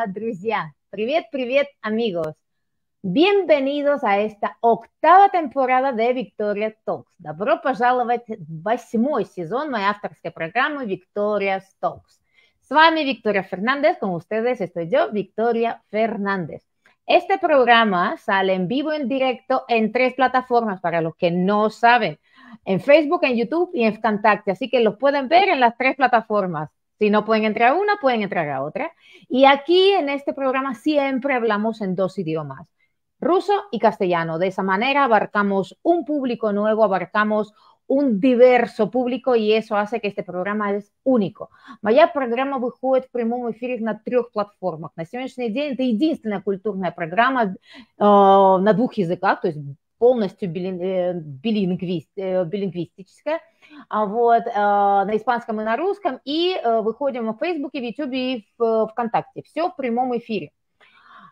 Hola, hola, друзья. Привет, привет, amigos. Bienvenidos a esta octava temporada de Victoria Talks. Добро пожаловать в восьмой сезон моей авторской программы Victoria Talks. С вами Victoria Fernández, con ustedes estoy yo, Victoria Fernández. Este programa sale en vivo, en directo, en tres plataformas para los que no saben, en Facebook, en YouTube y en Contacte, así que lo pueden ver en las tres plataformas. Si no pueden entrar a una, pueden entrar a otra. Y aquí en este programa siempre hablamos en dos idiomas, ruso y castellano. De esa manera abarcamos un público nuevo, abarcamos un diverso публику, и eso hace que este программа es único. Моя программа выходит в прямом эфире на трех платформах. На сегодняшний день это единственная культурная программа э, на двух языках, то есть полностью билингвист, билингвистическая, вот, на испанском и на русском, и выходим в Фейсбуке, в Ютубе и в ВКонтакте. Все в прямом эфире.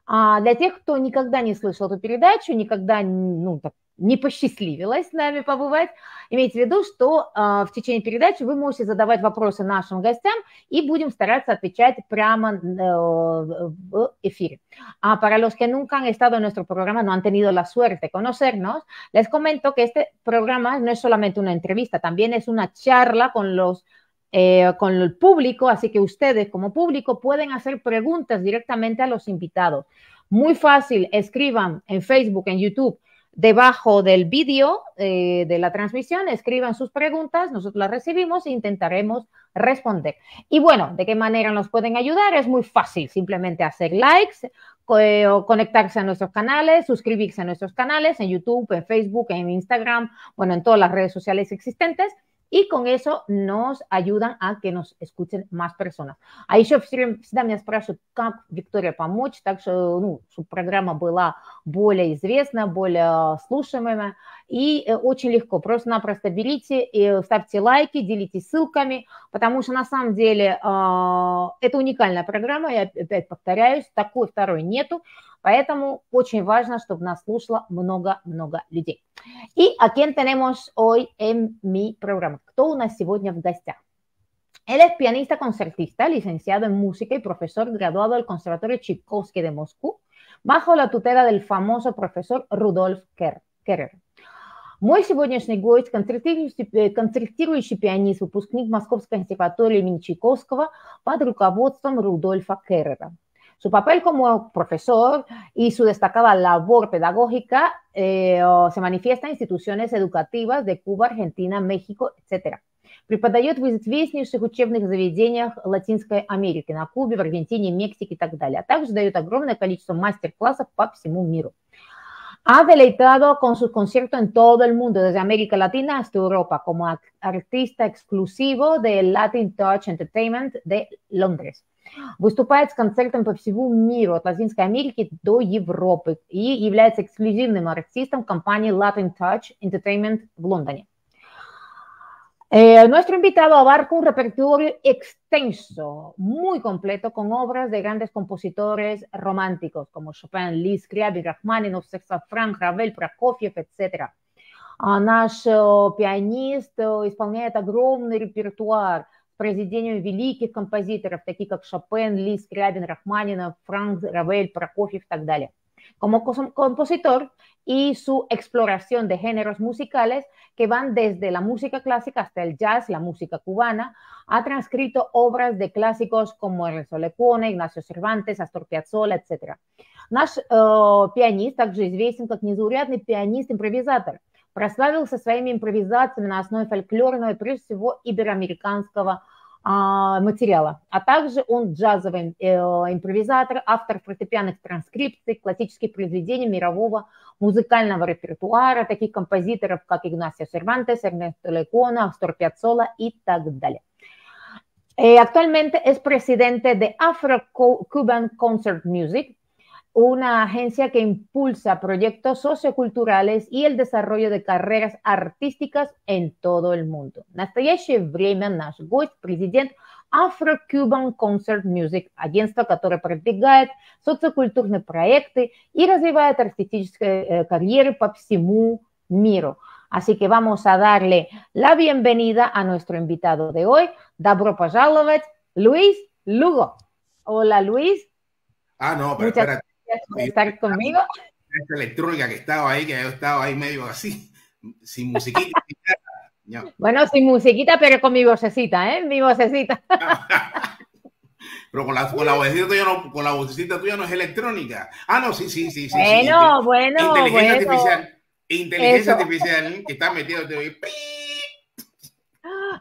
А для тех, кто никогда не слышал эту передачу, никогда ну, так, не посчастливилось с нами побывать, имейте в виду, что э, в течение передачи вы можете задавать вопросы нашим гостям и будем стараться отвечать прямо э, в эфире. Ah, para los que nunca han estado en nuestro programa, no han tenido la suerte de conocernos, les comento que este programa no es solamente una entrevista, también es una charla con los eh, con el público, así que ustedes como público pueden hacer preguntas directamente a los invitados. Muy fácil, escriban en Facebook, en YouTube, debajo del vídeo eh, de la transmisión, escriban sus preguntas, nosotros las recibimos e intentaremos responder. Y bueno, ¿de qué manera nos pueden ayudar? Es muy fácil, simplemente hacer likes, o conectarse a nuestros canales, suscribirse a nuestros canales en YouTube, en Facebook, en Instagram, bueno, en todas las redes sociales existentes и con eso nos ayudan a que nos escuchen más personas. А еще всегда меня спрашивают, как Виктория помочь, так что, ну, чтобы программа была более известна, более слушаемая. И очень легко, просто-напросто берите и ставьте лайки, делитесь ссылками, потому что на самом деле это уникальная программа, я опять повторяюсь, такой второй нету. Поэтому очень важно, чтобы нас слушало много-много людей. И a quién tenemos hoy en mi programa? Кто у нас сегодня в гостях? Él es pianista concertista, licenciado en música y profesor graduado del Conservatorio Tchaikovsky de Moscú, bajo la tutela del famoso profesor Рудольф Керрер. Мой сегодняшний гость, концертирующий, концертирующий пианист, выпускник Московской консерватории имени Чайковского под руководством Рудольфа Керрера. Su papel como profesor y su destacada labor pedagógica eh, se manifiesta en instituciones educativas de Cuba, Argentina, México, etc. Преподает в известнейших учебных заведениях Латинской Америки, на Кубе, в Аргентине, Мексике и так далее, а также дает огромное количество мастер-классов по всему миру. Ha deleitado con sus conciertos en todo el mundo, desde América Latina hasta Europa, como artista exclusivo de Latin Touch Entertainment de Londres. Выступает с концертом по всему миру, от Латинской Америки до Европы и является эксклюзивным артистом компании Latin Touch Entertainment в Лондоне. Eh, nuestro invitado abarca un repertorio extenso, muy completo, con obras de grandes compositores románticos como Chopin, Liszt, Скрябин, Рахманинов, Франк, Равель, Прокофьев, etc. А наш пианист исполняет огромный репертуар – произведениями великих композиторов, таких как Шопен, Ли, Скрябин, Рахманинов, Франк, Равель, Прокофьев и так далее. Como compositor y su exploración de géneros musicales que van desde la música clásica hasta el jazz, la música cubana, ha transcrito obras de clásicos como Ernesto Lecuona, Ignacio Cervantes, Astor Piazzolla, etc. Наш э, пианист также известен как незаурядный пианист-импровизатор – прославился своими импровизациями на основе фольклорного и, прежде всего, ибероамериканского материала. А также он джазовый э, импровизатор, автор фортепианных транскрипций, классических произведений мирового музыкального репертуара, таких композиторов, как Игнасио Сервантес, Эрнесто Лекона, Астор Пиаццола и так далее. Actualmente es presidente de Afro-Cuban Concert Music, una agencia que impulsa proyectos socioculturales y el desarrollo de carreras artísticas en todo el mundo. В настоящее время наш гость – президент Afro-Cuban Concert Music, агентство, которое продвигает социокультурные проекты и развивает артистические карьеры по всему миру. Así que vamos a darle la bienvenida a nuestro invitado de hoy. Добро пожаловать, Luis Lugo. Hola Luis. Ah, no, pero Muchas espérate. gracias por estar conmigo. Esta electrónica que estaba ahí, que yo estaba ahí medio así, sin musiquita. Bueno, sin musiquita, pero con mi vocecita, ¿eh? Mi vocecita. pero con la, con la vocecita tuya no, con la vocecita tuya no es electrónica. Ah, no, sí, sí, sí, sí. Bueno, sí, bueno. Inteligencia bueno. artificial. Inteligencia Eso. artificial que está metido.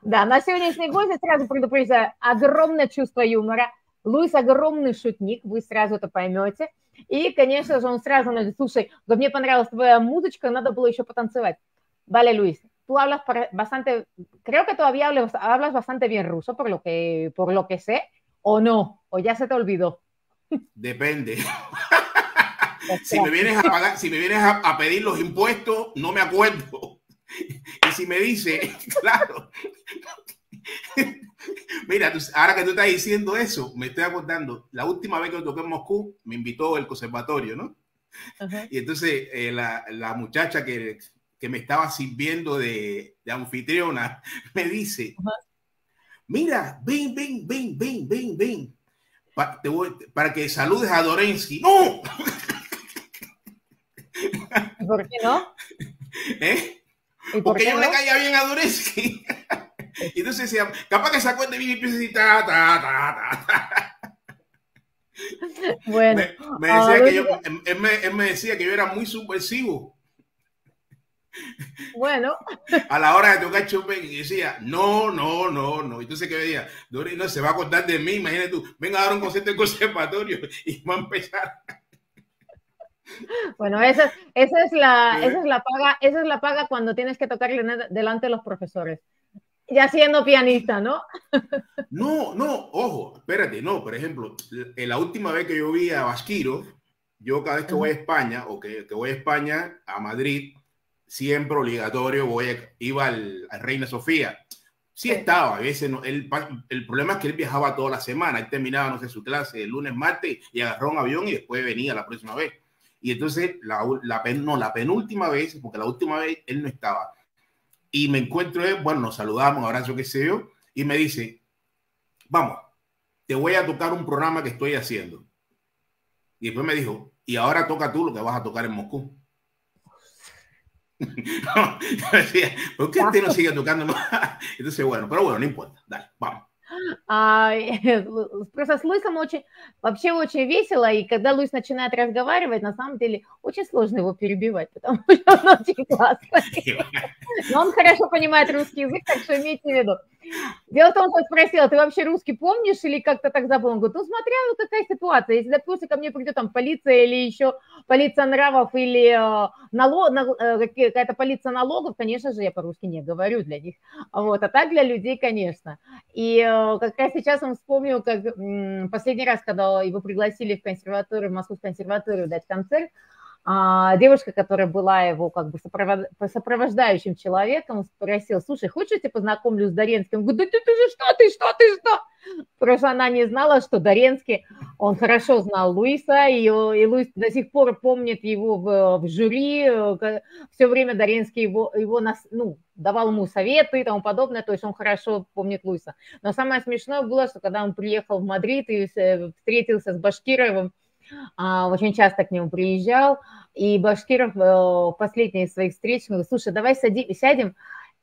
Да, на сегодняшний гость сразу предупреждаю, огромное чувство юмора. Луис огромный шутник, вы сразу это поймете. И, конечно же, он сразу говорит, слушай, мне понравилась твоя музычка, надо было еще потанцевать. Vale, Luis, tú hablas bastante, creo que todavía hablas, hablas bastante bien ruso, por lo, que, por lo que sé, o no, o ya se te olvidó. Depende. si me vienes a pagar, si me vienes a, a pedir los impuestos, no me acuerdo. Y si me dice, claro, mira, ahora que tú estás diciendo eso, me estoy acordando, la última vez que toqué en Moscú, me invitó el conservatorio, ¿no? Uh -huh. Y entonces eh, la, la, muchacha que, que, me estaba sirviendo de, de anfitriona me dice, uh -huh. mira, ven, ven, ven, ven, ven, ven, pa, te voy, para que saludes a Dorensky. ¡No! ¿Por qué no? ¿Eh? ¿Y por Porque ella no le caía bien a Dorensky. Y entonces decía, capaz que se acuerde bien y empieza a decir ta, ta, ta, ta. Bueno. Me, me decía que yo, él, me, él me decía que yo era muy subversivo. Bueno. A la hora de tocar Chopin y decía, no, no, no, no. Entonces que veía, Dori no se va a acordar de mí, imagínate tú, venga a dar un concierto en conservatorio y va a empezar. Bueno, esa, esa, es la, esa, es la paga, esa es la paga cuando tienes que tocar delante de los profesores. Ya siendo pianista, ¿no? No, no, ojo, espérate, no, por ejemplo, la última vez que yo vi a Basquiro, yo cada vez que voy a España o que, que voy a España, a Madrid, siempre obligatorio voy a, iba al, al Reina Sofía. Sí estaba, a veces no, él, el problema es que él viajaba toda la semana, él terminaba, no sé, su clase el lunes, martes y agarró un avión y después venía la próxima vez. Y entonces, la, la, no, la penúltima vez, porque la última vez él no estaba. Y me encuentro, él, bueno, nos saludamos, abrazo, qué sé yo, y me dice, vamos, te voy a tocar un programa que estoy haciendo. Y después me dijo, y ahora toca tú lo que vas a tocar en Moscú. no, decía, ¿por qué usted no sigue tocando más? Entonces, bueno, pero bueno, no importa, dale, vamos. А, просто с Луисом очень, вообще очень весело, и когда Луис начинает разговаривать, на самом деле очень сложно его перебивать, потому что он очень классный. Но он хорошо понимает русский язык, так что имейте в виду. Дело в том, что я спросила, ты вообще русский помнишь или как-то так забыл? Он говорит, ну смотря вот какая ситуация, если, допустим, ко мне придет там полиция или еще полиция нравов или э, налог, на, э, какая-то полиция налогов, конечно же, я по-русски не говорю для них. Вот, а так для людей, конечно. И э, как раз сейчас он вспомнил, как м, последний раз, когда его пригласили в консерваторию, в Московскую консерваторию дать концерт, а, девушка, которая была его как бы сопровождающим человеком, спросила, слушай, хочешь, я тебя познакомлю с Доренским? Он говорит, да ты, ты же что, ты что, ты что? Просто она не знала, что Доренский, он хорошо знал Луиса, и, и Луис до сих пор помнит его в, в жюри, все время Доренский его, его нас, ну, давал ему советы и тому подобное, то есть он хорошо помнит Луиса. Но самое смешное было, что когда он приехал в Мадрид и встретился с Башкировым, очень часто к нему приезжал, и Башкиров в э, последние своих встреч говорит, слушай, давай сади, сядем,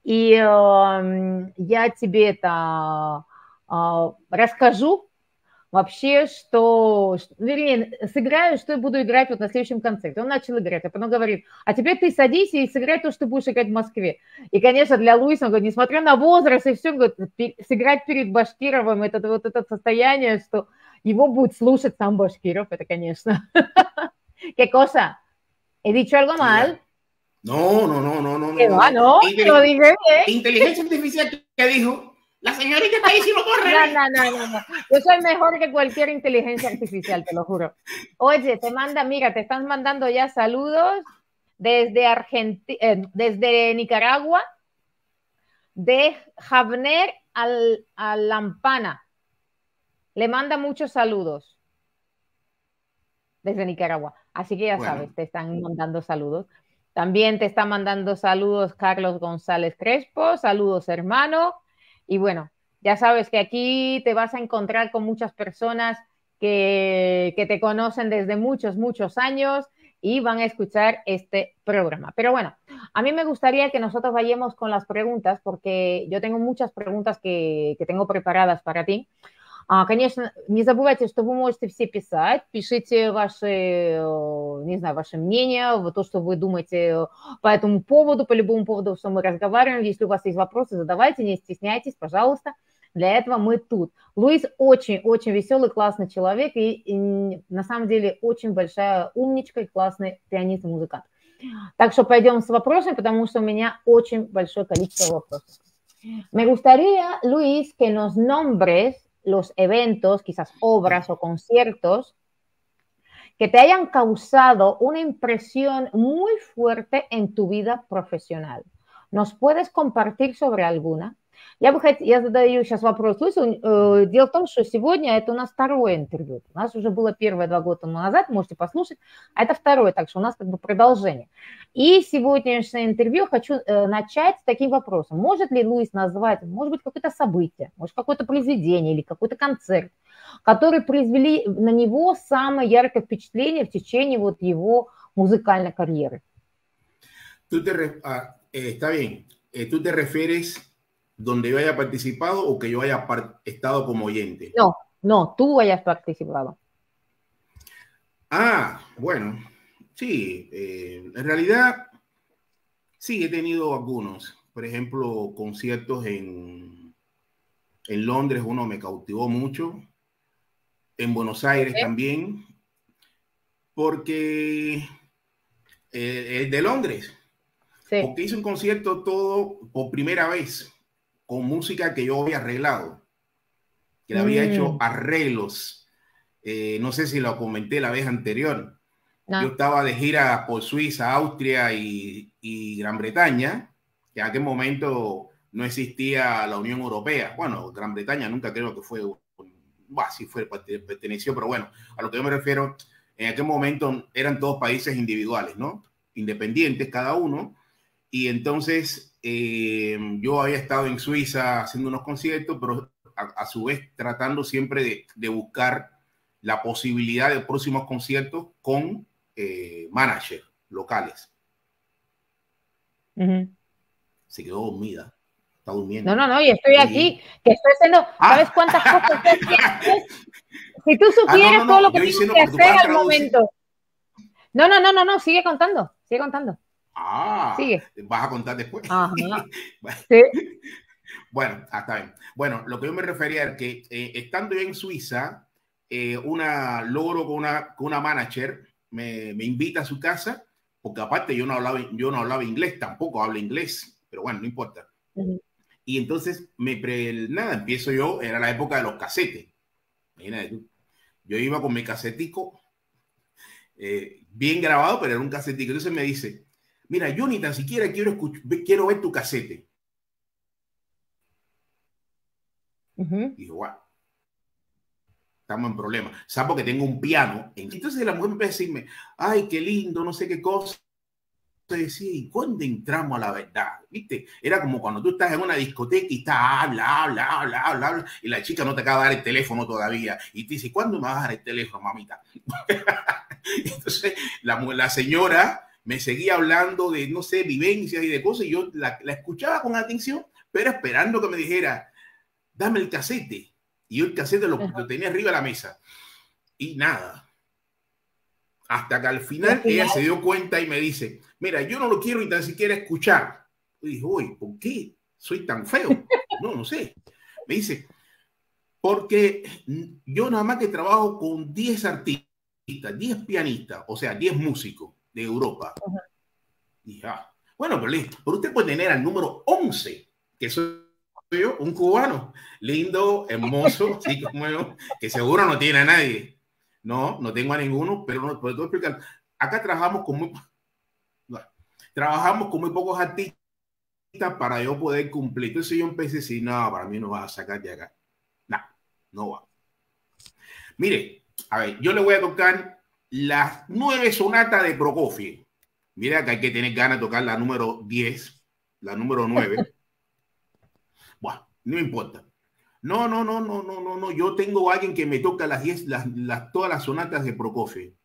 и э, я тебе это э, расскажу вообще, что, вернее, сыграю, что я буду играть вот на следующем концерте. Он начал играть, а потом говорит, а теперь ты садись и сыграй то, что будешь играть в Москве. И, конечно, для Луиса, он говорит, несмотря на возраст и все, он говорит, сыграть перед Башкировым, это вот это состояние, что его будет слушать сам Башкиров, это, конечно. ¿Qué cosa? ¿He dicho algo mal? No, no, no, no, no. ¿Qué no, va, no? Intelig Lo dije bien. Inteligencia artificial que dijo, la señorita está diciendo corre. No, no, no, no, Yo soy mejor que cualquier inteligencia artificial, te lo juro. Oye, te manda, mira, te están mandando ya saludos desde Argentina, eh, desde Nicaragua, de Javner al, a Lampana. Le manda muchos saludos desde Nicaragua. Así que ya bueno. sabes, te están mandando saludos. También te está mandando saludos Carlos González Crespo, saludos hermano. Y bueno, ya sabes que aquí te vas a encontrar con muchas personas que, que te conocen desde muchos, muchos años y van a escuchar este programa. Pero bueno, a mí me gustaría que nosotros vayamos con las preguntas, porque yo tengo muchas preguntas que, que tengo preparadas para ti. Конечно, не забывайте, что вы можете все писать, пишите ваши, не знаю, ваше мнение, то, что вы думаете по этому поводу, по любому поводу, что мы разговариваем. Если у вас есть вопросы, задавайте, не стесняйтесь, пожалуйста. Для этого мы тут. Луис очень-очень веселый, классный человек и, и на самом деле очень большая умничка и классный пианист и музыкант. Так что пойдем с вопросами, потому что у меня очень большое количество вопросов. Me gustaría, Luis, que nos nombres los eventos, quizás obras o conciertos, que te hayan causado una impresión muy fuerte en tu vida profesional. ¿Nos puedes compartir sobre alguna? Я бы хотела, я задаю сейчас вопрос. Э, дело в том, что сегодня это у нас второе интервью. У нас уже было первое два года назад, можете послушать, а это второе, так что у нас как бы продолжение. И сегодняшнее интервью хочу э, начать с таким вопросом. Может ли Луис назвать, может быть, какое-то событие, может, какое-то произведение или какой-то концерт, который произвели на него самое яркое впечатление в течение вот его музыкальной карьеры? Tú te, ah, eh, está bien. Eh, tú te donde yo haya participado o que yo haya estado como oyente. No, no, tú hayas participado. Ah, bueno, sí, eh, en realidad sí he tenido algunos. Por ejemplo, conciertos en, en Londres, uno me cautivó mucho. En Buenos Aires también. Porque eh, el de Londres. Porque hice un concierto todo por primera vez con música que yo había arreglado, que le había hecho mm. arreglos. Eh, no sé si lo comenté la vez anterior. Yo estaba de gira por Suiza, Austria y, Gran Bretaña, que en aquel momento no existía la Unión Europea. Bueno, Gran Bretaña nunca creo que fue, bah, sí fue, perteneció, pero bueno, a lo que yo me refiero, en aquel momento eran todos países individuales, ¿no? Independientes cada uno. Y entonces eh, yo había estado en Suiza haciendo unos conciertos, pero a, su vez tratando siempre de, buscar la posibilidad de próximos conciertos con eh, managers locales. Se quedó dormida. Está durmiendo. No, no, no, y estoy aquí, que estoy haciendo, ah. ¿sabes cuántas cosas Si tú ah, supieras todo lo que tienes que hacer al momento. No, no, no, no, no, sigue contando, sigue contando. Ah, vas a contar después. bueno, hasta bien. Bueno, lo que yo me refería es que eh, estando yo en Suiza, eh, una logro con una, con una manager me, me, invita a su casa, porque aparte yo no hablaba, yo no hablaba inglés, tampoco hablo inglés, pero bueno, no importa. Y entonces, me nada, empiezo yo, era la época de los casetes. Yo iba con mi casetico, eh, bien grabado, pero era un casetico. Entonces me dice, Mira, yo ni tan siquiera quiero, quiero ver tu casete. Dijo, wow, estamos en problema. Sapo que tengo un piano. Entonces la mujer me empieza a decirme, ay, qué lindo, no sé qué cosa. Decía, ¿y cuándo entramos a la verdad? ¿Viste? Era como cuando tú estás en una discoteca y estás, habla, habla, habla, habla, habla, y la chica no te acaba de dar el teléfono todavía. Y te dice, ¿cuándo me vas a dar el teléfono, mamita? Entonces la, la señora me seguía hablando de, no sé, vivencias y de cosas, y yo la, escuchaba con atención, pero esperando que me dijera, dame el casete. Y yo el casete lo, tenía arriba de la mesa. Y nada. Hasta que al final ella se dio cuenta y me dice, mira, yo no lo quiero ni tan siquiera escuchar. Y dije, uy, ¿por qué soy tan feo? No, no sé. Me dice, porque yo nada más que trabajo con 10 artistas, 10 pianistas, o sea, 10 músicos de Europa. Y ya, bueno, pero, pero usted puede tener al número 11, que soy yo, un cubano, lindo, hermoso, sí, como que seguro no tiene a nadie. No, no tengo a ninguno, pero no puedo explicar. Acá trabajamos con muy, trabajamos con muy pocos artistas para yo poder cumplir. Entonces yo empecé a decir, no, para mí no va a sacar de acá. No, no va. Mire, a ver, yo le voy a tocar las nueve sonatas de Prokofiev. Mira que hay que tener ganas de tocar la número 10, la número 9. bueno, no importa. no, no, no, no, no, no, no, yo tengo a alguien que me toca las, diez, las, las, todas las sonatas de Prokofiev.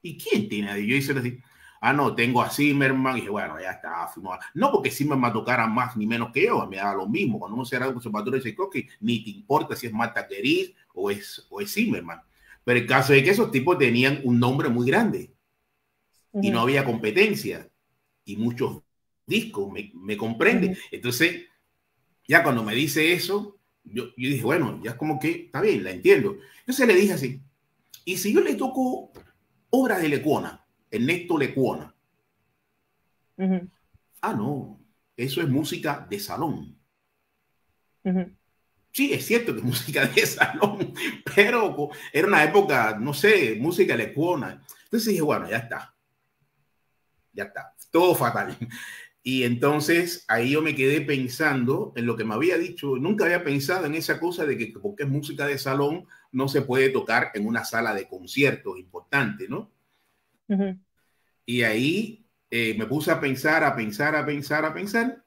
¿Y quién tiene? Yo hice así, ah, no, tengo a Zimmerman, y dije, bueno, ya está. No porque Zimmerman tocara más ni menos que yo, me da lo mismo. Cuando uno se hará un conservatorio de Tchaikovsky, ni te importa si es Marta Queriz o es, o es Zimmerman. Pero el caso es que esos tipos tenían un nombre muy grande y no había competencia y muchos discos, me, me comprende. Entonces, ya cuando me dice eso, yo, yo, dije, bueno, ya es como que está bien, la entiendo. Entonces le dije así, y si yo le toco obras de Lecuona, Ernesto Lecuona, uh -huh. ah, no, eso es música de salón. Uh -huh. Sí, es cierto que música de salón, pero era una época, no sé, música lecuona. Entonces dije, bueno, ya está. Ya está. Todo fatal. Y entonces ahí yo me quedé pensando en lo que me había dicho. Nunca había pensado en esa cosa de que porque es música de salón no se puede tocar en una sala de conciertos importante, ¿no? Uh -huh. Y ahí eh, me puse a pensar, a pensar, a pensar, a pensar.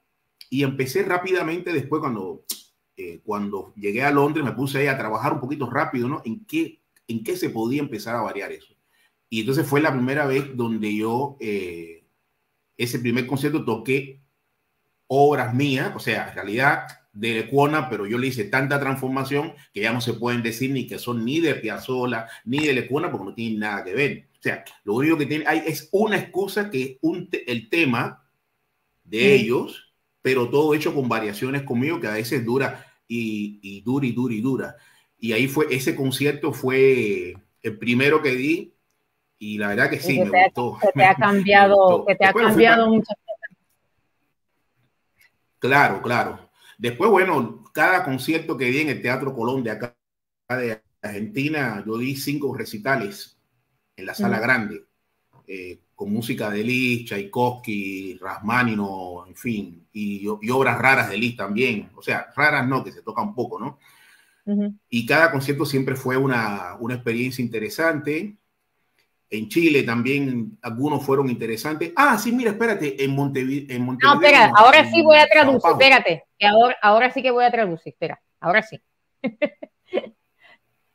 Y empecé rápidamente después cuando, eh, cuando llegué a Londres, me puse ahí a trabajar un poquito rápido, ¿no? En qué, en qué se podía empezar a variar eso. Y entonces fue la primera vez donde yo... Eh, ese primer concierto toqué obras mías, o sea, en realidad de Lecuona, pero yo le hice tanta transformación que ya no se pueden decir ni que son ni de Piazzolla ni de Lecuona porque no tienen nada que ver. O sea, lo único que tiene hay es una excusa que un te, el tema de sí. ellos, pero todo hecho con variaciones conmigo que a veces dura y, y dura y dura y dura. Y ahí fue, ese concierto fue el primero que di y la verdad que sí, que me te, gustó. Que te ha cambiado, que te ha cambiado muchas cosas. Claro, claro. Después, bueno, cada concierto que di en el Teatro Colón de acá de Argentina, yo di cinco recitales en la sala grande, eh, con música de Liszt, Tchaikovsky, Rachmaninoff, en fin, y, y, obras raras de Liszt también. O sea, raras no, que se toca un poco, ¿no? Uh -huh. Y cada concierto siempre fue una, una experiencia interesante. En Chile también algunos fueron interesantes. Ah, sí, mira, espérate, en, Montevideo. En Montevideo no, espera, ahora sí voy a traducir, espérate, que ahora, ahora sí que voy a traducir, espera, ahora sí.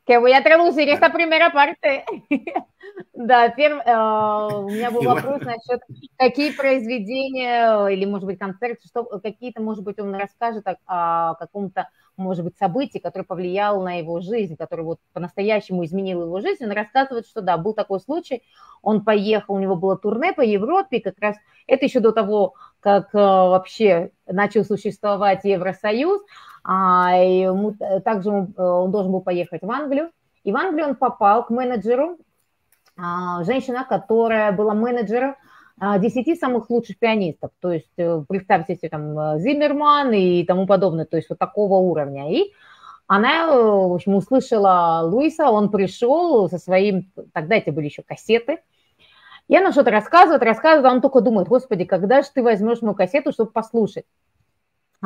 que voy a traducir esta primera parte. Да, первый, uh, у меня был вопрос насчет, какие произведения или, может быть, концерты, что какие-то, может быть, он расскажет о, о каком-то, может быть, событии, которое повлияло на его жизнь, которое вот по-настоящему изменило его жизнь. Он рассказывает, что да, был такой случай, он поехал, у него было турне по Европе, как раз это еще до того, как uh, вообще начал существовать Евросоюз, а, ему, также он, он должен был поехать в Англию, и в Англию он попал к менеджеру, женщина, которая была менеджером 10 самых лучших пианистов. То есть э, представьте себе там Зиммерман и тому подобное, то есть вот такого уровня. И она, э, в общем, услышала Луиса, он пришел со своим, тогда это были еще кассеты, и она что-то рассказывает, рассказывает, а он только думает, господи, когда же ты возьмешь мою кассету, чтобы послушать?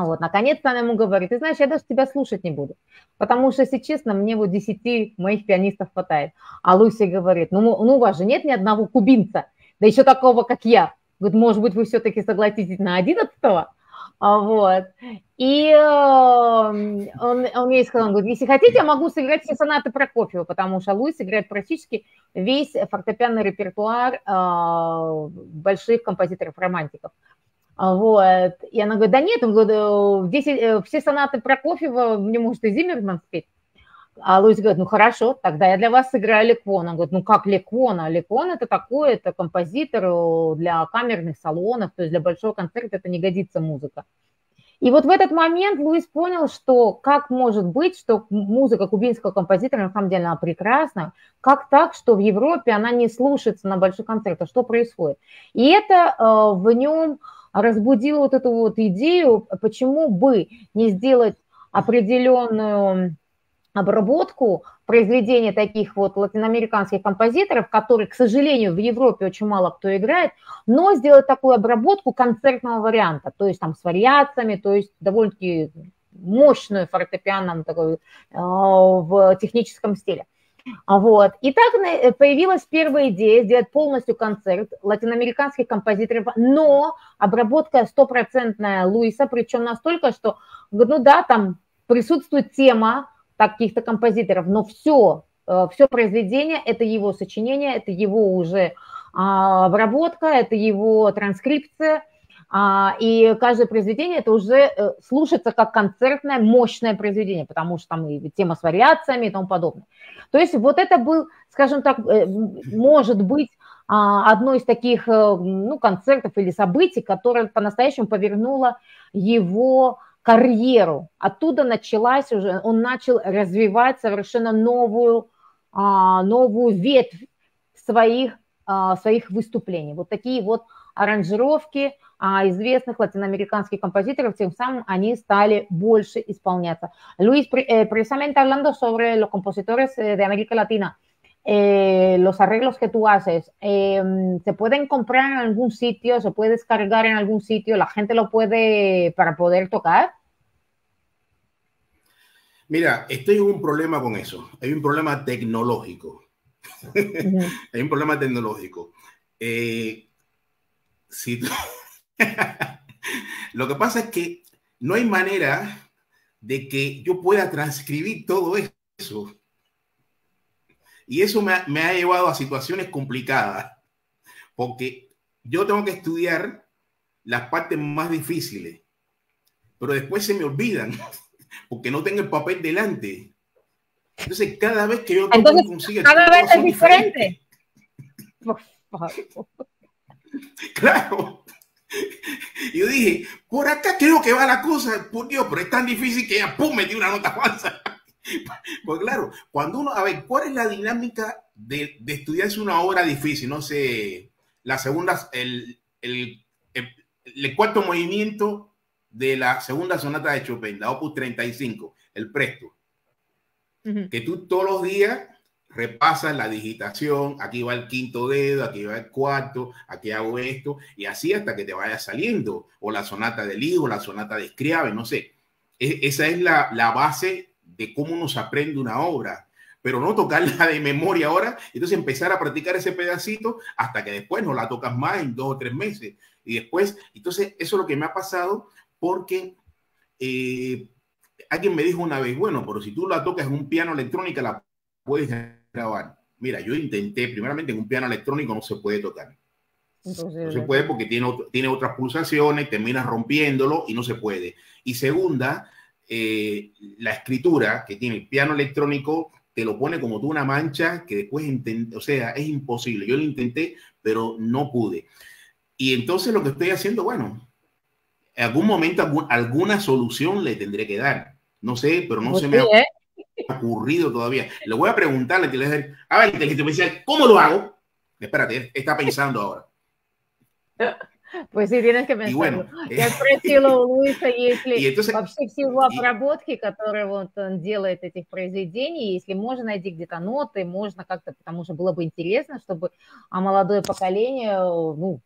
Вот, наконец-то она ему говорит, ты знаешь, я даже тебя слушать не буду, потому что, если честно, мне вот 10 моих пианистов хватает. А Луси говорит, ну, ну у вас же нет ни одного кубинца, да еще такого, как я. Говорит, может быть, вы все-таки согласитесь на 11-го? А, вот. И э, он, он ей сказал, он говорит, если хотите, я могу сыграть все сонаты Прокофьева, потому что Луис играет практически весь фортепианный репертуар э, больших композиторов-романтиков. Вот. И она говорит, да нет, он говорит, 10, все сонаты Прокофьева мне может и Зиммерман спеть. А Луис говорит, ну хорошо, тогда я для вас сыграю Леквон. Он говорит, ну как Леквон? А Леквон это такой, это композитор для камерных салонов, то есть для большого концерта это не годится музыка. И вот в этот момент Луис понял, что как может быть, что музыка кубинского композитора, на самом деле, она прекрасна, как так, что в Европе она не слушается на больших концертах, что происходит. И это э, в нем разбудило вот эту вот идею, почему бы не сделать определенную обработку произведения таких вот латиноамериканских композиторов, которые, к сожалению, в Европе очень мало кто играет, но сделать такую обработку концертного варианта, то есть там с вариациями, то есть довольно-таки мощную фортепиано такой, э, в техническом стиле. Вот. И так появилась первая идея сделать полностью концерт латиноамериканских композиторов, но обработка стопроцентная Луиса, причем настолько, что, ну да, там присутствует тема таких-то композиторов, но все, все произведение – это его сочинение, это его уже обработка, это его транскрипция, и каждое произведение это уже слушается как концертное мощное произведение, потому что там и тема с вариациями и тому подобное. То есть вот это был, скажем так, может быть, а, одно из таких э, ну, концертов или событий, которое по-настоящему повернуло его карьеру. Оттуда началась уже, он начал развивать совершенно новую, а, новую ветвь своих, а, своих выступлений. Вот такие вот аранжировки известных латиноамериканских композиторов, тем самым они стали больше исполняться. Luis, eh, precisamente hablando sobre los compositores eh, de América Latina, eh, los arreglos que tú haces, eh, ¿se pueden comprar en algún sitio? ¿Se puede descargar en algún sitio? ¿La gente lo puede para poder tocar? Mira, estoy en un problema con eso. Hay un problema tecnológico. Hay un problema tecnológico. Eh, Lo que pasa es que no hay manera de que yo pueda transcribir todo eso y eso me ha, llevado a situaciones complicadas, porque yo tengo que estudiar las partes más difíciles, pero después se me olvidan, porque no tengo el papel delante. Entonces, cada vez que yo consigo... Cada vez es diferente. claro. Yo dije, por acá creo que va la cosa, por Dios, pero es tan difícil que ya, pum, metí una nota falsa. Pues claro, cuando uno, a ver, ¿cuál es la dinámica de, de estudiarse una obra difícil? No sé, la segunda, el, el, el, cuarto movimiento de la segunda sonata de Chopin, la opus 35, el presto. Que tú todos los días repasas la digitación, aquí va el quinto dedo, aquí va el cuarto, aquí hago esto, y así hasta que te vaya saliendo, o la sonata del hijo, la sonata de Scriabin, no sé. E, esa es la, la base de cómo uno se aprende una obra, pero no tocarla de memoria ahora, entonces empezar a practicar ese pedacito hasta que después no la tocas más en dos o tres meses. Y después, entonces eso es lo que me ha pasado porque eh, alguien me dijo una vez, bueno, pero si tú la tocas en un piano electrónico, la puedes grabar. Mira, yo intenté, primeramente en un piano electrónico no se puede tocar. no se puede porque tiene, tiene otras pulsaciones, terminas rompiéndolo y no se puede. Y segunda, eh, la escritura que tiene el piano electrónico te lo pone como tú una mancha que después, o sea, es imposible. Yo lo intenté, pero no pude. Y entonces lo que estoy haciendo, bueno, en algún momento alguna solución le tendré que dar. No sé, pero no pues se me ¿eh? ocurrido todavía. Le voy a preguntarle, a ver, inteligencia ¿cómo lo hago? Espérate, está pensando ahora. Pues sí, tienes que pensar. Bueno, Я спросила у Луиса, если и это... вообще все его обработки, которые вот он делает этих произведений, если можно найти где-то ноты, можно как-то, потому что было бы интересно, чтобы а молодое поколение ну,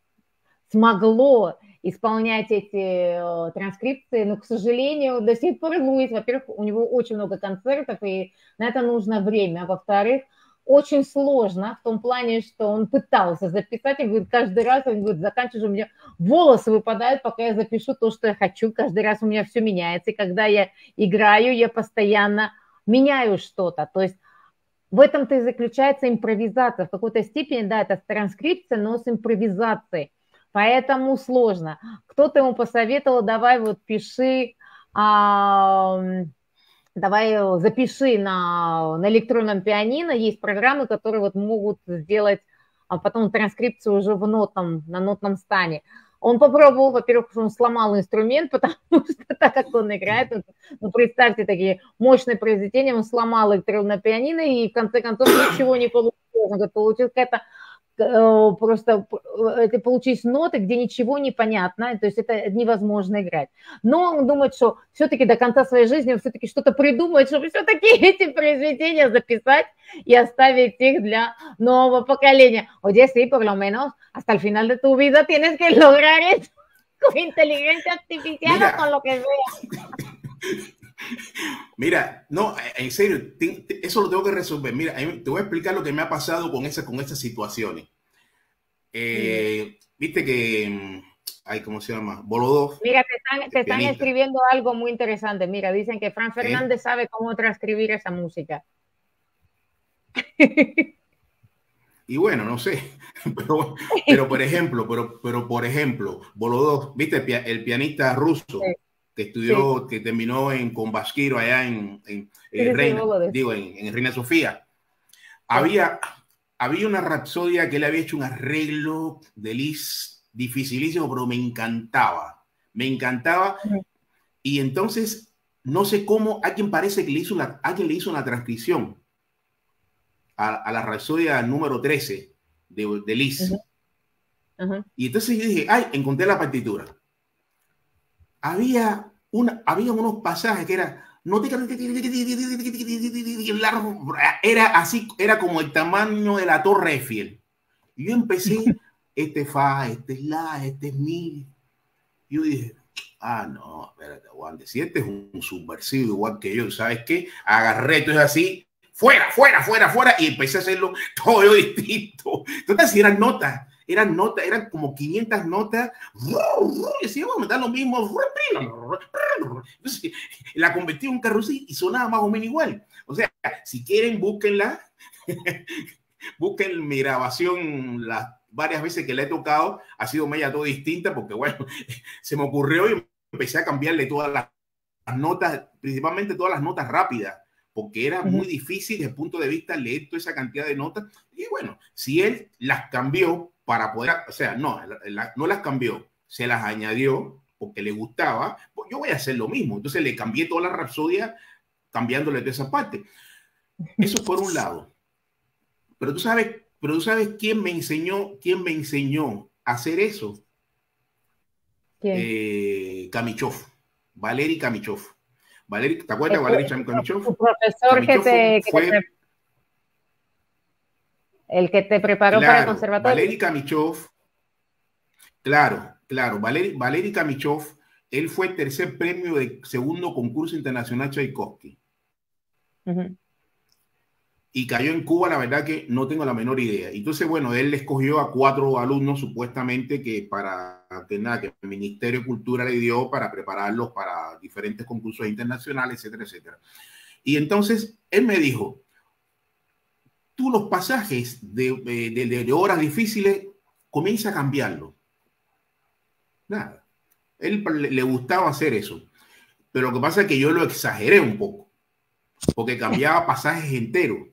смогло исполнять эти э, транскрипции, но, к сожалению, до сих пор Луис, во-первых, у него очень много концертов, и на это нужно время, а во-вторых, очень сложно в том плане, что он пытался записать, и говорит, каждый раз, он говорит, заканчиваешь, у меня волосы выпадают, пока я запишу то, что я хочу, каждый раз у меня все меняется, и когда я играю, я постоянно меняю что-то, то есть в этом-то и заключается импровизация. В какой-то степени, да, это транскрипция, но с импровизацией. Поэтому сложно. Кто-то ему посоветовал, давай вот пиши, а, давай э, запиши на, на электронном пианино, есть программы, которые вот могут сделать а потом транскрипцию уже в нотном, на нотном стане. Он попробовал, во-первых, он сломал инструмент, потому что так как он играет, ну, представьте, такие мощные произведения, он сломал электронное пианино, и в конце концов ничего не получилось. Он говорит, получилась какая-то просто э, это получились ноты, где ничего не понятно, то есть это невозможно играть. Но он думает, что все-таки до конца своей жизни он все-таки что-то придумает, чтобы все-таки эти произведения записать y оставить их для нового поколения. Oye, sí, por lo menos hasta el final de tu vida tienes que lograr eso con inteligencia artificial o con lo que sea. Mira, no, en serio, eso lo tengo que resolver. Mira, te voy a explicar lo que me ha pasado con, esa, con esas situaciones. Eh, viste que mm, ay, ¿cómo se llama? Bolodov. Mira, te están, te están escribiendo algo muy interesante. Mira, dicen que Fran Fernández sabe cómo transcribir esa música. Y bueno, no sé, pero, pero por ejemplo, pero, pero por ejemplo, Bolodov, viste, el, pianista ruso que estudió, que terminó en, con Bashkiro allá en, en, Reina, digo, en, Reina Sofía. Había, había una rapsodia que él había hecho un arreglo de Liz dificilísimo, pero me encantaba, me encantaba. Y entonces, no sé cómo, a quien parece que le hizo una, alguien le hizo una transcripción a, la rapsodia número 13 de, de Liz. Y entonces yo dije, ay, encontré la partitura había, una, había unos pasajes que era, no era así, era como el tamaño de la Torre Eiffel. Y yo empecé, este fa, este es la, este es mi. Yo dije, ah, no, espérate, aguante, si este es un subversivo igual que yo, ¿sabes qué? Agarré, entonces así, fuera, fuera, fuera, fuera, y empecé a hacerlo todo distinto. Entonces, si eran notas, eran notas, eran como 500 notas, y decía, vamos a dar lo mismo, la convertí en un carrusel y sonaba más o menos igual. O sea, si quieren, búsquenla, busquen mi grabación las varias veces que la he tocado, ha sido media todo distinta, porque bueno, se me ocurrió y empecé a cambiarle todas las notas, principalmente todas las notas rápidas porque era muy difícil desde el punto de vista leer toda esa cantidad de notas. Y bueno, si él las cambió para poder, o sea, no, no las cambió, se las añadió porque le gustaba, pues yo voy a hacer lo mismo. Entonces le cambié toda la rapsodia cambiándole de esa parte. Eso por un lado. Pero tú sabes, pero tú sabes quién me enseñó, quién me enseñó a hacer eso. ¿Quién? Eh, Kamichov, Valery Kamichov. Valery, ¿te acuerdas de Valery Kamichov? Tu profesor que te, el que te preparó para el conservatorio. Valery Kamichov, claro, claro, Valery, Valery Kamichov, él fue tercer premio de segundo concurso internacional Tchaikovsky. Y cayó en Cuba, la verdad que no tengo la menor idea. Entonces, bueno, él escogió a cuatro alumnos supuestamente que para que nada, que el Ministerio de Cultura le dio para prepararlos para diferentes concursos internacionales, etcétera, etcétera. Y entonces él me dijo, tú los pasajes de, horas difíciles comienza a cambiarlo. Nada. Él le, gustaba hacer eso. Pero lo que pasa es que yo lo exageré un poco, porque cambiaba pasajes enteros.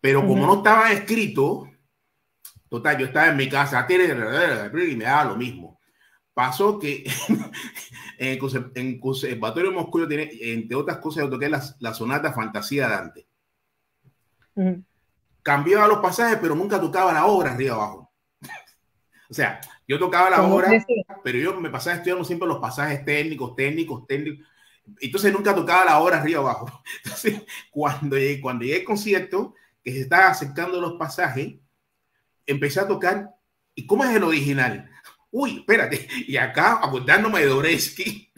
Pero como no estaba escrito, total, yo estaba en mi casa y me daba lo mismo. Pasó que en el Conservatorio de Moscú, entre otras cosas, yo toqué la, la sonata Fantasía de Dante Cambiaba los pasajes, pero nunca tocaba la obra arriba abajo. o sea, yo tocaba la obra, pero yo me pasaba estudiando siempre los pasajes técnicos, técnicos, técnicos. Entonces nunca tocaba la obra arriba abajo. Entonces, cuando llegué, cuando llegué al concierto, que se estaba acercando los pasajes, empecé a tocar. ¿Y cómo es el original? Uy, espérate. Y acá, acordándome de Doreski,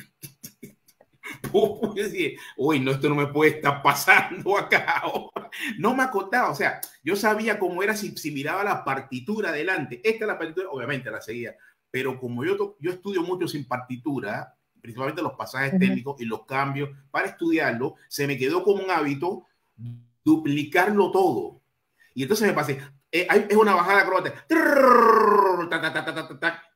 uy, no, esto no me puede estar pasando acá ahora. No me acordaba, o sea, yo sabía cómo era si, si miraba la partitura adelante. Esta es la partitura, obviamente la seguía, pero como yo, yo estudio mucho sin partitura, principalmente los pasajes técnicos y los cambios, para estudiarlo, se me quedó como un hábito duplicarlo todo. Y entonces me pasé, eh, es una bajada croata,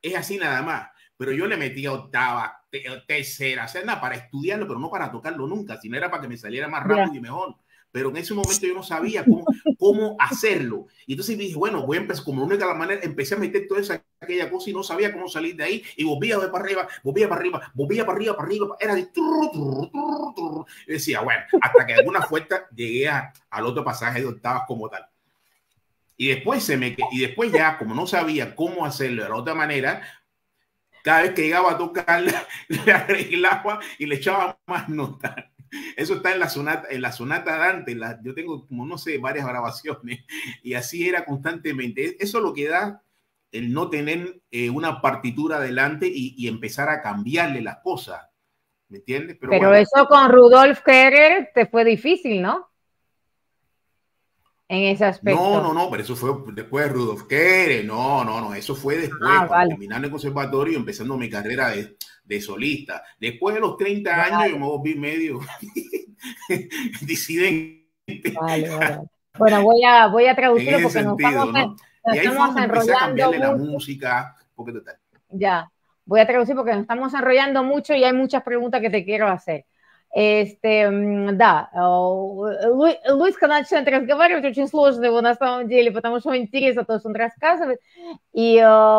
es así nada más pero yo le metía octava, tercera, hacer nada para estudiarlo, pero no para tocarlo nunca, sino era para que me saliera más rápido y mejor. Pero en ese momento yo no sabía cómo, cómo hacerlo. Y entonces dije, bueno, voy a empezar como única manera, empecé a meter toda esa aquella cosa y no sabía cómo salir de ahí. Y volvía a ver para arriba, volvía para arriba, volvía para arriba, para arriba. Era de... Y decía, bueno, hasta que de alguna fuerza llegué al otro pasaje de octavas como tal. Y después, se me, y después ya, como no sabía cómo hacerlo de la otra manera, cada vez que llegaba a tocar, le arreglaba y le echaba más notas. Eso está en la sonata, en la sonata Dante. La, yo tengo como, no sé, varias grabaciones. Y así era constantemente. Eso es lo que da el no tener eh, una partitura adelante y, empezar a cambiarle las cosas. ¿Me entiendes? Pero, eso con Rudolf Kerrer te fue difícil, ¿no? En ese aspecto. No, no, no, pero eso fue después de Rudolf Kere, no, no, no, eso fue después, ah, terminando el conservatorio y empezando mi carrera de, de, solista. Después de los 30 años yo me volví medio disidente. Bueno, voy a, voy a traducirlo porque nos estamos, ¿no? y ahí estamos enrollando a la música, porque total. Ya, voy a traducir porque nos estamos enrollando mucho y hay muchas preguntas que te quiero hacer. Este, да, Луис, когда начинает разговаривать, очень сложно его на самом деле, потому что интересно то, что он рассказывает. И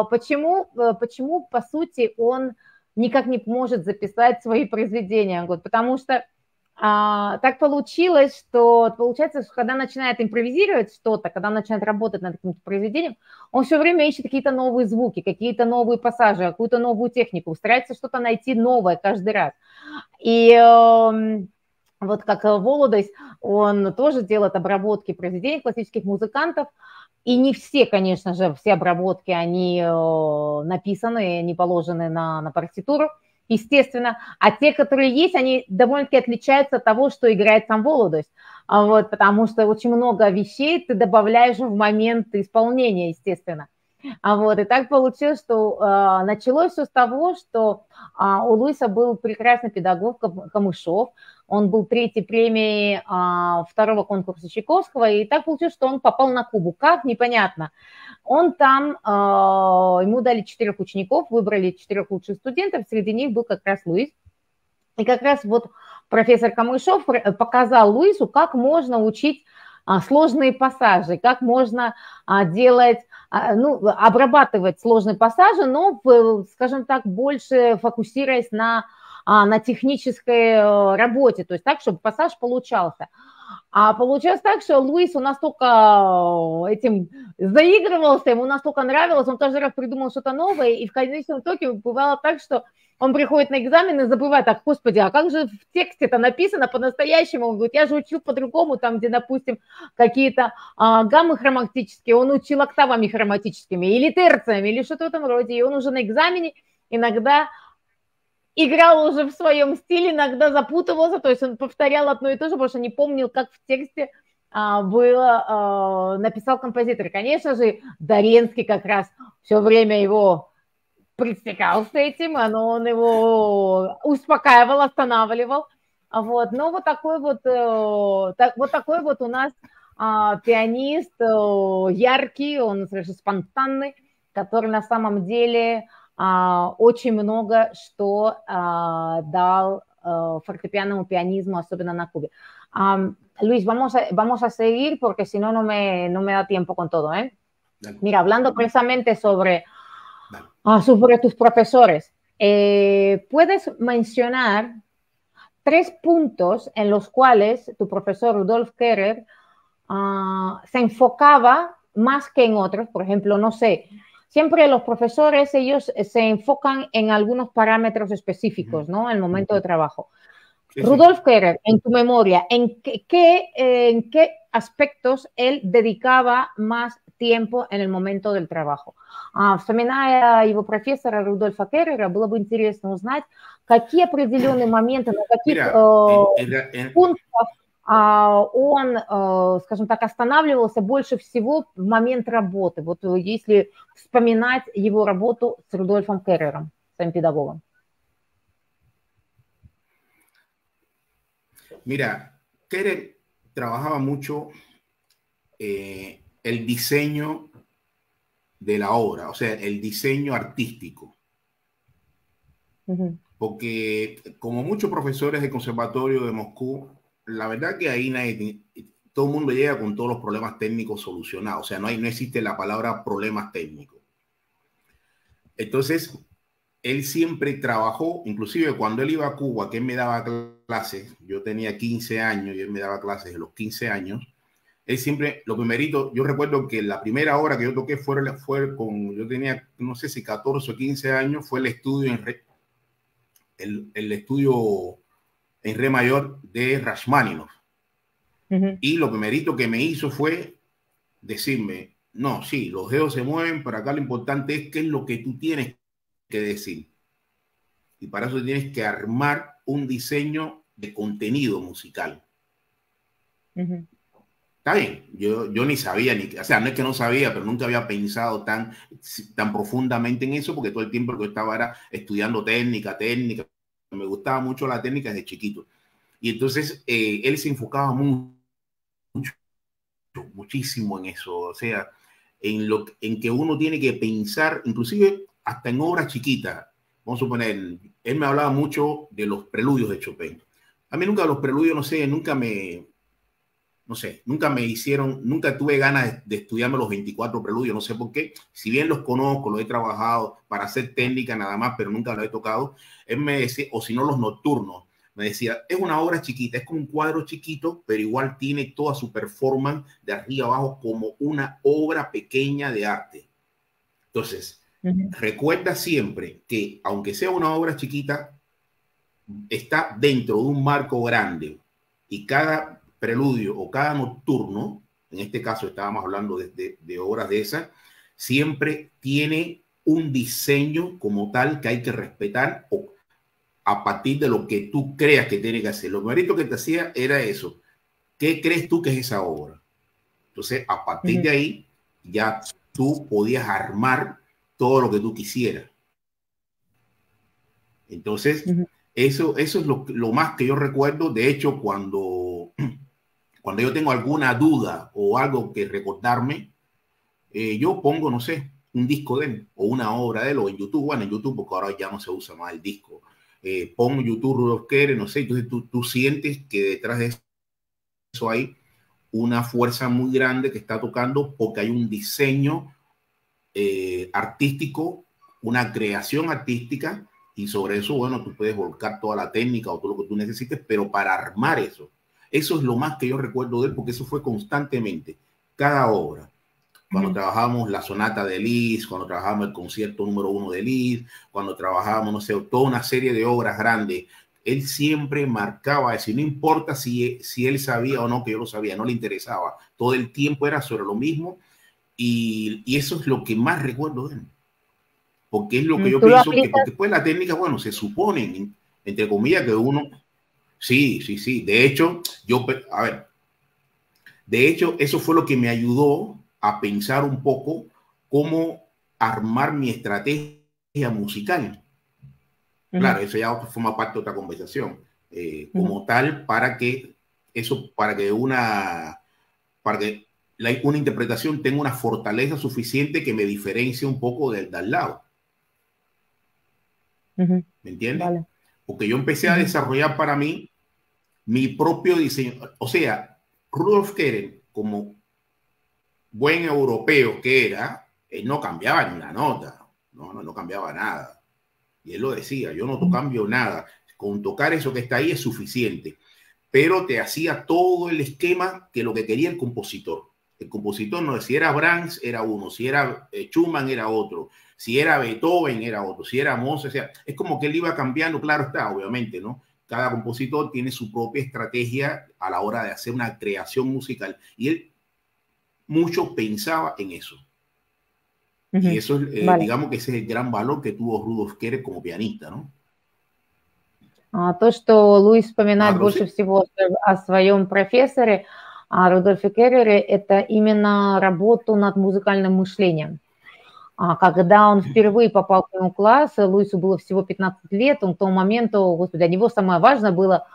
почему, почему, по сути, он никак не может записать свои произведения? Потому что а, так получилось, что получается, что когда начинает импровизировать что-то, когда начинает работать над каким-то произведением, он все время ищет какие-то новые звуки, какие-то новые пассажи, какую-то новую технику, старается что-то найти новое каждый раз. И э, вот как Володойс, он тоже делает обработки произведений классических музыкантов, и не все, конечно же, все обработки, они э, написаны, они положены на, на партитуру, естественно. А те, которые есть, они довольно-таки отличаются от того, что играет сам Володость. А вот, потому что очень много вещей ты добавляешь в момент исполнения, естественно. А вот, и так получилось, что э, началось все с того, что э, у Луиса был прекрасный педагог Камышов, он был третьей премией э, второго конкурса Чайковского, и так получилось, что он попал на Кубу. Как? Непонятно. Он там, э, ему дали четырех учеников, выбрали четырех лучших студентов, среди них был как раз Луис. И как раз вот профессор Камышов показал Луису, как можно учить сложные пассажи, как можно делать, ну, обрабатывать сложные пассажи, но, скажем так, больше фокусируясь на, на технической э, работе, то есть так, чтобы пассаж получался. А получилось так, что Луис, он настолько э, этим заигрывался, ему настолько нравилось, он каждый раз придумал что-то новое, и в конечном итоге бывало так, что он приходит на экзамен и забывает, так, господи, а как же в тексте это написано по-настоящему? Он говорит, я же учил по-другому, там, где, допустим, какие-то а, гаммы хроматические, он учил октавами хроматическими, или терциями, или что-то в этом роде, и он уже на экзамене иногда играл уже в своем стиле, иногда запутывался, то есть он повторял одно и то же, потому что не помнил, как в тексте а, было, а, написал композитор. Конечно же, Доренский как раз все время его пресекал с этим, но он его успокаивал, останавливал. Вот, но вот такой вот, э, так, вот такой вот у нас а, пианист э, яркий, он совершенно спонтанный, который на самом деле очень много что а, dal fortepiano pianismo, особенно на Cuba. Um, Luis, vamos a, vamos a seguir porque si no, no me, no me da tiempo con todo. ¿eh? Mira, hablando precisamente sobre Ah, sobre tus profesores. Eh, ¿Puedes mencionar tres puntos en los cuales tu profesor Rudolf Kerrer ah, se enfocaba más que en otros? Por ejemplo, no sé, siempre los profesores, ellos se enfocan en algunos parámetros específicos, ¿no? En el momento de trabajo. Rudolf Kerrer, en tu memoria, ¿en qué, en qué aspectos él dedicaba más tiempo en el momento del trabajo? Вспоминая его профессора Рудольфа Керрера, было бы интересно узнать, какие определенные моменты, на каких э, пунктах он, э, скажем так, останавливался больше всего в момент работы. Вот э, если вспоминать его работу с Рудольфом Керрером, своим педагогом. Mira, Kerer trabajaba mucho eh, el diseño de la obra, o sea, el diseño artístico. Porque como muchos profesores de conservatorio de Moscú, la verdad que ahí nadie, todo el mundo llega con todos los problemas técnicos solucionados, o sea, no, hay, no existe la palabra problemas técnicos. Entonces, él siempre trabajó, inclusive cuando él iba a Cuba, que él me daba clases, yo tenía 15 años y él me daba clases de los 15 años, él siempre, lo primerito, yo recuerdo que la primera hora que yo toqué fue, fue con, yo tenía, no sé si 14 o 15 años, fue el estudio en el, el, estudio en re mayor de Rashmaninov. Uh -huh. Y lo primerito que me hizo fue decirme, no, sí, los dedos se mueven, pero acá lo importante es qué es lo que tú tienes que decir. Y para eso tienes que armar un diseño de contenido musical. Uh -huh. Está bien, yo, yo ni sabía, ni, o sea, no es que no sabía, pero nunca había pensado tan, tan profundamente en eso, porque todo el tiempo que yo estaba era estudiando técnica, técnica, me gustaba mucho la técnica desde chiquito. Y entonces eh, él se enfocaba mucho, muchísimo en eso, o sea, en, lo, en que uno tiene que pensar, inclusive hasta en obras chiquitas. Vamos a suponer, él me hablaba mucho de los preludios de Chopin. A mí nunca los preludios, no sé, nunca me, no sé, nunca me hicieron, nunca tuve ganas de, estudiarme los 24 preludios, no sé por qué. Si bien los conozco, los he trabajado para hacer técnica nada más, pero nunca los he tocado. Él me decía, o si no, los nocturnos. Me decía, es una obra chiquita, es como un cuadro chiquito, pero igual tiene toda su performance de arriba abajo como una obra pequeña de arte. Entonces, recuerda siempre que aunque sea una obra chiquita, está dentro de un marco grande y cada preludio o cada nocturno, en este caso estábamos hablando de, de, obras de esas, siempre tiene un diseño como tal que hay que respetar o a partir de lo que tú creas que tiene que hacer. Lo primerito que te hacía era eso. ¿Qué crees tú que es esa obra? Entonces, a partir de ahí, ya tú podías armar todo lo que tú quisieras. Entonces, eso, eso es lo, lo, más que yo recuerdo. De hecho, cuando cuando yo tengo alguna duda o algo que recordarme, eh, yo pongo, no sé, un disco de él o una obra de él o en YouTube, bueno, en YouTube porque ahora ya no se usa más el disco. Eh, pongo YouTube Rudolf Kere, no sé, entonces tú, tú sientes que detrás de eso hay una fuerza muy grande que está tocando porque hay un diseño eh, artístico, una creación artística y sobre eso, bueno, tú puedes volcar toda la técnica o todo lo que tú necesites, pero para armar eso, eso es lo más que yo recuerdo de él, porque eso fue constantemente, cada obra. Cuando trabajamos la sonata de Lis, cuando trabajamos el concierto número uno de Lis, cuando trabajamos, no sé, toda una serie de obras grandes, él siempre marcaba eso, no importa si, si él sabía o no que yo lo sabía, no le interesaba. Todo el tiempo era sobre lo mismo y, y eso es lo que más recuerdo de él. Porque es lo que yo pienso que después la técnica, bueno, se supone, entre comillas, que uno Sí, sí, sí. De hecho, yo, a ver, de hecho, eso fue lo que me ayudó a pensar un poco cómo armar mi estrategia musical. Claro, eso ya forma parte de otra conversación. Eh, como tal, para que eso, para que una, para que la, una interpretación tenga una fortaleza suficiente que me diferencie un poco del, del lado. ¿Me entiendes? Porque yo empecé a desarrollar para mí mi propio diseño. O sea, Rudolf Keren, como buen europeo que era, él no cambiaba ni una nota, no, no, no cambiaba nada. Y él lo decía, yo no cambio nada, con tocar eso que está ahí es suficiente, pero te hacía todo el esquema que lo que quería el compositor. El compositor no, si era Brahms era uno, si era eh, Schumann era otro, si era Beethoven era otro, si era Mozart, o sea, es como que él iba cambiando, claro está, obviamente, ¿no? cada compositor tiene su propia estrategia a la hora de hacer una creación musical y él mucho pensaba en eso. Y eso, eh, digamos que ese es el gran valor que tuvo Rudolf Керер como pianista, ¿no? А, то, что Луис вспоминает а, больше всего о своем профессоре, о Рудольфе Керрере, это именно работу над музыкальным мышлением. А когда он впервые попал в его класс, Луису было всего 15 лет, он к тому моменту, господи, для него самое важное было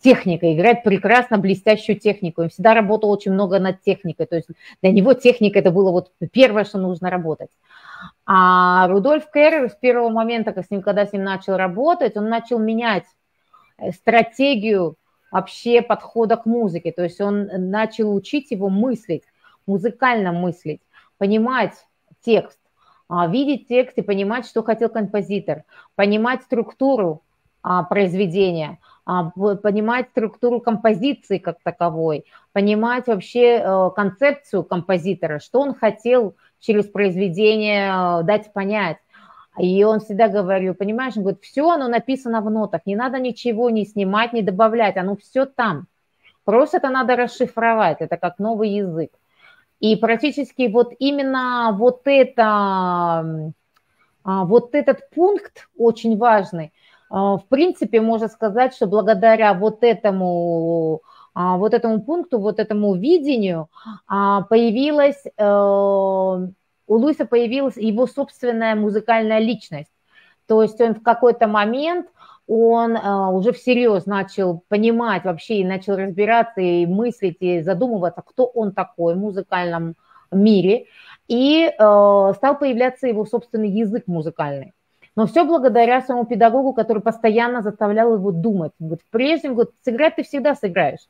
техника, играть прекрасно блестящую технику. Он всегда работал очень много над техникой, то есть для него техника это было вот первое, что нужно работать. А Рудольф Керрер с первого момента, как с ним, когда с ним начал работать, он начал менять э, стратегию вообще подхода к музыке, то есть он начал учить его мыслить, музыкально мыслить, понимать текст, видеть текст и понимать, что хотел композитор, понимать структуру а, произведения, а, понимать структуру композиции как таковой, понимать вообще э, концепцию композитора, что он хотел через произведение э, дать понять. И он всегда говорил, понимаешь, он говорит, все оно написано в нотах, не надо ничего не снимать, не добавлять, оно все там. Просто это надо расшифровать, это как новый язык. И практически вот именно вот это, а, вот этот пункт очень важный. А, в принципе, можно сказать, что благодаря вот этому а, вот этому пункту, вот этому видению появилась, а, у Луиса появилась его собственная музыкальная личность. То есть он в какой-то момент он э, уже всерьез начал понимать вообще и начал разбираться и мыслить и задумываться, кто он такой в музыкальном мире, и э, стал появляться его собственный язык музыкальный. Но все благодаря своему педагогу, который постоянно заставлял его думать. Он говорит, в прежнем, говорит, сыграть ты всегда сыграешь.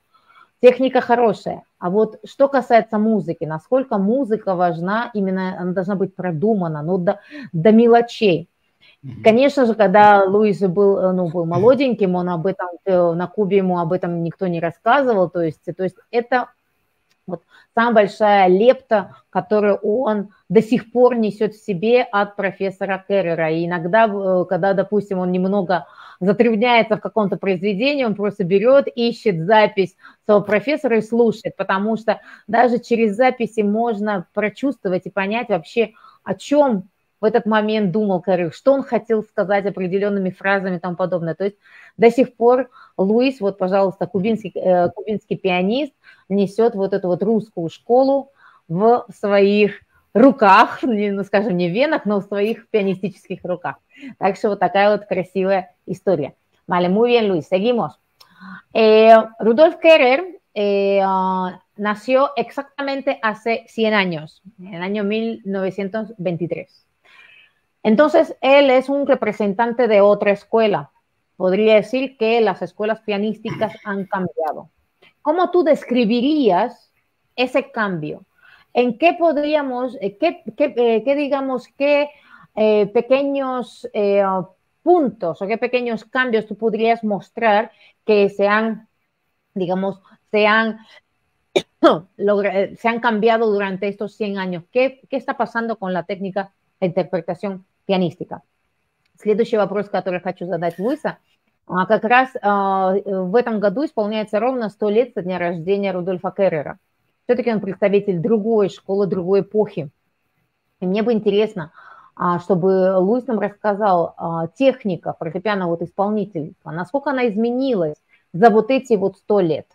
Техника хорошая. А вот что касается музыки, насколько музыка важна, именно она должна быть продумана, но до, до мелочей. Конечно же, когда Луис был, э, ну, был молоденьким, он об этом, э, на Кубе ему об этом никто не рассказывал, то есть, то есть это вот самая большая лепта, которую он до сих пор несет в себе от профессора Керрера. И иногда, э, когда, допустим, он немного затрудняется в каком-то произведении, он просто берет, ищет запись своего профессора и слушает, потому что даже через записи можно прочувствовать и понять вообще, о чем в этот момент думал Карих, что он хотел сказать определенными фразами и тому подобное. То есть до сих пор Луис, вот, пожалуйста, кубинский, э, кубинский пианист, несет вот эту вот русскую школу в своих руках, не, ну, скажем, не в венах, но в своих пианистических руках. Так что вот такая вот красивая история. Vale, muy bien, Luis. Seguimos. Eh, Rudolf Kerrer eh, uh, nació exactamente hace 100 años, en el año 1923. Entonces, él es un representante de otra escuela. Podría decir que las escuelas pianísticas han cambiado. ¿Cómo tú describirías ese cambio? ¿En qué podríamos, eh, qué, eh, digamos, qué eh, pequeños puntos o qué pequeños cambios tú podrías mostrar que se han, digamos, se han, se han cambiado durante estos 100 años? ¿Qué, ¿Qué está pasando con la técnica de interpretación пианистика. Следующий вопрос, который хочу задать Луиса. Как раз в этом году исполняется ровно 100 лет со дня рождения Рудольфа Керрера. Все-таки он представитель другой школы, другой эпохи. И мне бы интересно, чтобы Луис нам рассказал, техника фортепиано вот исполнительства, насколько она изменилась за вот эти вот 100 лет.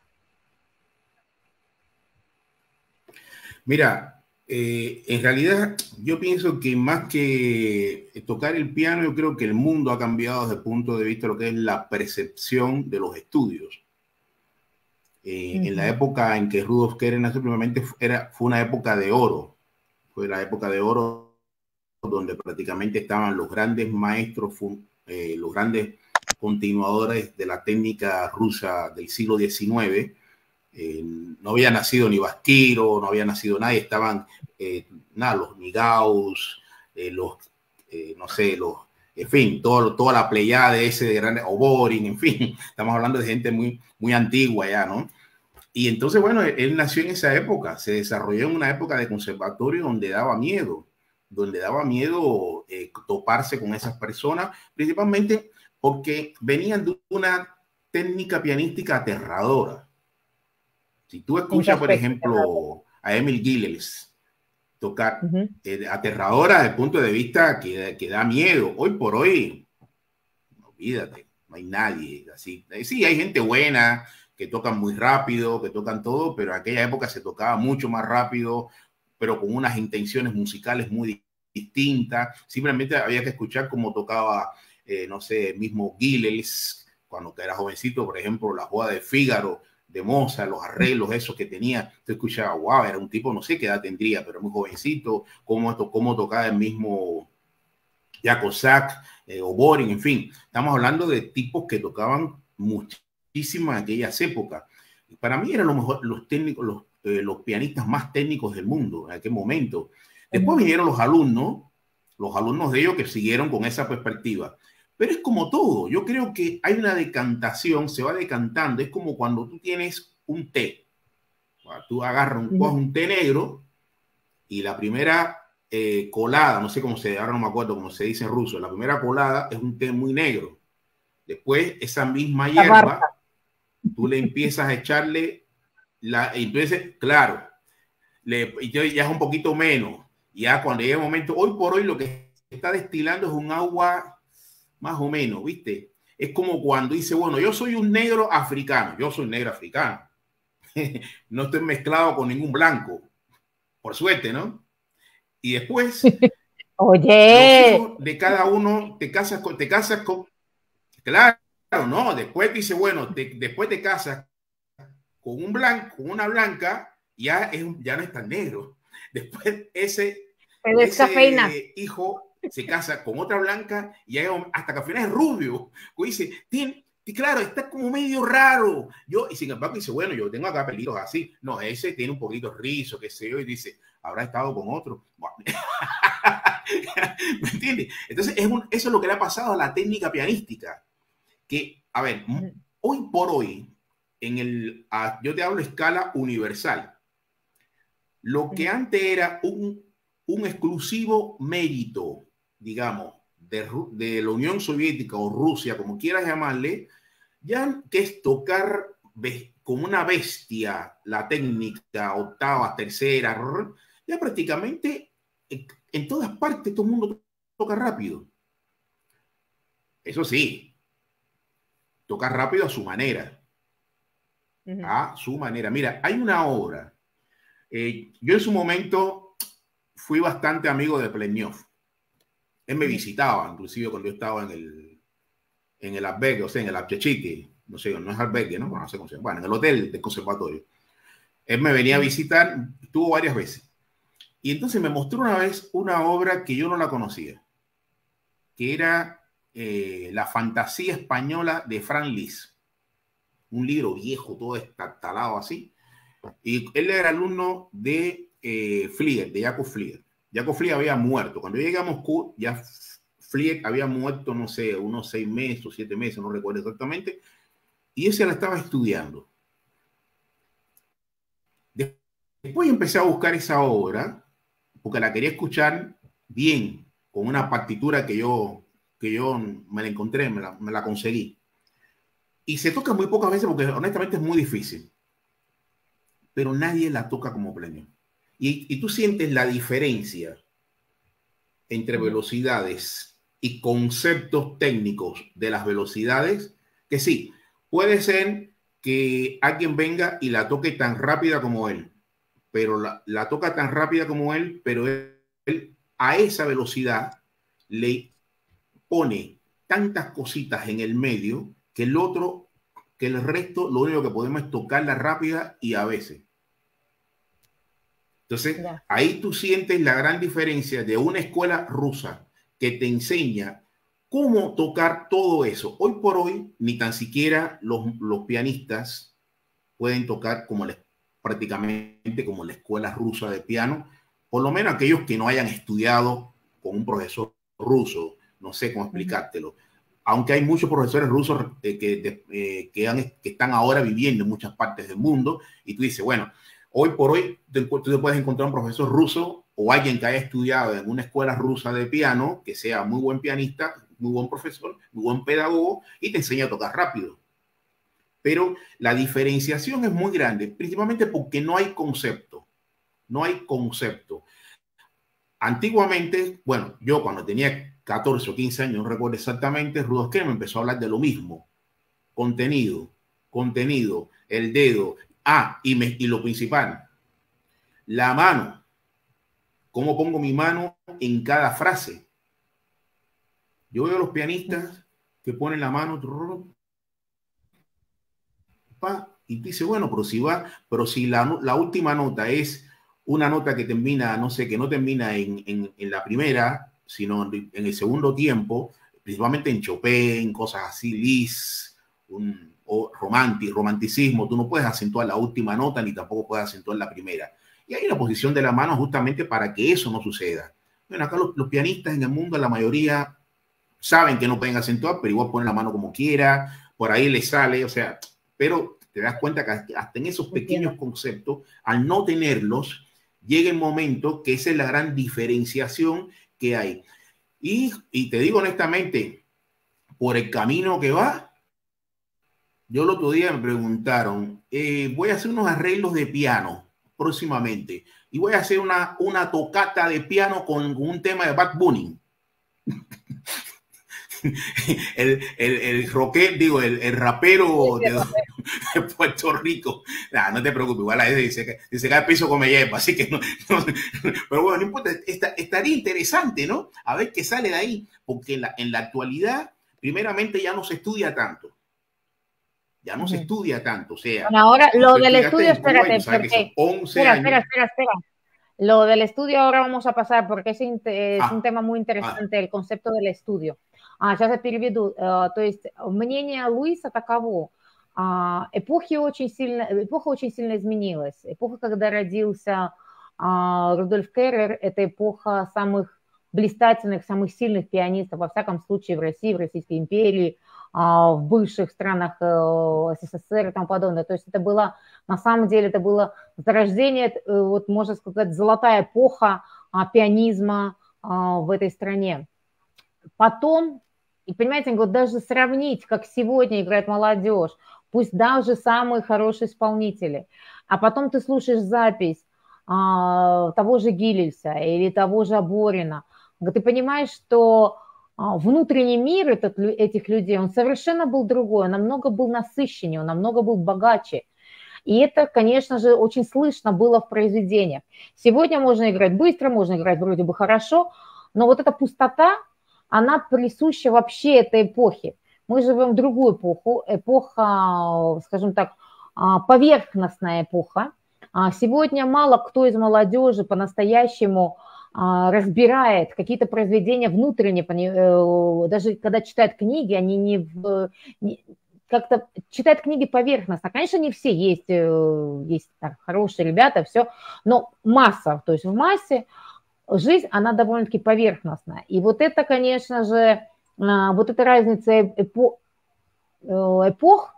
Mira, Eh, en realidad, yo pienso que más que tocar el piano, yo creo que el mundo ha cambiado desde el punto de vista de lo que es la percepción de los estudios. Eh, en la época en que Rudolf Keren nació, primeramente era, fue una época de oro. Fue la época de oro donde prácticamente estaban los grandes maestros, eh, los grandes continuadores de la técnica rusa del siglo XIX eh, no había nacido ni Basquiro, no había nacido nadie, estaban eh, nada, los Nigaus, eh, los, no sé, los, en fin, todo, toda la pleyada de ese de grande, Oborin, en fin, estamos hablando de gente muy, muy antigua ya, ¿no? Y entonces, bueno, él nació en esa época, se desarrolló en una época de conservatorio donde daba miedo, donde daba miedo toparse con esas personas, principalmente porque venían de una técnica pianística aterradora si tú escuchas, por ejemplo, a Emil Gilles tocar eh, aterradora desde el punto de vista que, que, da miedo, hoy por hoy, olvídate, no hay nadie así. Eh, sí, hay gente buena que tocan muy rápido, que tocan todo, pero en aquella época se tocaba mucho más rápido, pero con unas intenciones musicales muy distintas. Simplemente había que escuchar cómo tocaba, eh, no sé, mismo Gilles, cuando era jovencito, por ejemplo, la joda de Fígaro, de Mozart, los arreglos esos que tenía, te escuchaba, wow, era un tipo, no sé qué edad tendría, pero muy jovencito, cómo, cómo tocaba el mismo Jacosac eh, o Boring, en fin, estamos hablando de tipos que tocaban muchísimo en aquellas épocas. Para mí eran lo mejor, los técnicos, los, eh, los pianistas más técnicos del mundo en aquel momento. Después vinieron los alumnos, los alumnos de ellos que siguieron con esa perspectiva. Pero es como todo, yo creo que hay una decantación, se va decantando, es como cuando tú tienes un té. Tú agarras un, un té negro y la primera eh, colada, no sé cómo se, ahora no me acuerdo cómo se dice en ruso, la primera colada es un té muy negro. Después esa misma hierba, tú le empiezas a echarle, la, entonces, claro, le, ya es un poquito menos. Ya cuando llega el momento, hoy por hoy lo que está destilando es un agua más o menos, ¿viste? Es como cuando dice, bueno, yo soy un negro africano, yo soy un negro africano, no estoy mezclado con ningún blanco, por suerte, ¿no? Y después, oye, de cada uno te casas con, te casas con, claro, no, después dice, bueno, después te casas con un blanco, con una blanca, ya, es, ya no es tan negro. Después ese, ese hijo se casa con otra blanca y hasta que al final es rubio. dice, tiene, claro, está como medio raro. Yo, y sin embargo, dice, bueno, yo tengo acá peligros así. No, ese tiene un poquito rizo, qué sé yo, y dice, habrá estado con otro. ¿Me entiendes? Entonces, es eso es lo que le ha pasado a la técnica pianística. Que, a ver, hoy por hoy, en el, yo te hablo escala universal. Lo que antes era un, un exclusivo mérito, digamos, de, de, la Unión Soviética o Rusia, como quieras llamarle, ya que es tocar como una bestia la técnica octava, tercera, ya prácticamente en todas partes todo el mundo toca rápido. Eso sí, toca rápido a su manera. A su manera. Mira, hay una obra. Eh, yo en su momento fui bastante amigo de Pleñov. Él me visitaba, inclusive cuando yo estaba en el, en el albergue, o sea, en el Abchechiti, no sé, no es albergue, ¿no? Bueno, no sé cómo se llama, bueno, en el hotel del conservatorio. Él me venía a visitar, estuvo varias veces. Y entonces me mostró una vez una obra que yo no la conocía, que era eh, La fantasía española de Fran Lis, un libro viejo, todo estalado así. Y él era alumno de eh, de Jacob Flieger. Jacob Flieger había muerto. Cuando llegamos a Moscú, ya Flick había muerto, no sé, unos seis meses o siete meses, no recuerdo exactamente, y ese la estaba estudiando. Después empecé a buscar esa obra, porque la quería escuchar bien, con una partitura que yo, que yo me la encontré, me la, me la conseguí. Y se toca muy pocas veces porque honestamente es muy difícil. Pero nadie la toca como premio. Y, y tú sientes la diferencia entre velocidades y conceptos técnicos de las velocidades, que sí, puede ser que alguien venga y la toque tan rápida como él, pero la, toca tan rápida como él, pero él, a esa velocidad le pone tantas cositas en el medio que el otro, que el resto, lo único que podemos es tocarla rápida y a veces. Entonces, ahí tú sientes la gran diferencia de una escuela rusa que te enseña cómo tocar todo eso. Hoy por hoy, ni tan siquiera los, pianistas pueden tocar como prácticamente como la escuela rusa de piano, por lo menos aquellos que no hayan estudiado con un profesor ruso, no sé cómo explicártelo. Aunque hay muchos profesores rusos eh, que, eh, que, están ahora viviendo en muchas partes del mundo, y tú dices, bueno, hoy por hoy tú te puedes encontrar un profesor ruso o alguien que haya estudiado en una escuela rusa de piano, que sea muy buen pianista, muy buen profesor, muy buen pedagogo y te enseña a tocar rápido. Pero la diferenciación es muy grande, principalmente porque no hay concepto. No hay concepto. Antiguamente, bueno, yo cuando tenía 14 o 15 años, no recuerdo exactamente, Rudolf me empezó a hablar de lo mismo. Contenido, contenido, el dedo. Ah, y, me, y lo principal, la mano cómo pongo mi mano en cada frase. Yo veo a los pianistas que ponen la mano y dice, bueno, pero si va, pero si la, última nota es una nota que termina, no sé, que no termina en, la primera, sino en, el segundo tiempo, principalmente en Chopin, cosas así, Lis, o romanticismo, tú no puedes acentuar la última nota ni tampoco puedes acentuar la primera. Y hay una posición de la mano justamente para que eso no suceda. Bueno, acá los, pianistas en el mundo, la mayoría saben que no pueden acentuar, pero igual ponen la mano como quiera, por ahí le sale, o sea, pero te das cuenta que hasta en esos pequeños conceptos, al no tenerlos, llega el momento que esa es la gran diferenciación que hay. Y, y te digo honestamente, por el camino que va, yo el otro día me preguntaron, eh, voy a hacer unos arreglos de piano próximamente. Y voy a hacer una, una tocata de piano con un tema de Bad Bunny. el, el, el roque, digo, el, el rapero de, de, Puerto Rico. Nah, no te preocupes, igual a ese dice que, dice que al piso come hierba, así que no, no, Pero bueno, no importa, está, estaría interesante, ¿no? A ver qué sale de ahí, porque en la, en la actualidad, primeramente ya no se estudia tanto Ya no se estudia tanto, o sea. Bueno, ahora lo del estudio, espérate, porque. 11 espera, años. espera, espera, espera. Lo del estudio ahora vamos a pasar porque es, es а, un tema muy интересante, а. el concepto del estudio. А, сейчас я переведу. То есть мнение Луиса таково. Эпохи очень сильно, эпоха очень сильно изменилась. Эпоха, когда родился Рудольф Керрер, это эпоха самых блистательных, самых сильных пианистов, во всяком случае, в России, в Российской империи, в бывших странах э, СССР и тому подобное. То есть это было, на самом деле, это было зарождение, э, вот можно сказать, золотая эпоха пианизма в этой стране. Потом, и понимаете, вот даже сравнить, как сегодня играет молодежь, пусть даже самые хорошие исполнители, а потом ты слушаешь запись а, того же Гиллельса или того же Аборина, ты понимаешь, что а, внутренний мир этот, этих людей, он совершенно был другой, он намного был насыщеннее, он намного был богаче. И это, конечно же, очень слышно было в произведениях. Сегодня можно играть быстро, можно играть вроде бы хорошо, но вот эта пустота, она присуща вообще этой эпохе. Мы живем в другую эпоху, эпоха, скажем так, а, поверхностная эпоха. А сегодня мало кто из молодежи по-настоящему разбирает какие-то произведения внутренне, э, даже когда читают книги, они не, не как-то читают книги поверхностно. Конечно, не все есть, э, есть так, хорошие ребята, все, но масса, то есть в массе жизнь, она довольно-таки поверхностная. И вот это, конечно же, а, вот эта разница эпох, э, эпох,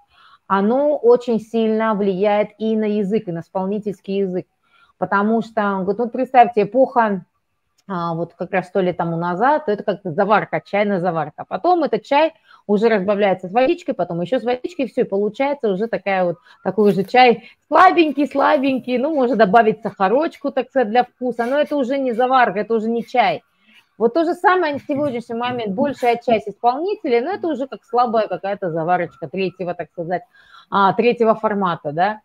оно очень сильно влияет и на язык, и на исполнительский язык. Потому что, вот представьте, эпоха а, вот как раз сто лет тому назад, то это как заварка, чайная заварка. Потом этот чай уже разбавляется с водичкой, потом еще с водичкой, все, и получается уже такая вот, такой же чай слабенький, слабенький, ну, можно добавить сахарочку, так сказать, для вкуса, но это уже не заварка, это уже не чай. Вот то же самое на сегодняшний момент, большая часть исполнителей, но это уже как слабая какая-то заварочка третьего, так сказать, а, третьего формата, да.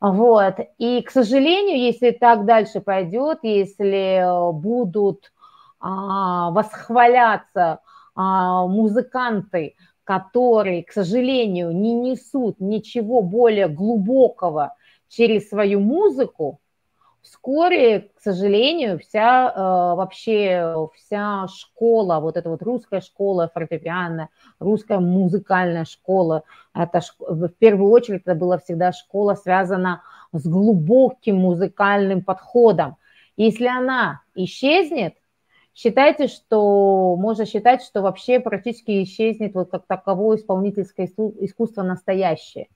Вот. И, к сожалению, если так дальше пойдет, если э, будут а, восхваляться а, музыканты, которые, к сожалению, не несут ничего более глубокого через свою музыку, Вскоре, к сожалению, вся э, вообще вся школа, вот эта вот русская школа фортепиано, русская музыкальная школа, это в первую очередь это была всегда школа связана с глубоким музыкальным подходом. Если она исчезнет, считайте, что можно считать, что вообще практически исчезнет вот как таковое исполнительское искусство настоящее.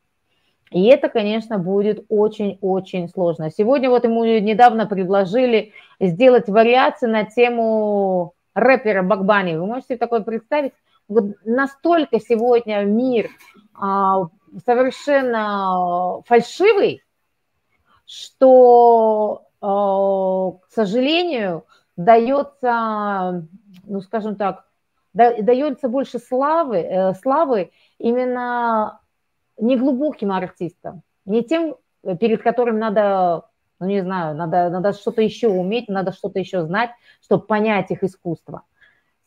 И это, конечно, будет очень-очень сложно. Сегодня вот ему недавно предложили сделать вариации на тему рэпера Багбани. Вы можете такое представить? Вот настолько сегодня мир а, совершенно фальшивый, что, а, к сожалению, дается, ну, скажем так, дается больше славы, э, славы именно не глубоким артистом, не тем, перед которым надо, ну не знаю, надо, надо что-то еще уметь, надо что-то еще знать, чтобы понять их искусство.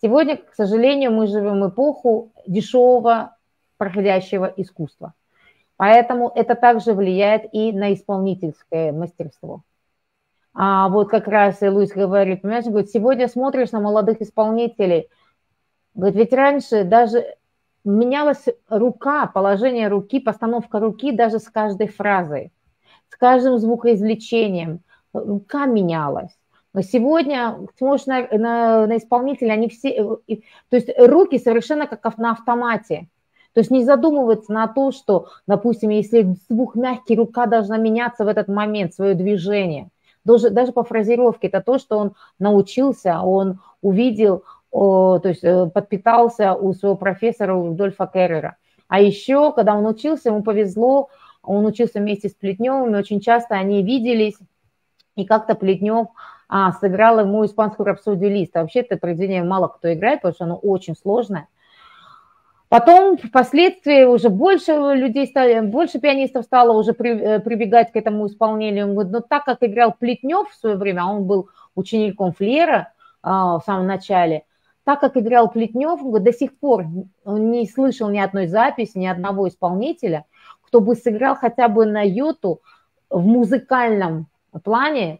Сегодня, к сожалению, мы живем эпоху дешевого проходящего искусства. Поэтому это также влияет и на исполнительское мастерство. А вот как раз и Луис говорит, понимаешь, говорит, сегодня смотришь на молодых исполнителей, говорит, ведь раньше даже менялась рука, положение руки, постановка руки даже с каждой фразой, с каждым звукоизвлечением. Рука менялась. Но сегодня, смотришь на, на, на исполнителя, они все, э, то есть руки совершенно как на автомате. То есть не задумываться на то, что, допустим, если звук мягкий, рука должна меняться в этот момент, свое движение. Даже, даже по фразировке, это то, что он научился, он увидел, то есть э, подпитался у своего профессора Рудольфа Керрера. А еще, когда он учился, ему повезло, он учился вместе с Плетневым, и очень часто они виделись, и как-то Плетнев а, сыграл ему испанскую рапсодию лист. А вообще это произведение мало кто играет, потому что оно очень сложное. Потом впоследствии уже больше людей стали, больше пианистов стало уже при, прибегать к этому исполнению. Он говорит, но так как играл Плетнев в свое время, он был учеником Флера а, в самом начале, так как играл Плетнев, до сих пор не слышал ни одной записи, ни одного исполнителя, кто бы сыграл хотя бы на йоту в музыкальном плане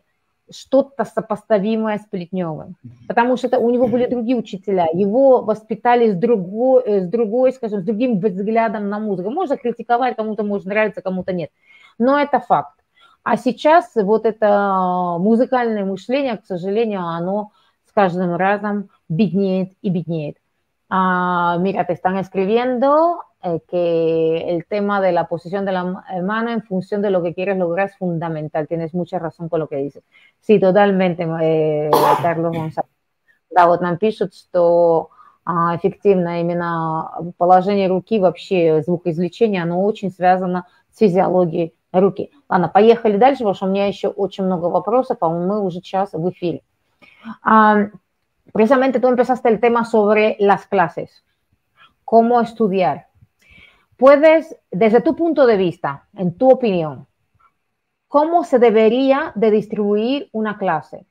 что-то сопоставимое с Плетневым. Потому что это, у него были другие учителя. Его воспитали с другой, э, с другой, скажем, с другим взглядом на музыку. Можно критиковать, кому-то может нравиться, кому-то нет. Но это факт. А сейчас вот это музыкальное мышление, к сожалению, оно с каждым разом беднеет и беднеет. Ah, mira, te están escribiendo eh, que el tema de la posición de la mano en función de lo que quieres lograr es fundamental. Tienes mucha razón con lo que dices. Sí, totalmente, eh, Carlos González. Да, вот нам пишут, что а, эффективно именно положение руки, вообще звукоизвлечение, оно очень связано с физиологией руки. Ладно, поехали дальше, потому что у меня еще очень много вопросов, а мы уже час в эфире. А, precisamente tú empezaste el tema sobre las clases, cómo estudiar. Puedes, desde tu punto de vista, en tu opinión, ¿cómo se debería de distribuir una clase?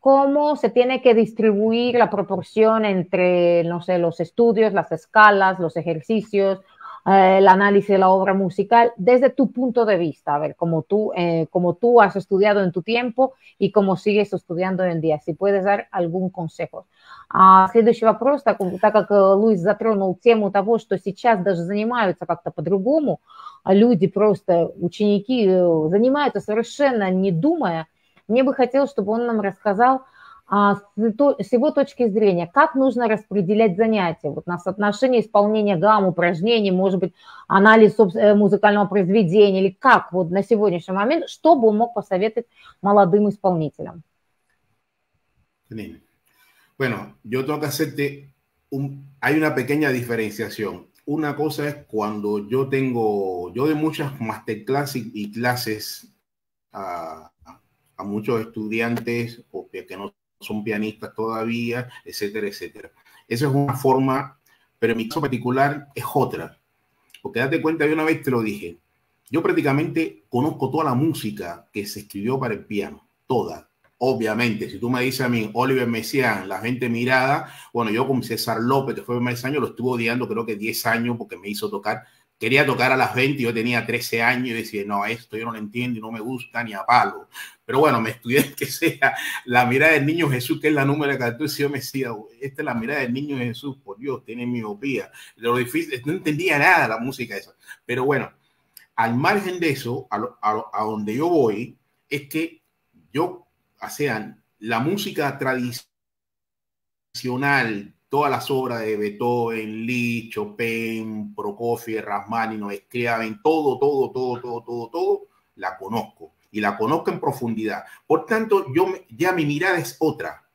¿Cómo se tiene que distribuir la proporción entre, no sé, los estudios, las escalas, los ejercicios, eh, el análisis de la obra musical desde tu punto de vista, a ver, como tú, eh, como tú has estudiado en tu tiempo и como sigues estudiando hoy en día, si puedes dar algún consejo. А следующий вопрос, так, так как Луис затронул тему того, что сейчас даже занимаются как-то по-другому, а люди просто, ученики, занимаются совершенно не думая, мне бы хотелось, чтобы он нам рассказал, а, с его точки зрения, как нужно распределять занятия вот на соотношение исполнения гамм, упражнений, может быть, анализ э, музыкального произведения, или как вот на сегодняшний момент, что бы он мог посоветовать молодым исполнителям? Bueno, yo tengo que hacerte un, hay una pequeña diferenciación. Una cosa es cuando yo tengo, yo de muchas masterclass y clases a, a muchos estudiantes o que no son pianistas todavía, etcétera, etcétera. Esa es una forma, pero en mi caso particular es otra. Porque date cuenta, yo una vez te lo dije, yo prácticamente conozco toda la música que se escribió para el piano, toda. Obviamente, si tú me dices a mí, Oliver Messiaen, La gente mirada, bueno, yo con César López, que fue más años, lo estuve odiando creo que 10 años porque me hizo tocar quería tocar a las 20, yo tenía 13 años y decía, no, esto yo no lo entiendo y no me gusta ni a palo. Pero bueno, me estudié que sea la mirada del niño Jesús, que es la número de 14, yo me decía, esta es la mirada del niño Jesús, por Dios, tiene miopía. Lo difícil, no entendía nada la música esa. Pero bueno, al margen de eso, a, a donde yo voy, es que yo, o sea, la música tradicional todas las obras de Beethoven, Lee, Chopin, Prokofiev, Rachmaninoff, Scriabin, todo, todo, todo, todo, todo, todo, la conozco y la conozco en profundidad. Por tanto, yo ya mi mirada es otra.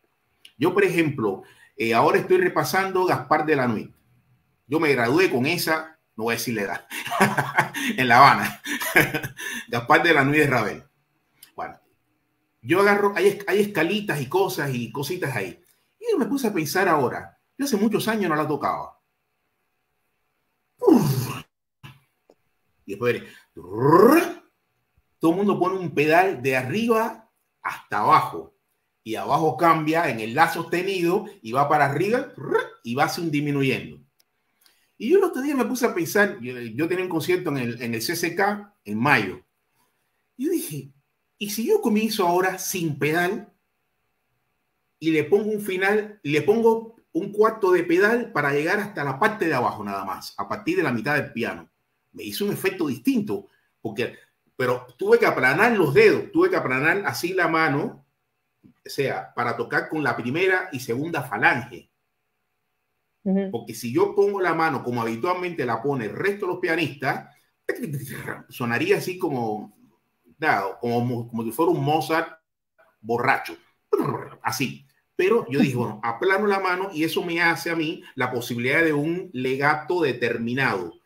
Yo, por ejemplo, eh, ahora estoy repasando Gaspar de la Nuit. Yo me gradué con esa, no voy a decir la edad, en La Habana. Gaspar de la Nuit de Ravel. Bueno, yo agarro, hay, hay escalitas y cosas y cositas ahí. Y me puse a pensar ahora, yo hace muchos años no la tocaba. Y después, todo el mundo pone un pedal de arriba hasta abajo. Y abajo cambia en el la sostenido y va para arriba y va disminuyendo. Y yo el otro día me puse a pensar, yo, tenía un concierto en el, en el CCK en mayo. Yo dije, ¿y si yo comienzo ahora sin pedal y le pongo un final, le pongo un cuarto de pedal para llegar hasta la parte de abajo nada más, a partir de la mitad del piano. Me hizo un efecto distinto, porque, pero tuve que aplanar los dedos, tuve que aplanar así la mano, o sea, para tocar con la primera y segunda falange. Porque si yo pongo la mano como habitualmente la pone el resto de los pianistas, sonaría así como, como, como si fuera un Mozart borracho. Así. Pero yo dije, bueno, aplano la mano y eso me hace a mí la posibilidad de un legato determinado.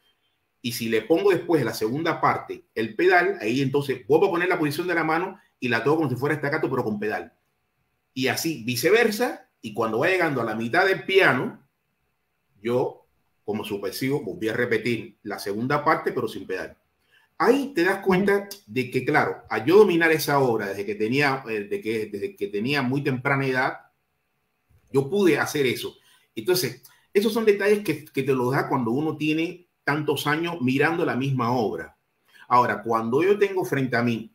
Y si le pongo después la segunda parte, el pedal, ahí entonces vuelvo a poner la posición de la mano y la toco como si fuera estacato, pero con pedal. Y así viceversa. Y cuando va llegando a la mitad del piano, yo como supresivo, volví a repetir la segunda parte, pero sin pedal. Ahí te das cuenta de que, claro, a yo dominar esa obra desde que tenía, eh, de que, desde que tenía muy temprana edad, yo pude hacer eso. Entonces, esos son detalles que, que te los da cuando uno tiene tantos años mirando la misma obra. Ahora, cuando yo tengo frente a mí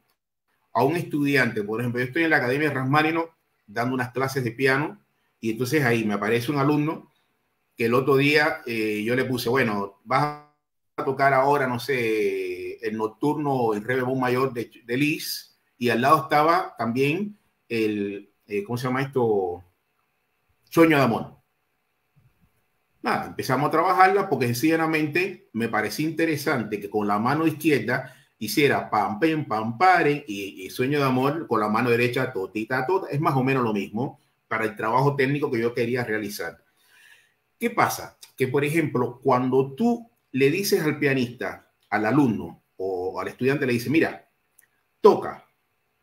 a un estudiante, por ejemplo, yo estoy en la Academia Rasmarino dando unas clases de piano y entonces ahí me aparece un alumno que el otro día eh, yo le puse, bueno, vas a tocar ahora, no sé, el nocturno en re mayor de, de Liz y al lado estaba también el, eh, ¿cómo se llama esto? Sueño de amor. Nada, empezamos a trabajarla porque sencillamente me parecía interesante que con la mano izquierda hiciera pam, pam, pam, pare y, sueño de amor con la mano derecha, totita, tota. Es más o menos lo mismo para el trabajo técnico que yo quería realizar. ¿Qué pasa? Que, por ejemplo, cuando tú le dices al pianista, al alumno o al estudiante, le dices, mira, toca,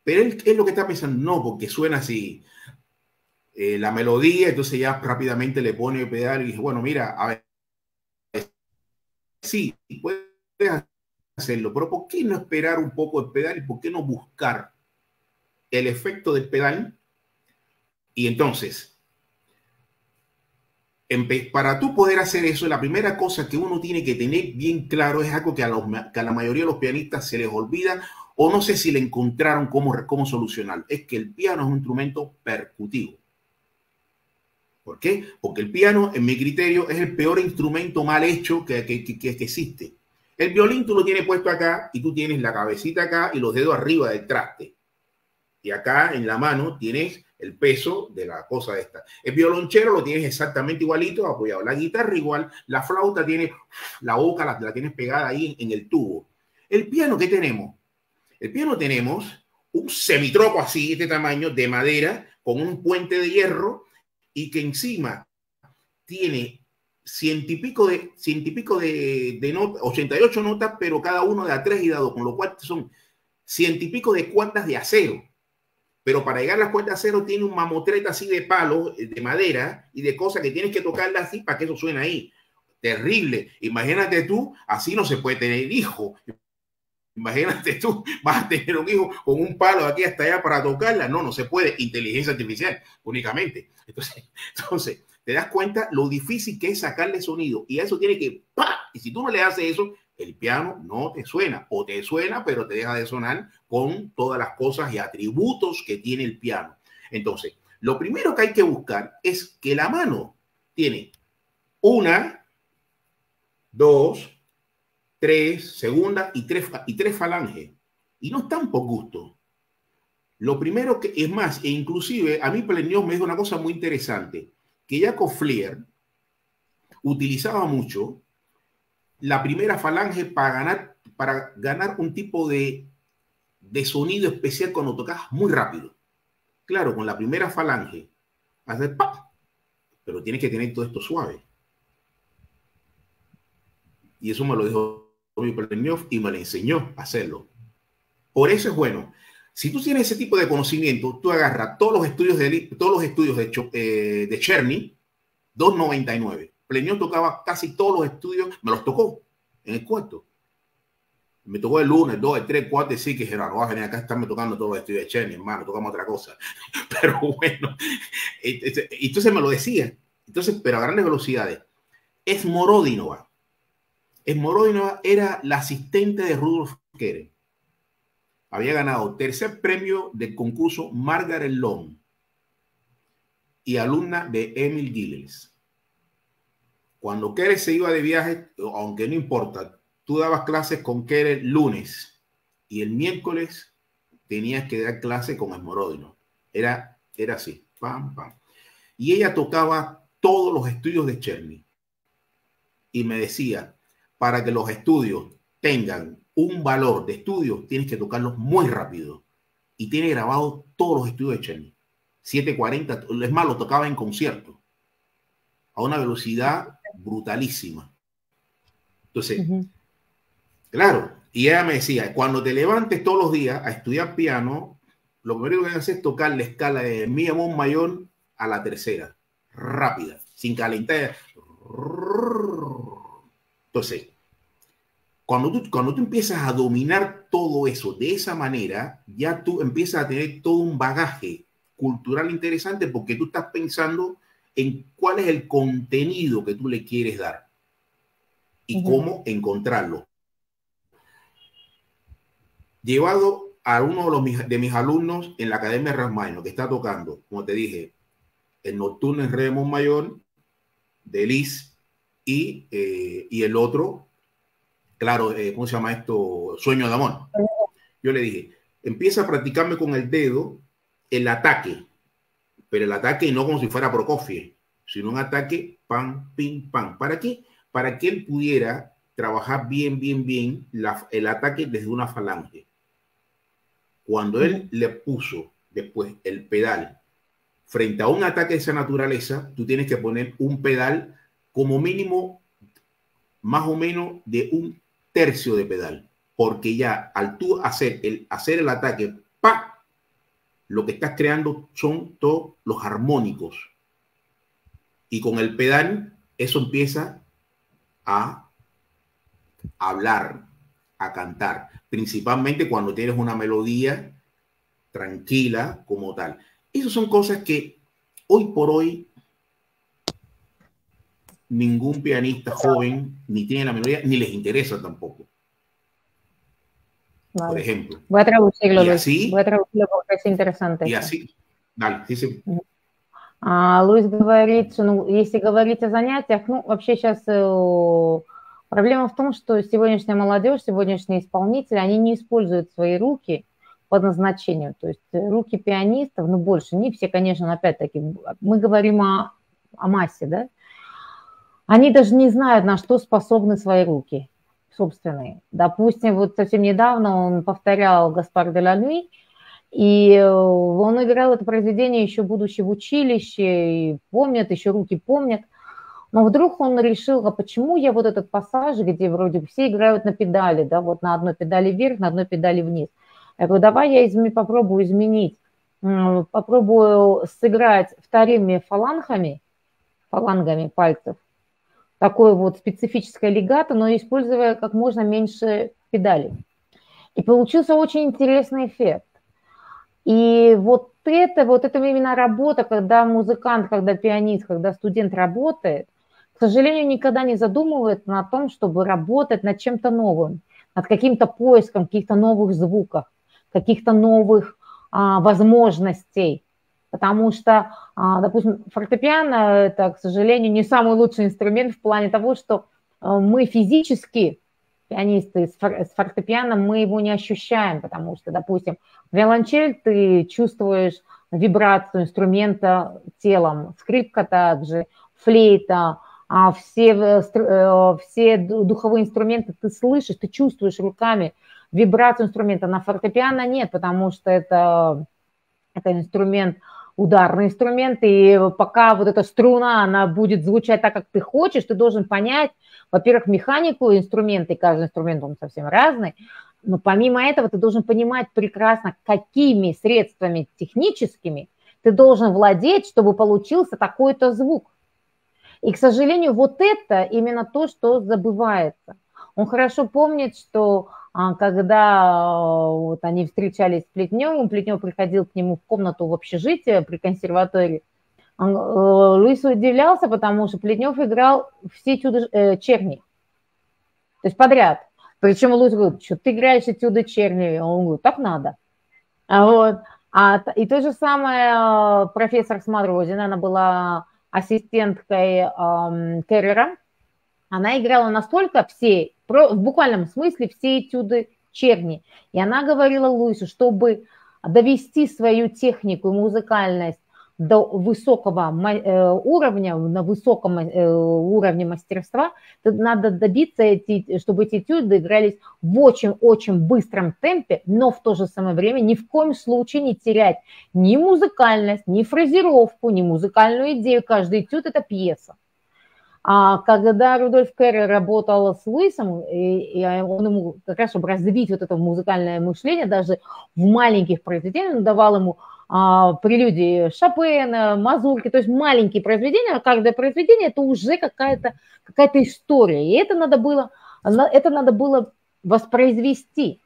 pero él es lo que está pensando, no, porque suena así, eh, la melodía, entonces ya rápidamente le pone el pedal y dice, bueno, mira, a ver, sí, puedes hacerlo, pero ¿por qué no esperar un poco el pedal y por qué no buscar el efecto del pedal? Y entonces, para tú poder hacer eso, la primera cosa que uno tiene que tener bien claro es algo que a, la mayoría de los pianistas se les olvida o no sé si le encontraron cómo, cómo solucionar. Es que el piano es un instrumento percutivo. ¿Por qué? Porque el piano, en mi criterio, es el peor instrumento mal hecho que, que, que, existe. El violín tú lo tienes puesto acá y tú tienes la cabecita acá y los dedos arriba del traste. Y acá en la mano tienes el peso de la cosa esta. El violonchero lo tienes exactamente igualito, apoyado. La guitarra igual, la flauta tiene la boca, la, la tienes pegada ahí en, en el tubo. El piano, ¿qué tenemos? El piano tenemos un semitroco así, este tamaño, de madera, con un puente de hierro y que encima tiene ciento y pico de, ciento y pico de, de notas, 88 notas, pero cada uno de a tres y dado, con lo cual son ciento y pico de cuerdas de acero. Pero para llegar a las cuerdas de acero tiene un mamotreta así de palo, eh, de madera y de cosas que tienes que tocarla así para que eso suene ahí. Terrible. Imagínate tú, así no se puede tener hijo. Imagínate tú, vas a tener un hijo con un palo de aquí hasta allá para tocarla. No, no se puede. Inteligencia artificial únicamente. Entonces, entonces, te das cuenta lo difícil que es sacarle sonido. Y eso tiene que, ¡pa! Y si tú no le haces eso, el piano no te suena. O te suena, pero te deja de sonar con todas las cosas y atributos que tiene el piano. Entonces, lo primero que hay que buscar es que la mano tiene una, dos, tres, segunda y tres, y tres falanges. Y no están por gusto. Lo primero que, es más, e inclusive a mí Plenios me dijo una cosa muy interesante, que Jacob Flier utilizaba mucho la primera falange para ganar, para ganar un tipo de, de sonido especial cuando tocas muy rápido. Claro, con la primera falange, hacer pa, pero tienes que tener todo esto suave. Y eso me lo dijo y me le enseñó a hacerlo. Por eso es bueno. Si tú tienes ese tipo de conocimiento, tú agarras todos los estudios de, todos los estudios de, eh, de Cherny, 299. Plenión tocaba casi todos los estudios, me los tocó en el cuarto. Me tocó el lunes, 2, el 3, 4, sí, que Gerardo va a venir acá estarme tocando todos los estudios de Cherny, hermano, tocamos otra cosa. Pero bueno, entonces me lo decía. Entonces, pero a grandes velocidades. Es Morodinova Esmorodino era la asistente de Rudolf Keren. Había ganado tercer premio del concurso Margaret Long y alumna de Emil Gilles. Cuando Keren se iba de viaje, aunque no importa, tú dabas clases con Keren lunes y el miércoles tenías que dar clase con Esmorodino. Era, era así, pam, pam. Y ella tocaba todos los estudios de Cherny. Y me decía, para que los estudios tengan un valor de estudio, tienes que tocarlos muy rápido. Y tiene grabado todos los estudios de Cherny. 740, es más, lo tocaba en concierto. A una velocidad brutalísima. Entonces, claro, y ella me decía, cuando te levantes todos los días a estudiar piano, lo primero que hacer es tocar la escala de mi amor mayor a la tercera, rápida, sin calentar Entonces, cuando tú, cuando tú empiezas a dominar todo eso de esa manera, ya tú empiezas a tener todo un bagaje cultural interesante porque tú estás pensando en cuál es el contenido que tú le quieres dar y cómo encontrarlo. Llevado a uno de, los, de mis alumnos en la Academia Rasmaino, que está tocando, como te dije, el nocturno en Re Mayor, de Liz, y, eh, y el otro, claro, eh, ¿cómo se llama esto? Sueño de amor. Yo le dije, empieza a practicarme con el dedo el ataque, pero el ataque no como si fuera Prokofiev, sino un ataque pan, pim, pam. ¿Para qué? Para que él pudiera trabajar bien, bien, bien el ataque desde una falange. Cuando él le puso después el pedal frente a un ataque de esa naturaleza, tú tienes que poner un pedal como mínimo más o menos de un tercio de pedal, porque ya al tú hacer el, hacer el ataque, ¡pa! lo que estás creando son todos los armónicos. Y con el pedal, eso empieza a hablar, a cantar, principalmente cuando tienes una melodía tranquila como tal. Esas son cosas que hoy por hoy ningún pianista joven ni tiene la melodía ni les interesa tampoco. Por ejemplo. Voy a traducirlo, y así, Voy a traducirlo porque es interesante. Y así, dale, sí. А, Луис говорит, что ну, если говорить о занятиях, ну, вообще сейчас э, проблема в том, что сегодняшняя молодежь, сегодняшние исполнители, они не используют свои руки по назначению. То есть руки пианистов, ну, больше, не все, конечно, опять-таки, мы говорим о, о массе, да, они даже не знают, на что способны свои руки собственные. Допустим, вот совсем недавно он повторял Гаспар де ла Нуи, и э, он играл это произведение еще будучи в училище, и помнят, еще руки помнят. Но вдруг он решил, а почему я вот этот пассаж, где вроде все играют на педали, да, вот на одной педали вверх, на одной педали вниз. Я говорю, давай я изме, попробую изменить, попробую сыграть вторыми фалангами, фалангами пальцев, такое вот специфическое легато, но используя как можно меньше педалей. И получился очень интересный эффект. И вот это, вот это именно работа, когда музыкант, когда пианист, когда студент работает, к сожалению, никогда не задумывается на том, чтобы работать над чем-то новым, над каким-то поиском каких-то новых звуков, каких-то новых а, возможностей. Потому что, допустим, фортепиано – это, к сожалению, не самый лучший инструмент в плане того, что а, мы физически пианисты с фортепиано, мы его не ощущаем, потому что, допустим, виолончель ты чувствуешь вибрацию инструмента телом, скрипка также, флейта, а все, э, э, все духовые инструменты ты слышишь, ты чувствуешь руками вибрацию инструмента. На фортепиано нет, потому что это, это инструмент, ударный инструмент, и пока вот эта струна, она будет звучать так, как ты хочешь, ты должен понять, во-первых, механику инструмента, и каждый инструмент, он совсем разный, но помимо этого ты должен понимать прекрасно, какими средствами техническими ты должен владеть, чтобы получился такой-то звук. И, к сожалению, вот это именно то, что забывается. Он хорошо помнит, что когда вот они встречались с Плетневым, Плетнев приходил к нему в комнату в общежитие при консерватории, он, э, Луис удивлялся, потому что Плетнев играл все этюды э, Черни, то есть подряд. Причем Луис говорит, что ты играешь этюды Черни? Он говорит, так надо. А вот. А, и то же самое э, профессор Смадрозин, она была ассистенткой эм, Керрера, она играла настолько все, в буквальном смысле, все этюды Черни. И она говорила Луису, чтобы довести свою технику и музыкальность до высокого э, уровня, на высоком э, уровне мастерства, то надо добиться, эти, чтобы эти этюды игрались в очень-очень быстром темпе, но в то же самое время ни в коем случае не терять ни музыкальность, ни фразировку, ни музыкальную идею. Каждый этюд – это пьеса. А когда Рудольф Керри работал с Луисом, и, и он ему как раз, чтобы развить вот это музыкальное мышление, даже в маленьких произведениях, он давал ему а, прелюдии Шопена, Мазурки, то есть маленькие произведения, каждое произведение это уже какая-то какая история, и это надо было, это надо было воспроизвести.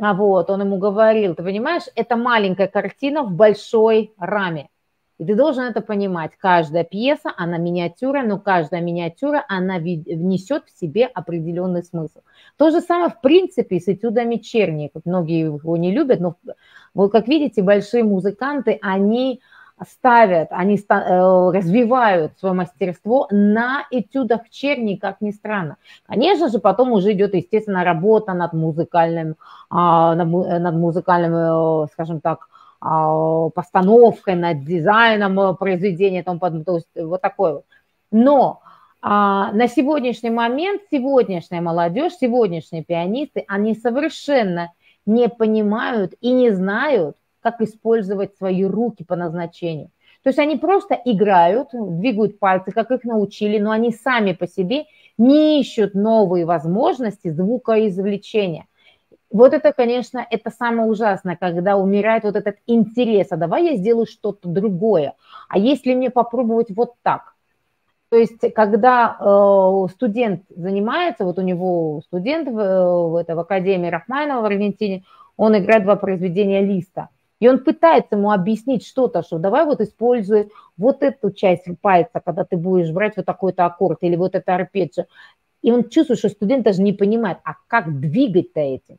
А вот, он ему говорил, ты понимаешь, это маленькая картина в большой раме. И ты должен это понимать. Каждая пьеса, она миниатюра, но каждая миниатюра, она внесет в себе определенный смысл. То же самое, в принципе, с этюдами Черни. Многие его не любят, но вот как видите, большие музыканты, они ставят, они э, развивают свое мастерство на этюдах Черни, как ни странно. Конечно же, потом уже идет, естественно, работа над музыкальным, а, над музыкальным, э, скажем так, постановкой, над дизайном э, произведения, тому то есть вот такое вот. Но а, на сегодняшний момент сегодняшняя молодежь, сегодняшние пианисты, они совершенно не понимают и не знают, как использовать свои руки по назначению. То есть они просто играют, двигают пальцы, как их научили, но они сами по себе не ищут новые возможности звукоизвлечения. Вот это, конечно, это самое ужасное, когда умирает вот этот интерес, а давай я сделаю что-то другое, а если мне попробовать вот так? То есть, когда э, студент занимается, вот у него студент в, в, это, в Академии Рахманова в Аргентине, он играет два произведения Листа, и он пытается ему объяснить что-то, что давай вот используй вот эту часть пальца, когда ты будешь брать вот такой-то аккорд или вот это арпеджио. И он чувствует, что студент даже не понимает, а как двигать-то этим.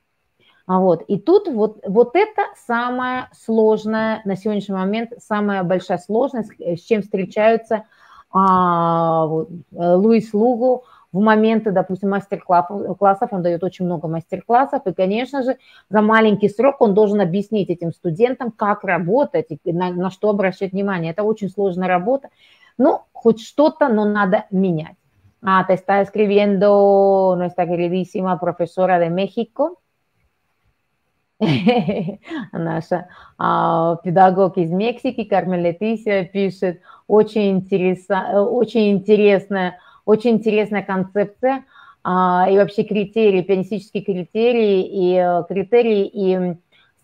А вот. И тут вот, вот это самая сложная, на сегодняшний момент, самая большая сложность, с чем встречаются а, вот, э, Луис Лугу в моменты, допустим, мастер-классов, он дает очень много мастер-классов, и, конечно же, за маленький срок он должен объяснить этим студентам, как работать и на, на что обращать внимание. Это очень сложная работа. Ну, хоть что-то, но надо менять. Ah, te está escribiendo nuestra queridísima profesora de México, наша а, педагог из Мексики, Кармен Летисия, пишет, очень, интереса, очень интересная, очень интересная концепция а, и вообще критерии, пианистические критерии и э, критерии и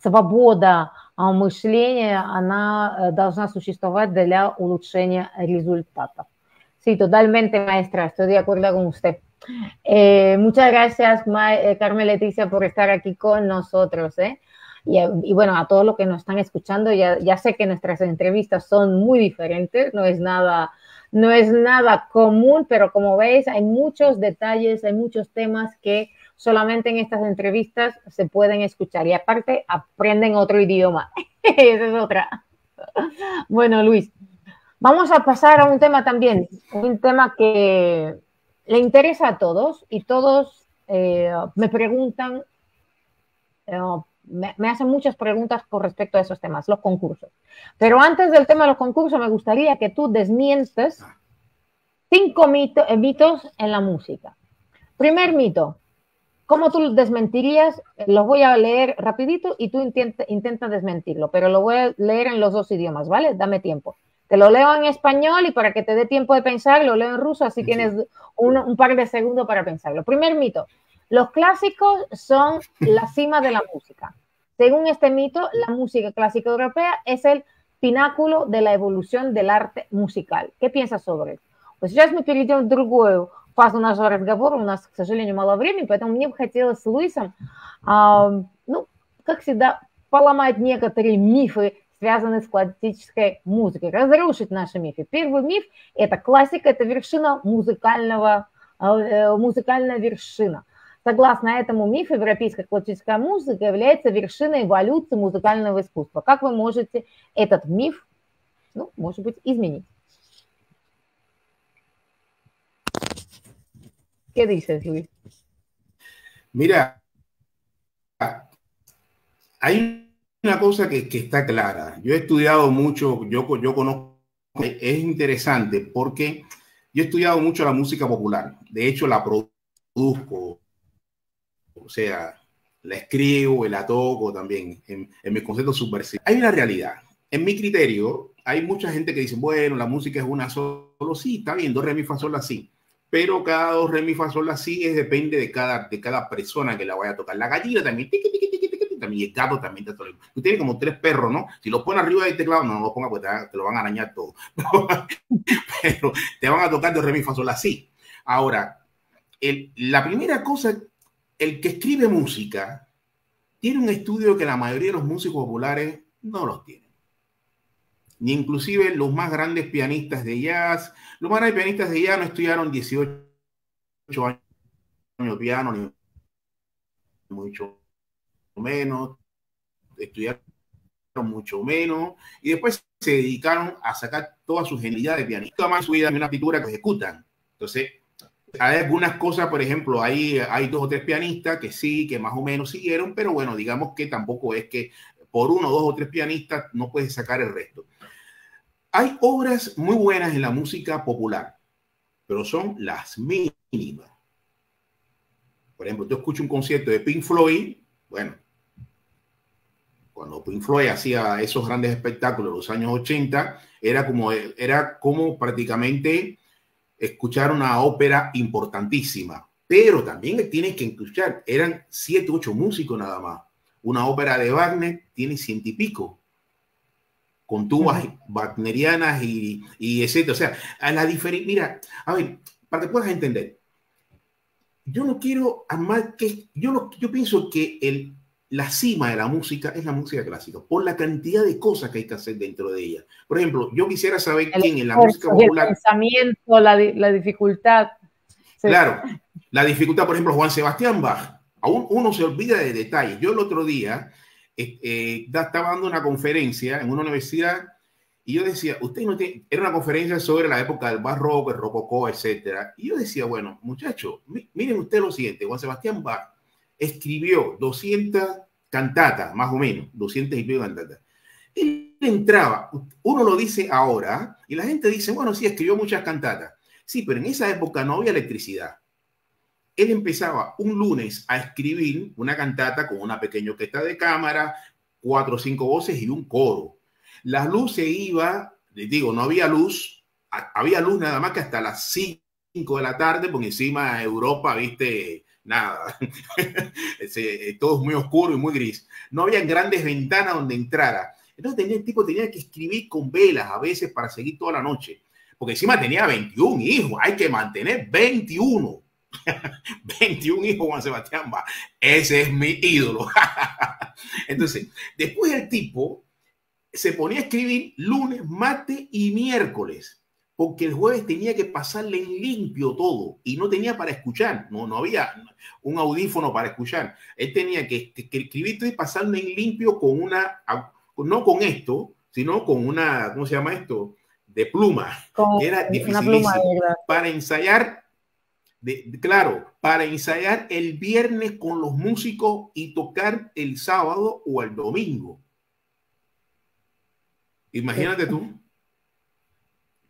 свобода а, мышления, она э, должна существовать для улучшения результатов. Sí, totalmente, maestra, estoy de acuerdo con usted. Eh, muchas gracias, eh, Carmen Leticia, por estar aquí con nosotros. ¿eh? Y, bueno, a todos los que nos están escuchando, ya, ya, sé que nuestras entrevistas son muy diferentes, no es nada, no es nada común, pero como veis, hay muchos detalles, hay muchos temas que solamente en estas entrevistas se pueden escuchar y aparte aprenden otro idioma. Esa es otra. Bueno, Luis, vamos a pasar a un tema también, un tema que le interesa a todos y todos eh, me preguntan, eh, me, hacen muchas preguntas con respecto a esos temas, los concursos. Pero antes del tema de los concursos, me gustaría que tú desmientes cinco eh, mitos en la música. Primer mito, ¿cómo tú desmentirías? Los voy a leer rapidito y tú intenta, intenta desmentirlo, pero lo voy a leer en los dos idiomas, ¿vale? Dame tiempo. Te lo leo en español y para que te dé tiempo de pensar, lo leo en ruso, así tienes un, par de segundos para pensarlo. Primer mito, los clásicos son la cima de la música. Según este mito, la música clásica europea es el pináculo de la evolución del arte musical. ¿Qué piensas sobre eso? Pues сейчас мы перейдем в другую фазу нашего разговора. У нас, к сожалению, мало времени, поэтому мне бы хотелось с Луисом, э, ну, как всегда, поломать некоторые мифы связаны с классической музыкой, разрушить наши мифы. Первый миф – это классика, это вершина музыкального, э, э, музыкальная вершина. Согласно этому мифу, европейская классическая музыка является вершиной эволюции музыкального искусства. Как вы можете этот миф, ну, может быть, изменить? ¿Qué dices, Luis? Mira, hay una cosa que, que, está clara. Yo he estudiado mucho, yo, yo conozco, es interesante porque yo he estudiado mucho la música popular. De hecho, la produzco, o sea, la escribo y la toco también en, en mis conceptos subversivos. Hay una realidad. En mi criterio, hay mucha gente que dice, bueno, la música es una solo, sí, está bien, dos re, mi, así. Pero cada dos re, mi, así es, depende de cada, de cada persona que la vaya a tocar. La gallina también, tiqui, también, te. Tú tienes como tres perros, ¿no? Si los pones arriba del teclado, no, no los pongas porque te, lo van a arañar todo. Pero te van a tocar de re, mi, fa, sol, así. Ahora, el, la primera cosa, el que escribe música tiene un estudio que la mayoría de los músicos populares no los tienen. Ni inclusive los más grandes pianistas de jazz, los más grandes pianistas de jazz no estudiaron 18 años de piano, ni mucho menos, estudiaron mucho menos, y después se dedicaron a sacar toda su genialidad de pianista, más su vida una pintura que ejecutan. Entonces, hay algunas cosas, por ejemplo, hay, hay dos o tres pianistas que sí, que más o menos siguieron, pero bueno, digamos que tampoco es que por uno, dos o tres pianistas no puedes sacar el resto. Hay obras muy buenas en la música popular, pero son las mínimas. Por ejemplo, tú escuchas un concierto de Pink Floyd, bueno, cuando Pink Floyd hacía esos grandes espectáculos en los años 80, era como, era como prácticamente escuchar una ópera importantísima. Pero también tienes que escuchar, eran siete, ocho músicos nada más. Una ópera de Wagner tiene ciento y pico, con tubas wagnerianas y, y etcétera. O sea, a la diferencia, mira, a ver, para que puedas entender, yo no quiero amar que, yo, no, yo pienso que el, la cima de la música es la música clásica, por la cantidad de cosas que hay que hacer dentro de ella. Por ejemplo, yo quisiera saber quién en la música popular. El pensamiento, la, la dificultad. Claro, la dificultad, por ejemplo, Juan Sebastián Bach, aún uno se olvida de detalles. Yo el otro día eh, eh, estaba dando una conferencia en una universidad y yo decía, usted no tiene, era una conferencia sobre la época del barroco, el rococó, etcétera. Y yo decía, bueno, muchachos, miren ustedes lo siguiente, Juan Sebastián Bach escribió 200 cantatas, más o menos, 200 y pico cantatas. Él entraba, uno lo dice ahora, y la gente dice, bueno, sí, escribió muchas cantatas. Sí, pero en esa época no había electricidad. Él empezaba un lunes a escribir una cantata con una pequeña orquesta de cámara, cuatro o cinco voces y un coro la luz se iba, les digo, no había luz, había luz nada más que hasta las 5 de la tarde, porque encima Europa, viste, nada, eh, todo es muy oscuro y muy gris. No había grandes ventanas donde entrara. Entonces el tipo tenía que escribir con velas a veces para seguir toda la noche, porque encima tenía 21 hijos, hay que mantener 21. 21 hijos Juan Sebastián. Ese es mi ídolo. Entonces, después el tipo se ponía a escribir lunes, martes y miércoles, porque el jueves tenía que pasarle en limpio todo y no tenía para escuchar, no, no había un audífono para escuchar. Él tenía que, escribir y pasarle en limpio con una, no con esto, sino con una, ¿cómo se llama esto? De pluma, era dificilísimo. Para ensayar de, claro, para ensayar el viernes con los músicos y tocar el sábado o el domingo. Imagínate tú.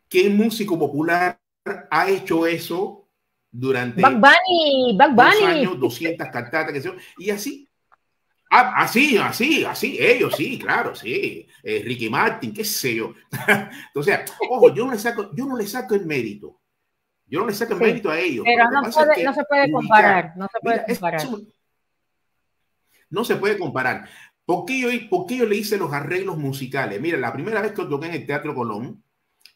¿Qué músico popular ha hecho eso durante Back Bunny, Back Bunny. años, 200 cantatas, que y así? Ah, así, así, así, ellos sí, claro, sí. Eh, Ricky Martin, qué sé yo. Entonces, ojo, yo no le saco, yo no le saco el mérito. Yo no le saco el mérito a ellos. Pero no, no, se puede comparar, no se puede comparar. no se puede comparar. ¿Por qué, yo, yo le hice los arreglos musicales? Mira, la primera vez que toqué en el Teatro Colón,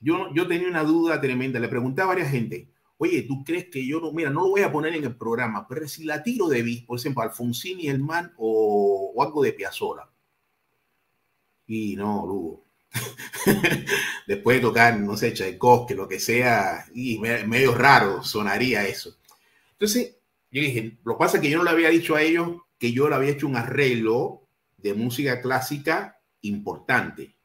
yo, yo tenía una duda tremenda. Le pregunté a varias gente, oye, ¿tú crees que yo no, mira, no lo voy a poner en el programa, pero si la tiro de bis, por ejemplo, Alfonsín y el man o, o algo de Piazzola? Y no, Lugo. Después de tocar, no sé, Tchaikovsky, lo que sea, y medio raro sonaría eso. Entonces, yo dije, lo que pasa es que yo no le había dicho a ellos que yo le había hecho un arreglo de música clásica importante.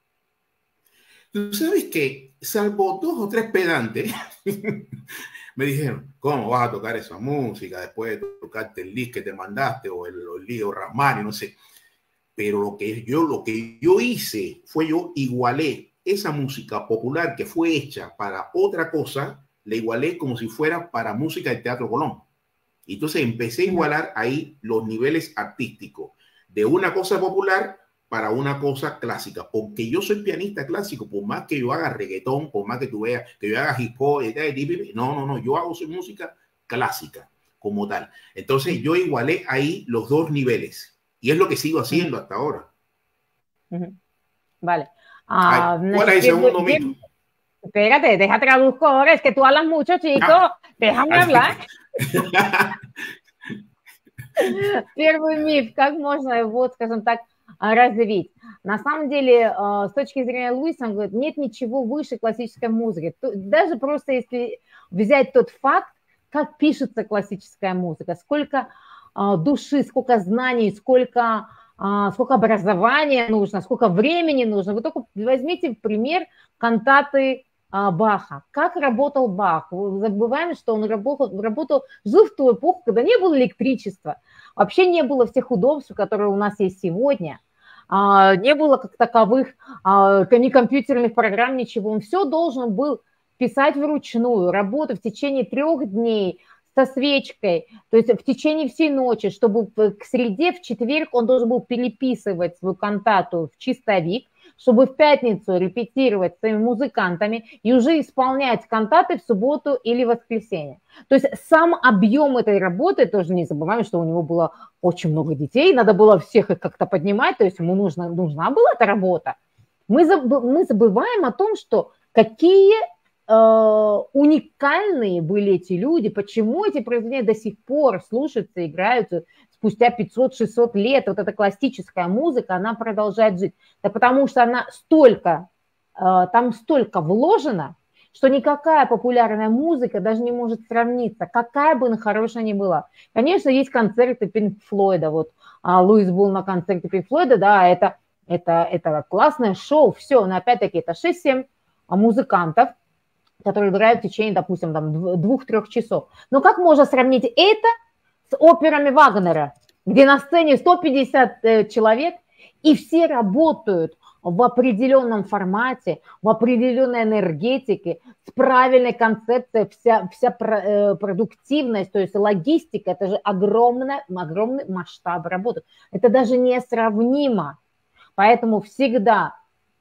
Tú sabes que, salvo dos o tres pedantes, me dijeron, ¿cómo vas a tocar esa música después de tocarte el disc que te mandaste o el, el lío Ramani, no sé? Pero lo que yo, lo que yo hice fue yo igualé esa música popular que fue hecha para otra cosa, la igualé como si fuera para música de Teatro Colón. Y entonces empecé a igualar ahí los niveles artísticos de una cosa popular para una cosa clásica, porque yo soy pianista clásico, por más que yo haga reggaetón, por más que tú veas que yo haga hip hop, no, no, no, yo hago su música clásica como tal. Entonces yo igualé ahí los dos niveles Y es lo que sigo haciendo hasta ahora. Vale. Ah, ¿Cuál es el segundo mito? Espérate, deja traduzco ahora, es que tú hablas mucho, chico. Ah. Déjame hablar. Первый миф, как можно вот, скажем так, разделить. На самом деле, с точки зрения Луиса, он говорит, нет ничего выше классической музыки. Даже просто если взять тот факт, как пишется классическая музыка, сколько души, сколько знаний, сколько, сколько образования нужно, сколько времени нужно. Вы только возьмите в пример кантаты Баха. Как работал Бах? Забываем, что он работал, работал, жил в ту эпоху, когда не было электричества, вообще не было всех удобств, которые у нас есть сегодня, не было как таковых ни компьютерных программ, ничего. Он все должен был писать вручную, работу в течение трех дней со свечкой, то есть в течение всей ночи, чтобы к среде, в четверг он должен был переписывать свою кантату в чистовик, чтобы в пятницу репетировать с своими музыкантами и уже исполнять кантаты в субботу или воскресенье. То есть сам объем этой работы, тоже не забываем, что у него было очень много детей, надо было всех их как-то поднимать, то есть ему нужна, нужна была эта работа. Мы, заб, мы забываем о том, что какие уникальные были эти люди, почему эти произведения до сих пор слушаются, играются, спустя 500-600 лет вот эта классическая музыка, она продолжает жить. Да потому что она столько, э, там столько вложено, что никакая популярная музыка даже не может сравниться, какая бы она хорошая ни была. Конечно, есть концерты Пинк Флойда, вот а, Луис был на концерте Пинк Флойда, да, это, это, это классное шоу, все, но опять-таки это 6-7 музыкантов, которые играют в течение, допустим, там, двух-трех часов. Но как можно сравнить это с операми Вагнера, где на сцене 150 э, человек, и все работают в определенном формате, в определенной энергетике, с правильной концепцией, вся, вся э, продуктивность, то есть логистика, это же огромный, огромный масштаб работы. Это даже несравнимо. Поэтому всегда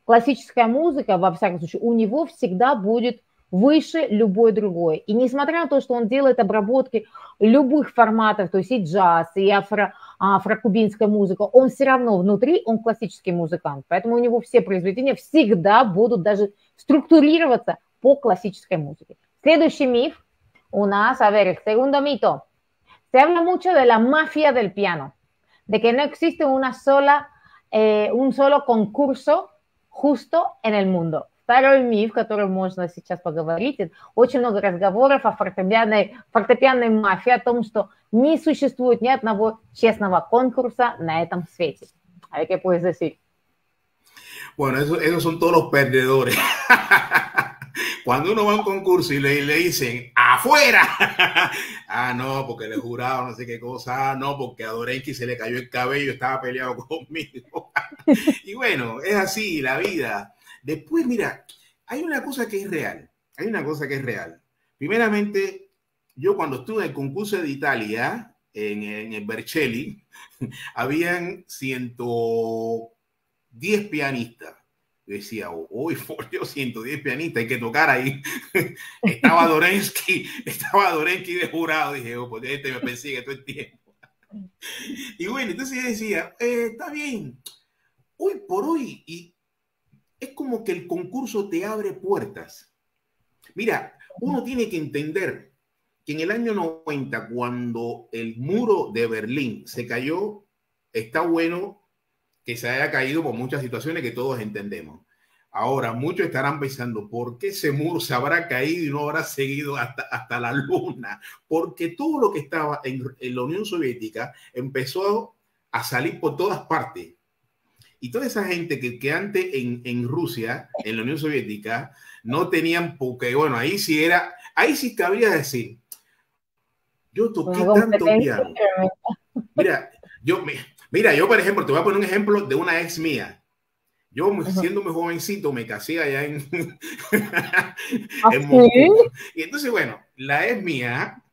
классическая музыка, во всяком случае, у него всегда будет выше любой другой. И несмотря на то, что он делает обработки любых форматов, то есть и джаз, и афро, афрокубинская музыка, он все равно внутри, он классический музыкант. Поэтому у него все произведения всегда будут даже структурироваться по классической музыке. Следующий миф у нас, a ver, el segundo mito. Se habla mucho de la mafia del piano, de que no existe una sola, eh, un solo concurso justo en el mundo. Второй миф, который можно сейчас поговорить, очень много разговоров о фортепианной, фортепианной мафии, о том, что не существует ни одного честного конкурса на этом свете. A ver qué puedes decir. Bueno, eso, esos son todos los perdedores. Cuando uno va a un concurso y le, le dicen afuera, ah, no, porque le juraba no sé qué cosa, ah, no, porque a Dorenki se le cayó el cabello, estaba peleado conmigo. y bueno, es así la vida. Después, mira, hay una cosa que es real. Hay una cosa que es real. Primeramente, yo cuando estuve en el concurso de Italia, en, en el Bercelli, habían 110 pianistas. Yo decía, uy, por Dios, 110 pianistas, hay que tocar ahí. estaba Dorensky, estaba Dorensky de jurado. Dije, oh, pues este me persigue todo el tiempo. y bueno, entonces yo decía, eh, está bien, hoy por hoy, y es como que el concurso te abre puertas. Mira, uno tiene que entender que en el año 90, cuando el muro de Berlín se cayó, está bueno que se haya caído por muchas situaciones que todos entendemos. Ahora, muchos estarán pensando, ¿por qué ese muro se habrá caído y no habrá seguido hasta, hasta la luna? Porque todo lo que estaba en, en la Unión Soviética empezó a salir por todas partes y toda esa gente que, que antes en, en, Rusia, en la Unión Soviética, no tenían, porque bueno, ahí sí era, ahí sí cabría decir, yo toqué tanto piano. Mira, yo, mira, yo por ejemplo, te voy a poner un ejemplo de una ex mía. Yo, siendo muy jovencito, me casé allá en, ¿Ah, en Moscú. Y entonces, bueno, la ex mía,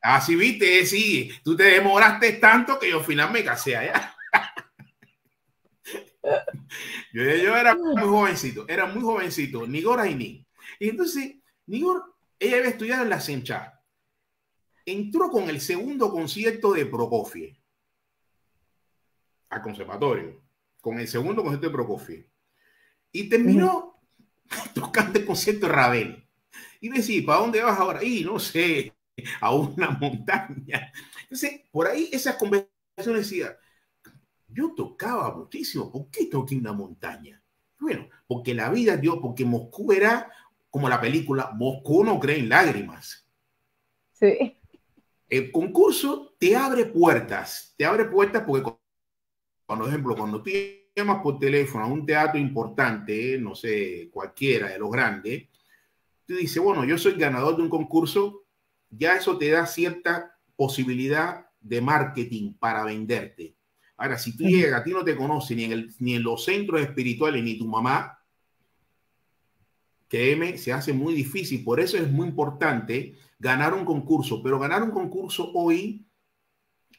así viste, sí, tú te demoraste tanto que yo al final me casé allá. Yo, yo, era muy jovencito, era muy jovencito, Nigor ni Y entonces, Nigor, ella había estudiado en la Sencha. Entró con el segundo concierto de Prokofiev. al conservatorio con el segundo concierto de Prokofiev y terminó tocando el concierto de Ravel. Y decía, ¿para dónde vas ahora? Y no sé, a una montaña. Entonces, por ahí esas conversaciones decía, yo tocaba muchísimo, ¿por qué toqué una montaña? Bueno, porque la vida dio, porque Moscú era como la película Moscú no cree en lágrimas. Sí. El concurso te abre puertas, te abre puertas porque, por ejemplo, cuando tú llamas por teléfono a un teatro importante, no sé, cualquiera de los grandes, tú dices, bueno, yo soy ganador de un concurso, ya eso te da cierta posibilidad de marketing para venderte. Ahora, si tú llegas, a ti no te conoce ni en, el, ni en los centros espirituales ni tu mamá, créeme, se hace muy difícil. Por eso es muy importante ganar un concurso. Pero ganar un concurso hoy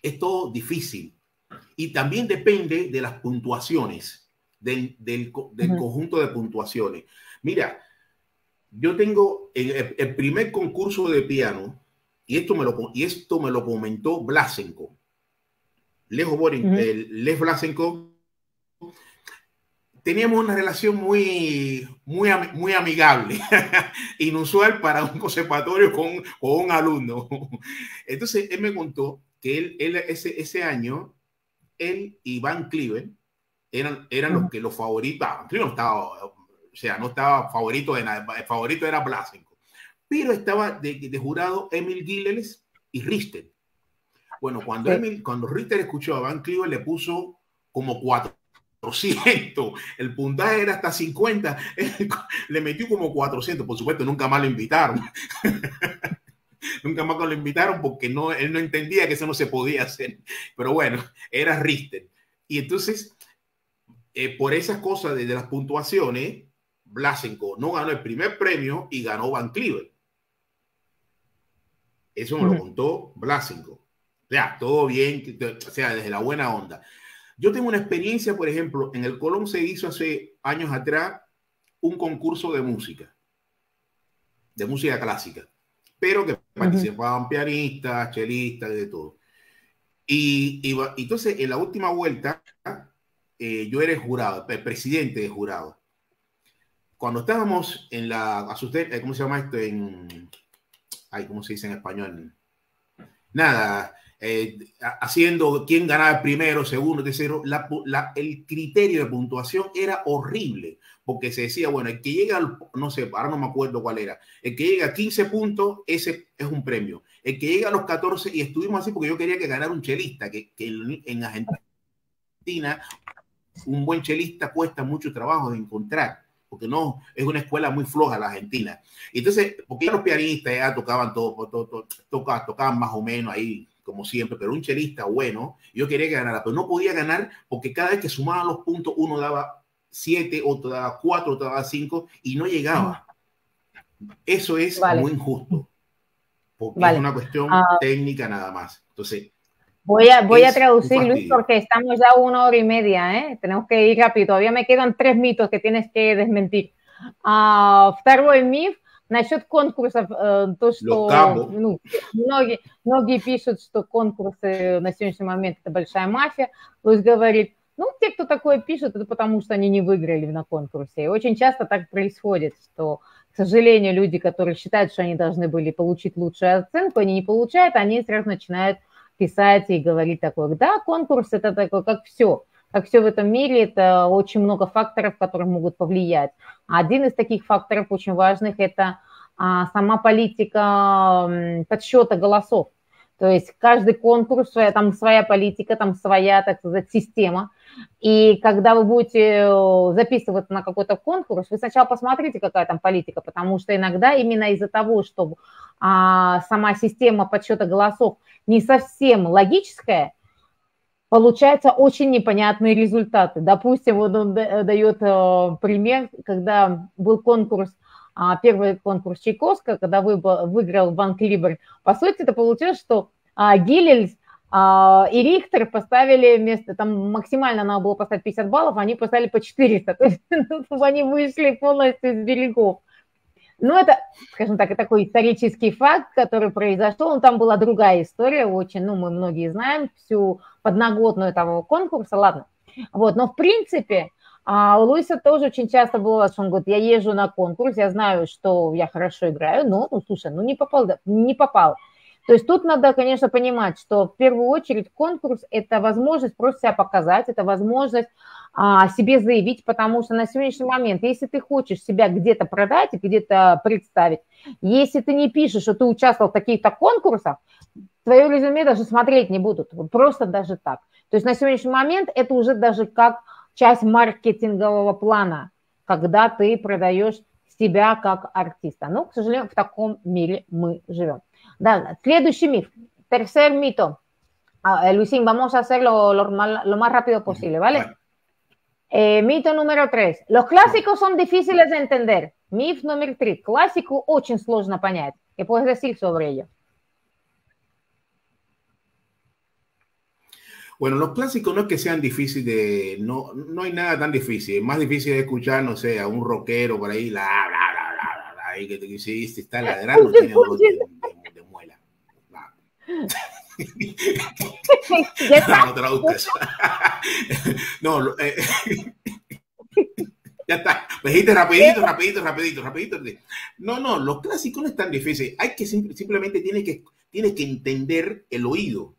es todo difícil. Y también depende de las puntuaciones, del, del, conjunto de puntuaciones. Mira, yo tengo el, el, primer concurso de piano, y esto me lo, y esto me lo comentó Blasenko. Borin, el Les Blasenko, teníamos una relación muy, muy, muy amigable, inusual para un conservatorio con, con, un alumno. Entonces, él me contó que él, él ese, ese año él y Van Cliven eran, eran los que los favoritaban. no estaba, o sea, no estaba favorito de nada, el favorito era Blasenko. Pero estaba de, de jurado Emil Gileles y Richter. Bueno, cuando, Emil, cuando Richter escuchó a Van Cliven, le puso como 400. El puntaje era hasta 50. le metió como 400. Por supuesto, nunca más lo invitaron. Nunca más lo invitaron porque no, él no entendía que eso no se podía hacer. Pero bueno, era Richter. Y entonces, eh, por esas cosas de, las puntuaciones, Blasenko no ganó el primer premio y ganó Van Cleaver. Eso me lo contó Blasenko. Sea, todo bien, o sea, desde la buena onda. Yo tengo una experiencia, por ejemplo, en el Colón se hizo hace años atrás un concurso de música, de música clásica pero que participaban pianistas, chelistas, de todo. Y, y, entonces, en la última vuelta, eh, yo era el jurado, el presidente de jurado. Cuando estábamos en la, eh, ¿cómo se llama esto? En, ay, ¿cómo se dice en español? Nada, eh, haciendo quién ganaba primero, segundo, tercero, la, el criterio de puntuación era horrible, porque se decía, bueno, el que llega al, no sé, ahora no me acuerdo cuál era, el que llega a 15 puntos, ese es un premio. El que llega a los 14, y estuvimos así porque yo quería que ganara un chelista, que, que en Argentina un buen chelista cuesta mucho trabajo de encontrar porque no, es una escuela muy floja la Argentina. Entonces, porque los pianistas ya tocaban todo, todo, tocaban, tocaban más o menos ahí como siempre, pero un chelista bueno, yo quería que ganara, pero no podía ganar porque cada vez que sumaba los puntos, uno daba siete, otro daba cuatro, otro daba cinco y no llegaba. Eso es muy injusto, porque es una cuestión ah. técnica nada más. Entonces, Voy a, voy a traducir, Luis, porque estamos ya una hora y media, ¿eh? Tenemos que ir rápido. Todavía me quedan tres mitos que tienes que desmentir. Uh, второй миф Насчет конкурсов, э, то, что ну, многие, многие пишут, что конкурсы на сегодняшний момент это большая мафия. Луис говорит, ну, те, кто такое пишет, это потому, что они не выиграли на конкурсе. И очень часто так происходит, что, к сожалению, люди, которые считают, что они должны были получить лучшую оценку, они не получают, они сразу начинают писать и говорить такое, да, конкурс это такое, как все – как все в этом мире, это очень много факторов, которые могут повлиять. Один из таких факторов очень важных – это а, сама политика подсчета голосов. То есть каждый конкурс, там своя политика, там своя, так сказать, система. И когда вы будете э, записываться на какой-то конкурс, вы сначала посмотрите, какая там политика, потому что иногда именно из-за того, что а, сама система подсчета голосов не совсем логическая, получаются очень непонятные результаты. Допустим, вот он дает э, пример, когда был конкурс, а, первый конкурс Чайковского, когда выиграл Ван Клибер. По сути, это получилось, что а, Гиллельс а, и Рихтер поставили вместо, там максимально надо было поставить 50 баллов, они поставили по 400, то есть ну, они вышли полностью из берегов. Ну, это, скажем так, такой исторический факт, который произошел. Ну, там была другая история очень, ну, мы многие знаем всю подноготную этого конкурса, ладно. Вот, но в принципе, а у Луиса тоже очень часто было, что он говорит, я езжу на конкурс, я знаю, что я хорошо играю, но, ну, слушай, ну, не попал, да, не попал. То есть тут надо, конечно, понимать, что в первую очередь конкурс – это возможность просто себя показать, это возможность а, себе заявить, потому что на сегодняшний момент, если ты хочешь себя где-то продать и где-то представить, если ты не пишешь, что ты участвовал в таких-то конкурсах, твое резюме даже смотреть не будут, просто даже так. То есть на сегодняшний момент это уже даже как часть маркетингового плана, когда ты продаешь себя как артиста. Но, к сожалению, в таком мире мы живем. Да, следующий миф. Tercer mito. Ah, Luisín, vamos a hacerlo lo, lo más rápido posible, ¿vale? Eh, mito número tres. Los clásicos son difíciles de entender. Миф номер три. Классику очень сложно понять. ¿Qué puedes decir sobre ello? Bueno, los clásicos no es que sean difíciles de. No, no hay nada tan difícil. Es más difícil de escuchar, no sé, a un rockero por ahí, la, bla, bla, bla, bla, ahí que te dice, este está ladrando, tiene dolor de, de, de muela. no, no traduzcas. no, eh, ya está. Dijiste rapidito, rapidito, rapidito, rapidito. No, no, los clásicos no es tan difícil. Hay que simplemente tiene que, tiene que entender el oído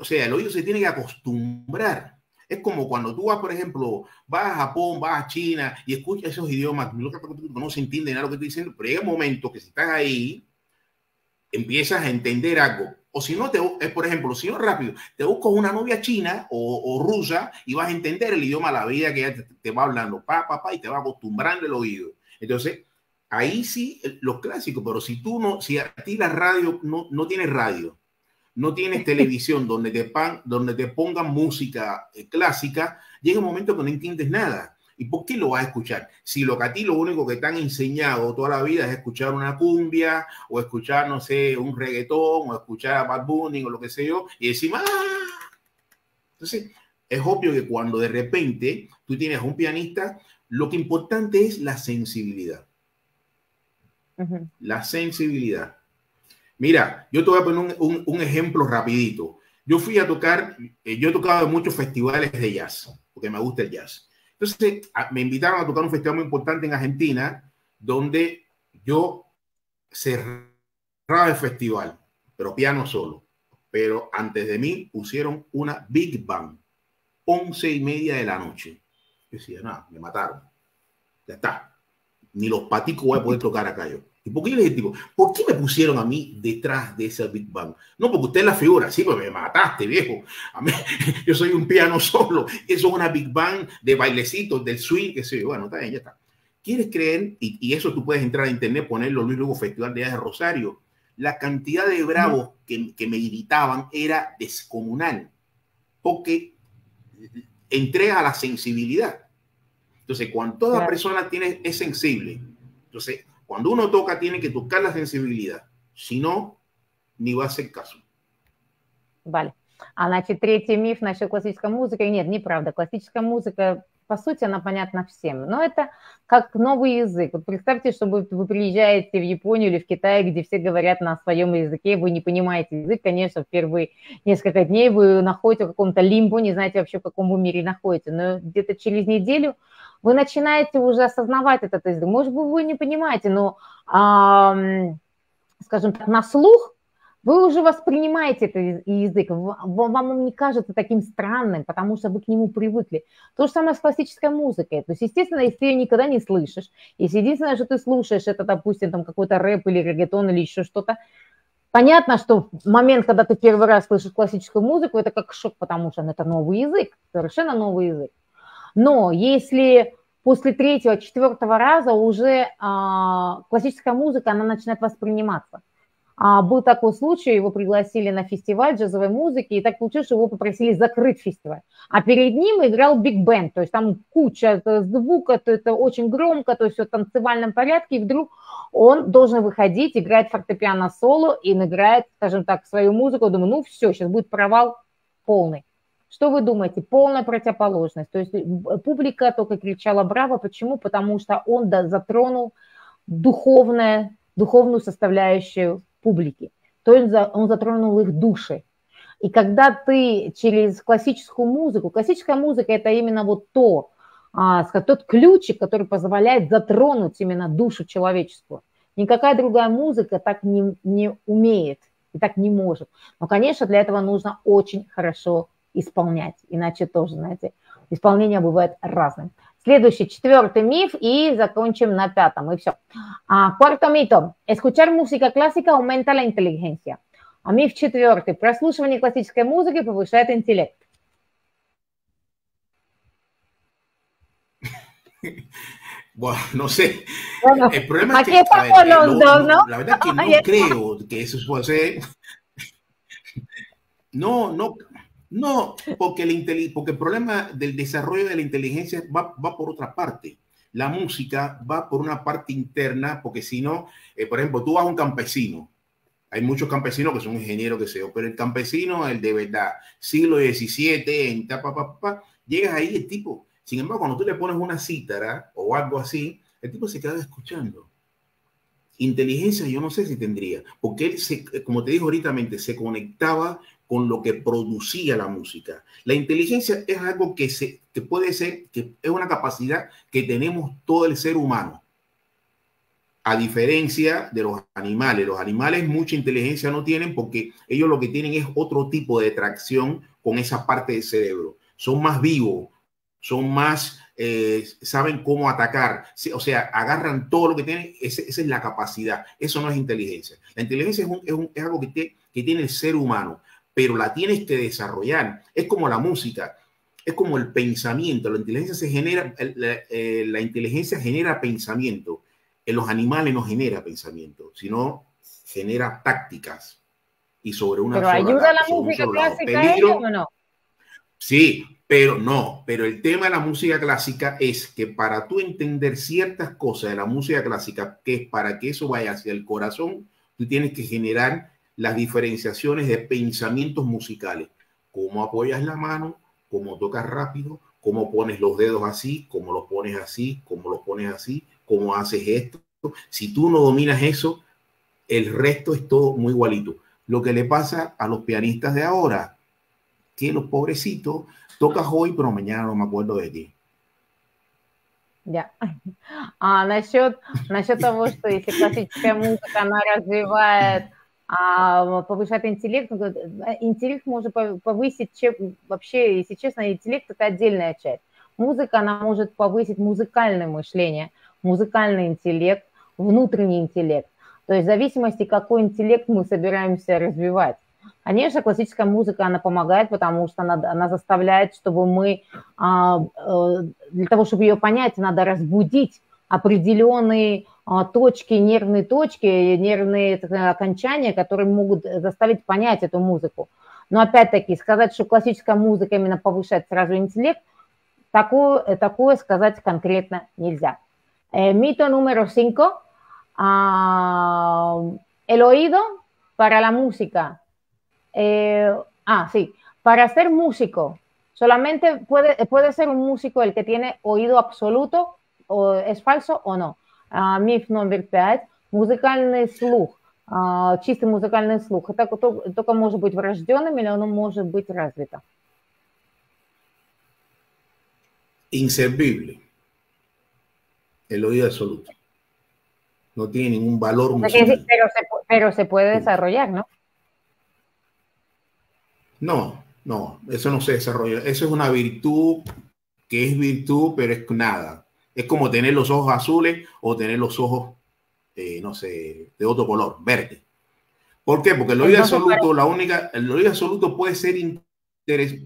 o sea, el oído se tiene que acostumbrar. Es como cuando tú vas, por ejemplo, vas a Japón, vas a China y escuchas esos idiomas, no se entiende nada lo que estoy diciendo, pero llega un momento que si estás ahí, empiezas a entender algo. O si no, te, es por ejemplo, si no rápido, te buscas una novia china o, rusa y vas a entender el idioma, la vida que ella te, va hablando, pa, pa, pa, y te va acostumbrando el oído. Entonces, ahí sí, los clásicos, pero si tú no, si a ti la radio no, no tienes radio, no tienes televisión donde te, pan, donde te pongan música eh, clásica, llega un momento que no entiendes nada. ¿Y por qué lo vas a escuchar? Si lo que a ti lo único que te han enseñado toda la vida es escuchar una cumbia o escuchar, no sé, un reggaetón o escuchar a Bad Bunny o lo que sea yo, y decimos, ¡ah! Entonces, es obvio que cuando de repente tú tienes un pianista, lo que importante es la sensibilidad. La sensibilidad. Mira, yo te voy a poner un, ejemplo rapidito. Yo fui a tocar, eh, yo he tocado en muchos festivales de jazz, porque me gusta el jazz. Entonces, me invitaron a tocar un festival muy importante en Argentina, donde yo cerraba el festival, pero piano solo. Pero antes de mí pusieron una Big Bang, once y media de la noche. Yo decía, nada, me mataron. Ya está. Ni los paticos voy a poder tocar acá yo. ¿Y por qué yo les digo, por qué me pusieron a mí detrás de esa Big Bang? No, porque usted es la figura, sí, pues me mataste, viejo. A mí, yo soy un piano solo, eso es una Big Bang de bailecitos, del swing, que sé Bueno, está bien, ya está. ¿Quieres creer? Y, eso tú puedes entrar a internet, ponerlo Luis Lugo Festival de de Rosario. La cantidad de bravos que, que me gritaban era descomunal, porque entrega la sensibilidad. Entonces, cuando toda persona tiene, es sensible, entonces cuando uno toca, tiene que tocar la sensibilidad. Si no, не a hacer caso. Vale. А значит, третий миф насчет классической музыки. Нет, неправда. Классическая музыка, по сути, она понятна всем. Но это как новый язык. Вот представьте, что вы, приезжаете в Японию или в Китай, где все говорят на своем языке, вы не понимаете язык, конечно, в первые несколько дней вы находитесь в каком-то лимбо, не знаете вообще, в каком мире находитесь. Но где-то через неделю вы начинаете уже осознавать этот язык. Может быть, вы не понимаете, но, скажем так, на слух вы уже воспринимаете этот язык, вам он не кажется таким странным, потому что вы к нему привыкли. То же самое с классической музыкой. То есть, естественно, если ты ее никогда не слышишь, если единственное, что ты слушаешь, это, допустим, там какой-то рэп или регетон или еще что-то, понятно, что момент, когда ты первый раз слышишь классическую музыку, это как шок, потому что это новый язык, совершенно новый язык. Но если после третьего, четвертого раза уже а, классическая музыка, она начинает восприниматься. А, был такой случай, его пригласили на фестиваль джазовой музыки, и так получилось, что его попросили закрыть фестиваль. А перед ним играл биг бенд, то есть там куча звука, то это очень громко, то есть все в танцевальном порядке, и вдруг он должен выходить, играть фортепиано соло и играет, скажем так, свою музыку. Думаю, ну все, сейчас будет провал полный. Что вы думаете? Полная противоположность. То есть публика только кричала «Браво!». Почему? Потому что он затронул духовное, духовную составляющую публики. То есть он затронул их души. И когда ты через классическую музыку, классическая музыка это именно вот то, а, тот ключик, который позволяет затронуть именно душу человеческую. Никакая другая музыка так не, не умеет и так не может. Но, конечно, для этого нужно очень хорошо исполнять, иначе тоже, знаете, исполнение бывает разным. Следующий, четвертый миф, и закончим на пятом, и все. А, cuarto mito. Escuchar música clásica aumenta la inteligencia. А миф четвертый. Прослушивание классической музыки повышает интеллект. Bueno, no sé. Bueno, el problema es que, a ver, los lo, dos, ¿no? La verdad es que no creo que eso pueda ser. No, no, no, porque el, porque el problema del desarrollo de la inteligencia va, va por otra parte. La música va por una parte interna, porque si no, eh, por ejemplo, tú vas a un campesino. Hay muchos campesinos que son ingenieros que sea, pero el campesino, el de verdad, siglo XVII, en tapa, pa, pa, llegas ahí, el tipo sin embargo, cuando tú le pones una cítara o algo así, el tipo se queda escuchando. Inteligencia yo no sé si tendría, porque él, se, como te dijo ahorita, se conectaba con lo que producía la música. La inteligencia es algo que, se, que puede ser, que es una capacidad que tenemos todo el ser humano. A diferencia de los animales, los animales mucha inteligencia no tienen porque ellos lo que tienen es otro tipo de tracción con esa parte del cerebro. Son más vivos, son más, eh, saben cómo atacar, o sea, agarran todo lo que tienen, esa es la capacidad, eso no es inteligencia. La inteligencia es, algo que, que tiene el ser humano, pero la tienes que desarrollar. Es como la música, es como el pensamiento, la inteligencia se genera, la, eh, la inteligencia genera pensamiento, en los animales no genera pensamiento, sino genera tácticas. Y sobre una pero ayuda a la música clásica o no sí pero no, pero el tema de la música clásica es que para tú entender ciertas cosas de la música clásica, que es para que eso vaya hacia el corazón, tú tienes que generar las diferenciaciones de pensamientos musicales. Cómo apoyas la mano, cómo tocas rápido, cómo pones los dedos así, cómo los pones así, cómo los pones así, cómo haces esto. Si tú no dominas eso, el resto es todo muy igualito. Lo que le pasa a los pianistas de ahora, que los pobrecitos Tocas hoy, pero mañana no me acuerdo de ti. Ya. А насчет, насчет того, что если классическая музыка, она развивает, а, повышает интеллект, э, интеллект может повысить, чем, вообще, если честно, интеллект – это отдельная часть. Музыка, она может повысить музыкальное мышление, музыкальный интеллект, внутренний интеллект. То есть в зависимости, какой интеллект мы собираемся развивать. Конечно, классическая музыка, она помогает, потому что она, она заставляет, чтобы мы, а, э, для того, чтобы ее понять, надо разбудить определенные а, точки, нервные точки, нервные окончания, которые могут заставить понять эту музыку. Но опять-таки сказать, что классическая музыка именно повышает сразу интеллект, такое, такое сказать конкретно нельзя. Mito número 5. el oído para la música ah, sí, para ser músico, solamente puede, puede ser un músico el que tiene oído absoluto, es falso o no. Uh, миф номер пять. Музыкальный слух. Uh, чистый музыкальный слух. Это только может быть врожденным или оно может быть развито? Inservible. El oído absoluto. No tiene ningún valor musical. Pero se, pero se puede desarrollar, ¿no? No, no, eso no se desarrolla. Eso es una virtud que es virtud, pero es nada. Es como tener los ojos azules o tener los ojos, eh, no sé, de otro color, verde. ¿Por qué? Porque el oído absoluto, la única, el oído absoluto puede ser interés.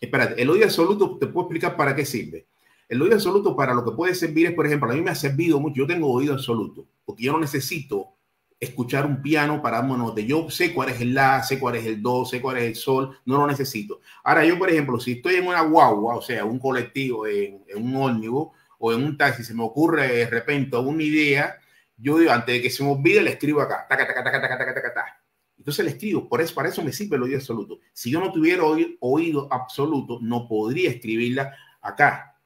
Espérate, el oído absoluto te puedo explicar para qué sirve. El oído absoluto para lo que puede servir es, por ejemplo, a mí me ha servido mucho. Yo tengo oído absoluto, porque yo no necesito escuchar un piano para de Yo sé cuál es el la, sé cuál es el do, sé cuál es el sol, no lo necesito. Ahora yo, por ejemplo, si estoy en una guagua, o sea, un colectivo, en, un ómnibus o en un taxi, se me ocurre de repente una idea, yo digo, antes de que se me olvide, le escribo acá, taca, taca, taca, taca, taca, taca, taca. Entonces le escribo, por eso, para eso me sirve el oído absoluto. Si yo no tuviera oído absoluto, no podría escribirla acá.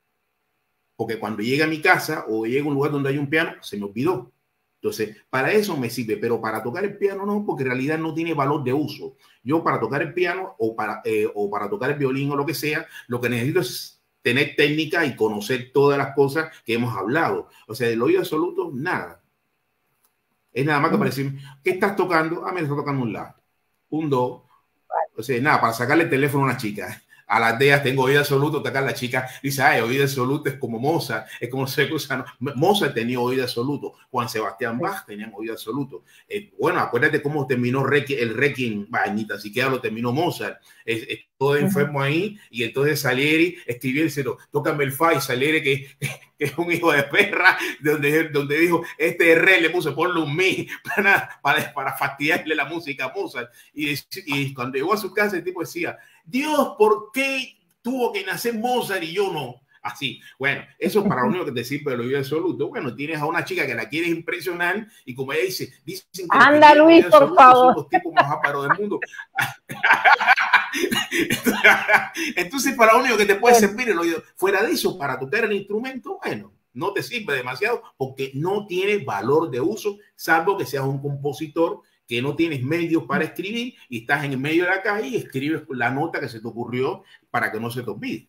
Porque cuando llegue a mi casa o llegue a un lugar donde hay un piano, se me olvidó Entonces, para eso me sirve, pero para tocar el piano no, porque en realidad no tiene valor de uso. Yo para tocar el piano o para, eh, o para tocar el violín o lo que sea, lo que necesito es tener técnica y conocer todas las cosas que hemos hablado. O sea, del oído absoluto, nada. Es nada más que para decir, ¿qué estás tocando? Ah, me está tocando un la, un do. O sea, nada, para sacarle el teléfono a una chica a las deas tengo oído absoluto, acá la chica dice, ay, oído absoluto es como Mozart, es como se usa. Mozart tenía oído absoluto, Juan Sebastián Bach tenía oído absoluto. Eh, bueno, acuérdate cómo terminó el Requiem, vainita, siquiera lo terminó Mozart. Es, todo enfermo ahí, y entonces Salieri escribió tócame el fa, y Salieri que, que, es un hijo de perra, donde, donde dijo, este re le puse, ponle un mi, para, para, para fastidiarle la música a Mozart. Y, y cuando llegó a su casa, el tipo decía, Dios, ¿por qué tuvo que nacer Mozart y yo no? Así. Bueno, eso es para lo único que te sirve el oído absoluto. Bueno, tienes a una chica que la quieres impresionar y como ella dice, dicen que Anda, Luis, por favor. Son los tipos más áparos del mundo. Entonces, para lo único que te puede servir el oído, fuera de eso, para tocar el instrumento, bueno, no te sirve demasiado porque no tiene valor de uso, salvo que seas un compositor que no tienes medios para escribir y estás en el medio de la calle y escribes la nota que se te ocurrió para que no se te olvide.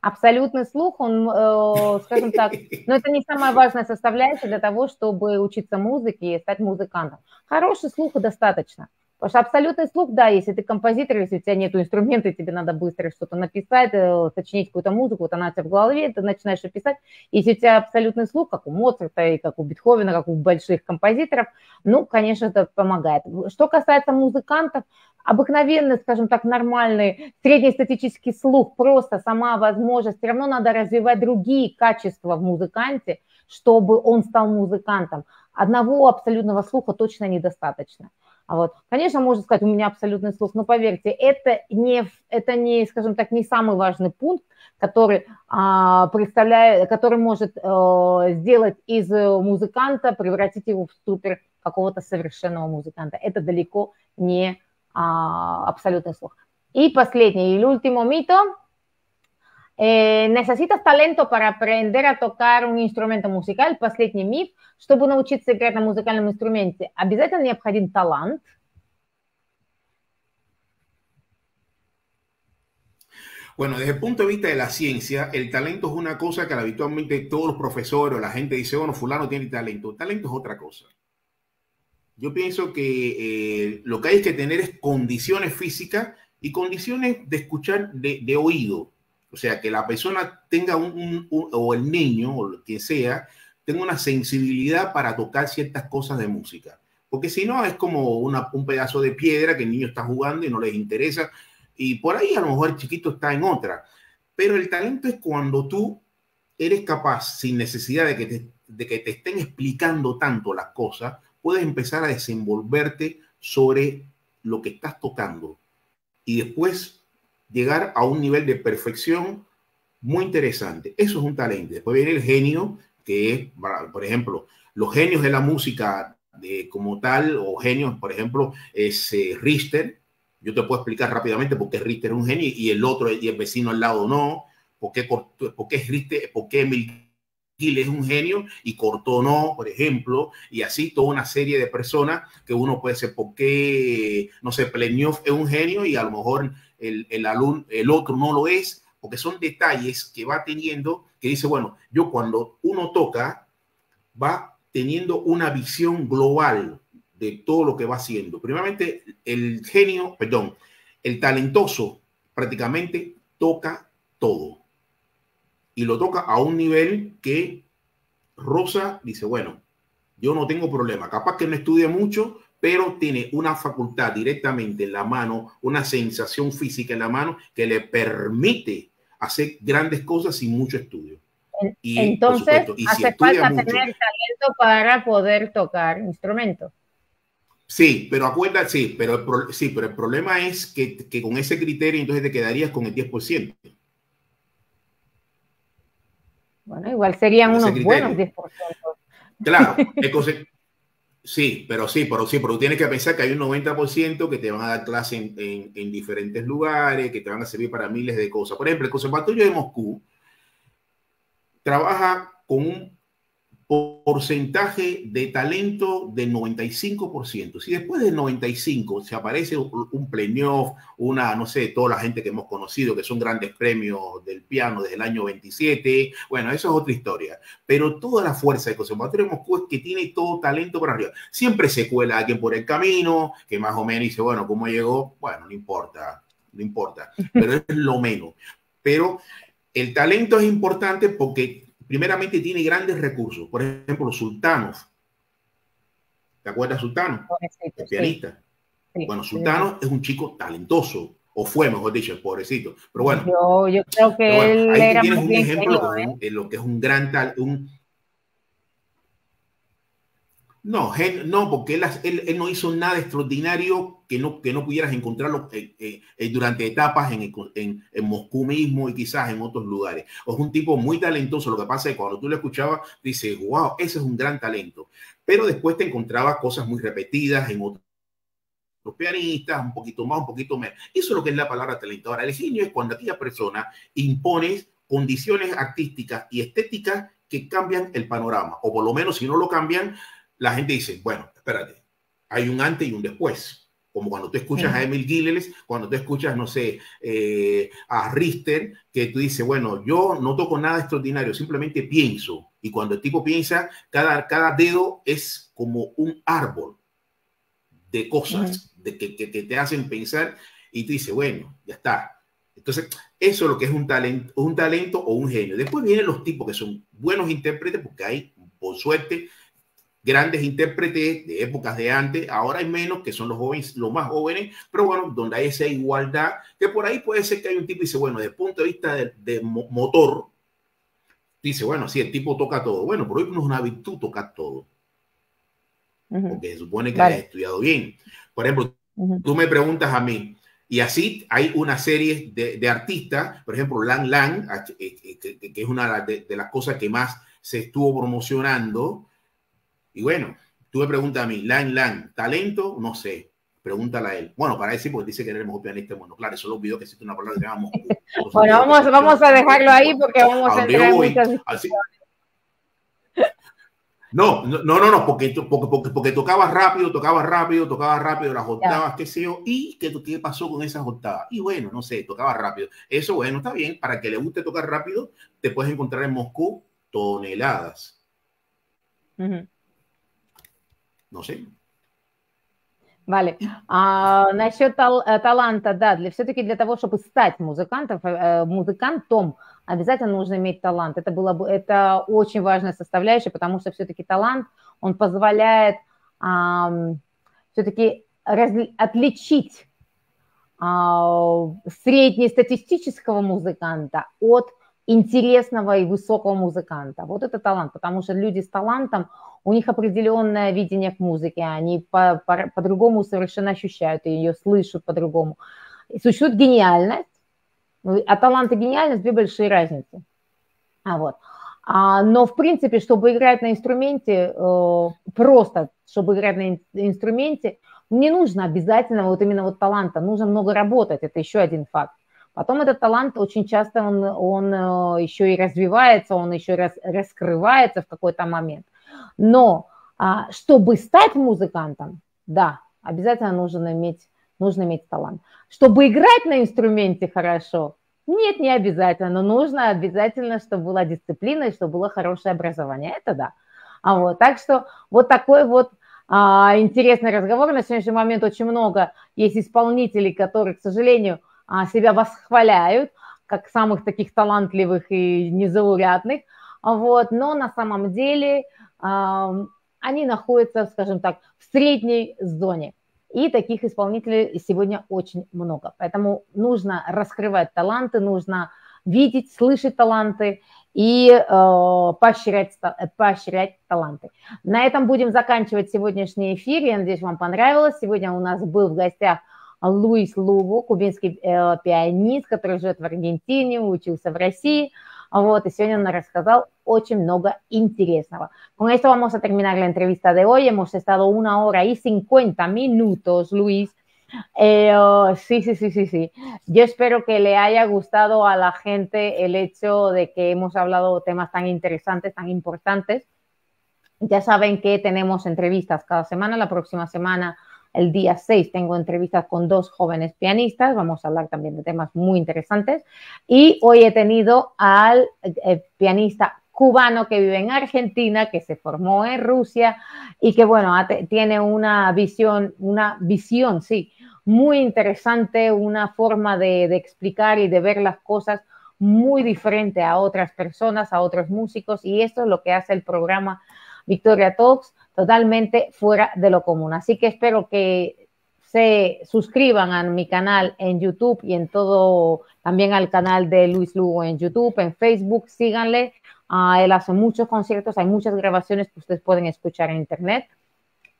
Абсолютный слух, он, э, скажем так, но это не самая важная составляющая для того, чтобы учиться музыке и стать музыкантом. Хороший слух достаточно. Потому что абсолютный слух, да, если ты композитор, если у тебя нет инструмента, тебе надо быстро что-то написать, э, сочинить какую-то музыку, вот она у тебя в голове, ты начинаешь писать. Если у тебя абсолютный слух, как у Моцарта и как у Бетховена, как у больших композиторов, ну, конечно, это помогает. Что касается музыкантов, обыкновенный, скажем так, нормальный среднестатический слух, просто сама возможность, все равно надо развивать другие качества в музыканте, чтобы он стал музыкантом. Одного абсолютного слуха точно недостаточно. Вот, конечно, можно сказать, у меня абсолютный слух, но поверьте, это не, это не, скажем так, не самый важный пункт, который а, представляет, который может а, сделать из музыканта, превратить его в супер какого-то совершенного музыканта. Это далеко не а, абсолютный слух. И последний, el último mito, Eh, necesitas talento para aprender a tocar un instrumento musical. Последний миф. Чтобы научиться играть на музыкальном инструменте, обязательно необходим талант. Bueno, desde el punto de vista de la ciencia, el talento es una cosa que habitualmente todos los profesores o la gente dice, bueno, fulano tiene talento. El talento es otra cosa. Yo pienso que eh, lo que hay es que tener es condiciones físicas y condiciones de escuchar de, de oído. O sea, que la persona tenga un, o el niño, o quien sea, tenga una sensibilidad para tocar ciertas cosas de música. Porque si no, es como un pedazo de piedra que el niño está jugando y no les interesa. Y por ahí a lo mejor el chiquito está en otra. Pero el talento es cuando tú eres capaz, sin necesidad de que te, de que te estén explicando tanto las cosas, puedes empezar a desenvolverte sobre lo que estás tocando. Y después llegar a un nivel de perfección muy interesante. Eso es un talento. Después viene el genio, que es, por ejemplo, los genios de la música de, como tal, o genios, por ejemplo, es eh, Richter. Yo te puedo explicar rápidamente por qué Richter es un genio y el otro y el vecino al lado no. ¿Por qué, por qué Richter, por qué Emil Gil es un genio y Cortó no, por ejemplo, y así toda una serie de personas que uno puede ser, ¿por qué, no sé, Pleñov es un genio y a lo mejor el, el, el otro no lo es, porque son detalles que va teniendo, que dice, bueno, yo cuando uno toca, va teniendo una visión global de todo lo que va haciendo. Primeramente, el genio, perdón, el talentoso prácticamente toca todo. Y lo toca a un nivel que Rosa dice, bueno, yo no tengo problema. Capaz que no estudie mucho, pero tiene una facultad directamente en la mano, una sensación física en la mano que le permite hacer grandes cosas sin mucho estudio. Y, Entonces, hace falta tener talento para poder tocar instrumentos. Sí, pero acuérdate, sí, pero el, sí, pero el problema es que, que, con ese criterio entonces te quedarías con el 10%. Bueno, igual serían unos buenos 10%. Claro, Sí, pero sí, pero sí, pero tú tienes que pensar que hay un 90% que te van a dar clase en, en, diferentes lugares, que te van a servir para miles de cosas. Por ejemplo, el Conservatorio de Moscú trabaja con un porcentaje de talento del 95%. Si después del 95 se aparece un playoff, una, no sé, toda la gente que hemos conocido, que son grandes premios del piano desde el año 27, bueno, eso es otra historia. Pero toda la fuerza del Conservatorio de Moscú que tiene todo talento para arriba. Siempre se cuela alguien por el camino, que más o menos dice, bueno, ¿cómo llegó? Bueno, no importa, no importa, pero es lo menos. Pero el talento es importante porque primeramente tiene grandes recursos. Por ejemplo, Sultanos. ¿Te acuerdas de Sultanos? El pianista. bueno, Sultanos es un chico talentoso, o fue, mejor dicho, pobrecito. Pero bueno. Yo, creo que él ahí era tienes un ejemplo ¿eh? de lo que es un gran tal, un, no, no, porque él, no hizo nada extraordinario que no, que no pudieras encontrarlo eh, eh, eh, durante etapas en, Moscú mismo y quizás en otros lugares. Es un tipo muy talentoso. Lo que pasa es que cuando tú lo escuchabas, dices, wow, ese es un gran talento. Pero después te encontrabas cosas muy repetidas en otros pianistas, un poquito más, un poquito menos. Eso es lo que es la palabra talento. Ahora, el genio es cuando aquella persona impones condiciones artísticas y estéticas que cambian el panorama, o por lo menos si no lo cambian, la gente dice, bueno, espérate, hay un antes y un después. Como cuando tú escuchas a Emil Gilles, cuando tú escuchas, no sé, eh, a Richter, que tú dices, bueno, yo no toco nada extraordinario, simplemente pienso. Y cuando el tipo piensa, cada, cada dedo es como un árbol de cosas de que, que, te hacen pensar y tú dices, bueno, ya está. Entonces, eso es lo que es un talento, un talento o un genio. Después vienen los tipos que son buenos intérpretes, porque hay, por suerte, grandes intérpretes de épocas de antes, ahora hay menos, que son los jóvenes, los más jóvenes, pero bueno, donde hay esa igualdad, que por ahí puede ser que hay un tipo y dice, bueno, desde el punto de vista de, motor, dice, bueno, sí, el tipo toca todo. Bueno, por hoy no es una virtud tocar todo. Porque se supone que has estudiado bien. Por ejemplo, tú me preguntas a mí, y así hay una serie de, artistas, por ejemplo, Lang Lang, eh, eh, que, es una de, las cosas que más se estuvo promocionando, y bueno, tú me preguntas a mí, Lang Lang, talento, no sé, pregúntale a él. Bueno, para decir, porque dice que eres mejor pianista, bueno, claro, eso lo olvidó que existe una palabra que se llama Bueno, vamos, vamos a dejarlo ahí porque vamos a entrar en muchas no, no, no, no, porque, porque, porque, porque tocaba rápido, tocaba rápido, tocaba rápido las octavas, qué sé yo, y qué, qué pasó con esas octavas. Y bueno, no sé, tocaba rápido. Eso, bueno, está bien, para que le guste tocar rápido, te puedes encontrar en Moscú toneladas. No sé. Валя, а, насчет тал э, таланта, да, для все-таки для того, чтобы стать музыкантом, э, музыкантом, обязательно нужно иметь талант. Это было бы, это очень важная составляющая, потому что все-таки талант, он позволяет а, все-таки отличить а, среднестатистического музыканта от интересного и высокого музыканта. Вот это талант, потому что люди с талантом, у них определенное видение к музыке, они по- по- по-другому совершенно ощущают ее, слышат по-другому. И существует гениальность, а талант и гениальность – две большие разницы. А вот. А, но, в принципе, чтобы играть на инструменте, э, просто чтобы играть на инструменте, не нужно обязательно вот именно вот таланта, нужно много работать, это еще один факт. Потом этот талант очень часто он, он э, еще и развивается, он еще раз, раскрывается в какой-то момент. Но а, чтобы стать музыкантом, да, обязательно нужно иметь, нужно иметь талант. Чтобы играть на инструменте хорошо, нет, не обязательно, но нужно обязательно, чтобы была дисциплина и чтобы было хорошее образование. Это да. А вот, так что вот такой вот а, интересный разговор. На сегодняшний момент очень много есть исполнителей, которые, к сожалению, а, себя восхваляют как самых таких талантливых и незаурядных, вот, но на самом деле они находятся, скажем так, в средней зоне. И таких исполнителей сегодня очень много. Поэтому нужно раскрывать таланты, нужно видеть, слышать таланты и э, поощрять, поощрять таланты. На этом будем заканчивать сегодняшний эфир. Я надеюсь, вам понравилось. Сегодня у нас был в гостях Луис Луго, кубинский э, пианист, который живет в Аргентине, учился в России. Вот, y сегодня он рассказал очень много интересного. Con esto vamos a terminar la entrevista de hoy. Hemos estado una hora y 50 minutos, Luis. Eh, oh, sí, sí, sí, sí, sí. Yo espero que le haya gustado a la gente el hecho de que hemos hablado de temas tan interesantes, tan importantes Ya saben que tenemos entrevistas cada semana. La próxima semana, el día 6, tengo entrevistas con dos jóvenes pianistas. Vamos a hablar también de temas muy interesantes. Y hoy he tenido al eh, pianista cubano que vive en Argentina, que se formó en Rusia y que, bueno, tiene una visión, una visión, sí, muy interesante, una forma de, de explicar y de ver las cosas muy diferente a otras personas, a otros músicos, y esto es lo que hace el programa Victoria Talks, totalmente fuera de lo común. Así que espero que se suscriban a mi canal en YouTube y en todo, también al canal de Luis Lugo en YouTube, en Facebook, síganle. Uh, él hace muchos conciertos, hay muchas grabaciones que ustedes pueden escuchar en internet.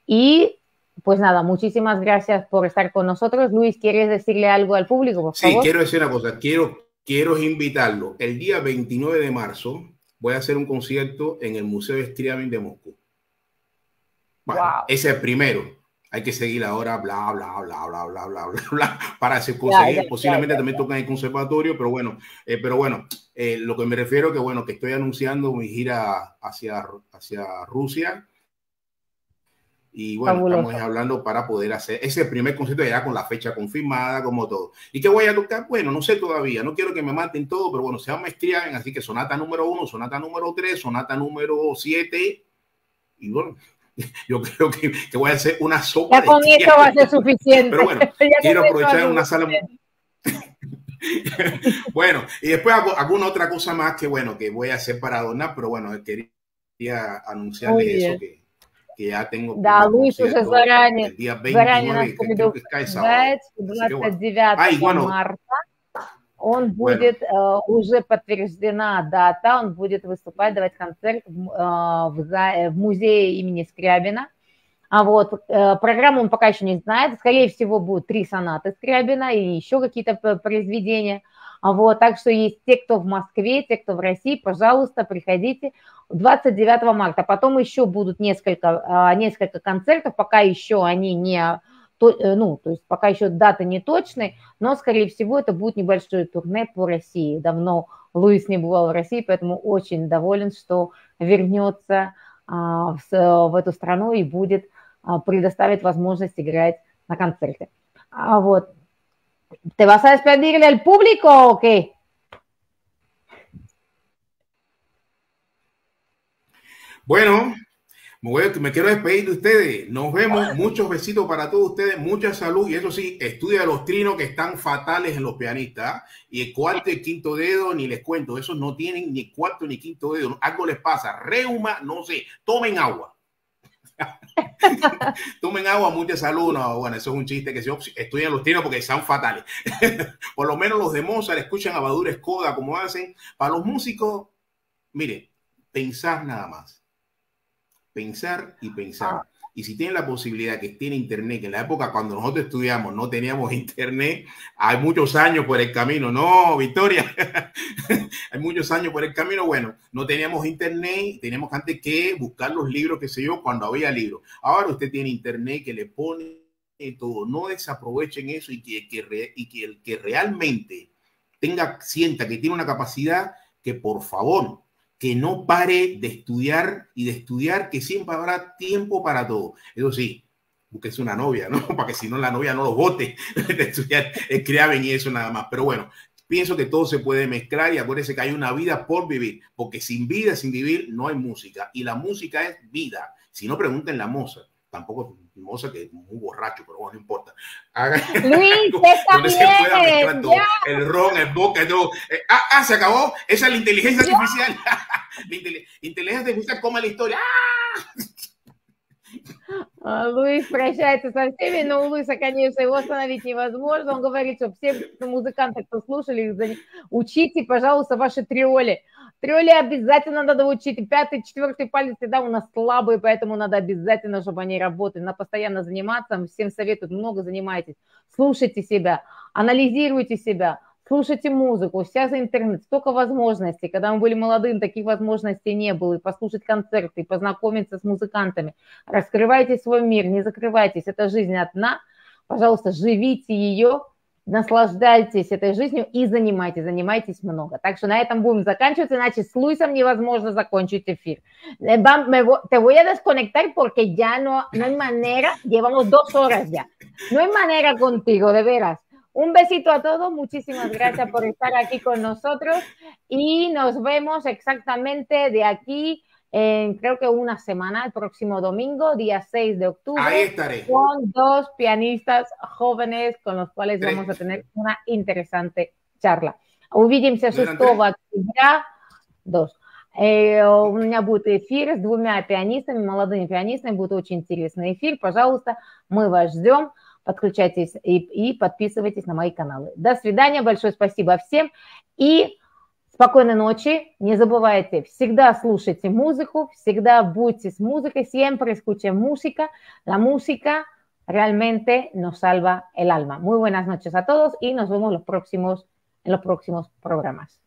Y pues nada, muchísimas gracias por estar con nosotros. Luis, ¿quieres decirle algo al público, por favor? Sí, quiero decir una cosa. Quiero, quiero invitarlo. El día 29 de marzo voy a hacer un concierto en el Museo de Scriabin de Moscú. Bueno, wow. ese es el primero. Hay que seguir ahora, bla, bla, bla, bla, bla, bla, bla, bla, para conseguir. Ya, ya, Posiblemente ya, también tocan el conservatorio, pero bueno, eh, pero bueno, eh, lo que me refiero que bueno, que estoy anunciando mi gira hacia, hacia Rusia y bueno, Fabuloso. estamos hablando para poder hacer ese primer concierto ya con la fecha confirmada, como todo. ¿Y qué voy a tocar? Bueno, no sé todavía, no quiero que me maten todo, pero bueno, se llama Striaven, así que sonata número uno, sonata número tres, sonata número siete. Y bueno, yo creo que, que voy a hacer una sopa. Ya con esto va a ser suficiente. Pero bueno, quiero aprovechar una sala. bueno, y después hago alguna otra cosa más que bueno, que voy a hacer para donar, pero bueno, quería anunciarle eso que que ya tengo. Да, Луис уже заранее, заранее нас предупреждает, 29 а, bueno, марта он будет, э, уже подтверждена дата, он будет выступать, давать концерт в, э, в, в музее имени Скрябина. А вот э, программу он пока еще не знает. Скорее всего, будут три сонаты Скрябина и еще какие-то произведения. А вот, так что есть те, кто в Москве, те, кто в России, пожалуйста, приходите 29 марта. Потом еще будут несколько, несколько концертов, пока еще они не, э, ну, то есть пока еще дата не точная, но, скорее всего, это будет небольшое турне по России. Давно Луис не бывал в России, поэтому очень доволен, что вернется а, в, в эту страну и будет а, предоставить возможность играть на концерте. А вот ¿Te vas a despedir del público? Bueno, me, quiero despedir de ustedes. Nos vemos. Muchos besitos para todos ustedes. Mucha salud. Y eso sí, estudia los trinos que están fatales en los pianistas. Y el cuarto y el quinto dedo, ni les cuento. Esos no tienen ni cuarto ni quinto dedo. Algo les pasa. Reuma, no sé. Tomen agua. Tomen agua, mucha salud. No, bueno, eso es un chiste que yo estudian los tiros porque son fatales. Por lo menos los de Mozart escuchan a Badur Skoda como hacen. Para los músicos, mire, pensar nada más. Pensar y pensar. Ah. Y si tienen la posibilidad que tiene internet, que en la época cuando nosotros estudiamos no teníamos internet, hay muchos años por el camino. No, Victoria, hay muchos años por el camino. Bueno, no teníamos internet, teníamos antes que buscar los libros, qué sé yo, cuando había libros. Ahora usted tiene internet que le pone todo. No desaprovechen eso y que, que, y que el que realmente tenga, sienta que tiene una capacidad, que por favor que no pare de estudiar y de estudiar, que siempre habrá tiempo para todo. Eso sí, busques una novia, ¿no? Para que si no la novia no lo vote de estudiar, escriben y eso nada más. Pero bueno, pienso que todo se puede mezclar y acuérdense que hay una vida por vivir, porque sin vida, sin vivir, no hay música. Y la música es vida. Si no, pregunten la moza. Tampoco Moza que es muy borracho, pero bueno, no importa. Luis, donde se pueda mezclar todo. El ron, el boca, todo. Eh, ah, ah, se acabó. Esa es la inteligencia ¿Ya? artificial. la inteligencia artificial come la historia. ¡Ah! Луис прощается со всеми, но у Луиса, конечно, его остановить невозможно. Он говорит, что все музыканты, кто слушали, учите, пожалуйста, ваши триоли. Трёли обязательно надо учить. Пятый, четвертый палец всегда у нас слабые, поэтому надо обязательно, чтобы они работали. Надо постоянно заниматься. Всем советуют, много занимайтесь. Слушайте себя, анализируйте себя, слушайте музыку, сейчас интернет, столько возможностей. Когда мы были молодыми, таких возможностей не было. И послушать концерты, и познакомиться с музыкантами. Раскрывайте свой мир, не закрывайтесь. Это жизнь одна. Пожалуйста, живите ее, наслаждайтесь этой жизнью и занимайтесь, занимайтесь много. Так что на этом будем заканчивать, иначе с Луисом невозможно закончить эфир. Te voy a desconectar porque ya no, no hay manera, llevamos dos horas ya. No hay manera contigo, de veras. Un besito a todos, muchísimas gracias por estar aquí con nosotros y nos vemos exactamente de aquí en creo que una semana, el próximo domingo, día 6 de octubre. Ahí estaré. Con dos pianistas jóvenes con los cuales vamos a tener una interesante charla. Увидимся 6 октября. Dos. У меня будет эфир с двумя пианистами, молодыми пианистами. Будет очень интересный эфир. Пожалуйста, мы вас ждем. Подключайтесь и, и подписывайтесь на мои каналы. До свидания. Большое спасибо всем. И Спокойной ночи. Не забывайте, всегда слушайте музыку, всегда будьте с музыкой, siempre escuchen música. La música realmente nos salva el alma. Muy buenas noches a todos y nos vemos los próximos, en los próximos programas.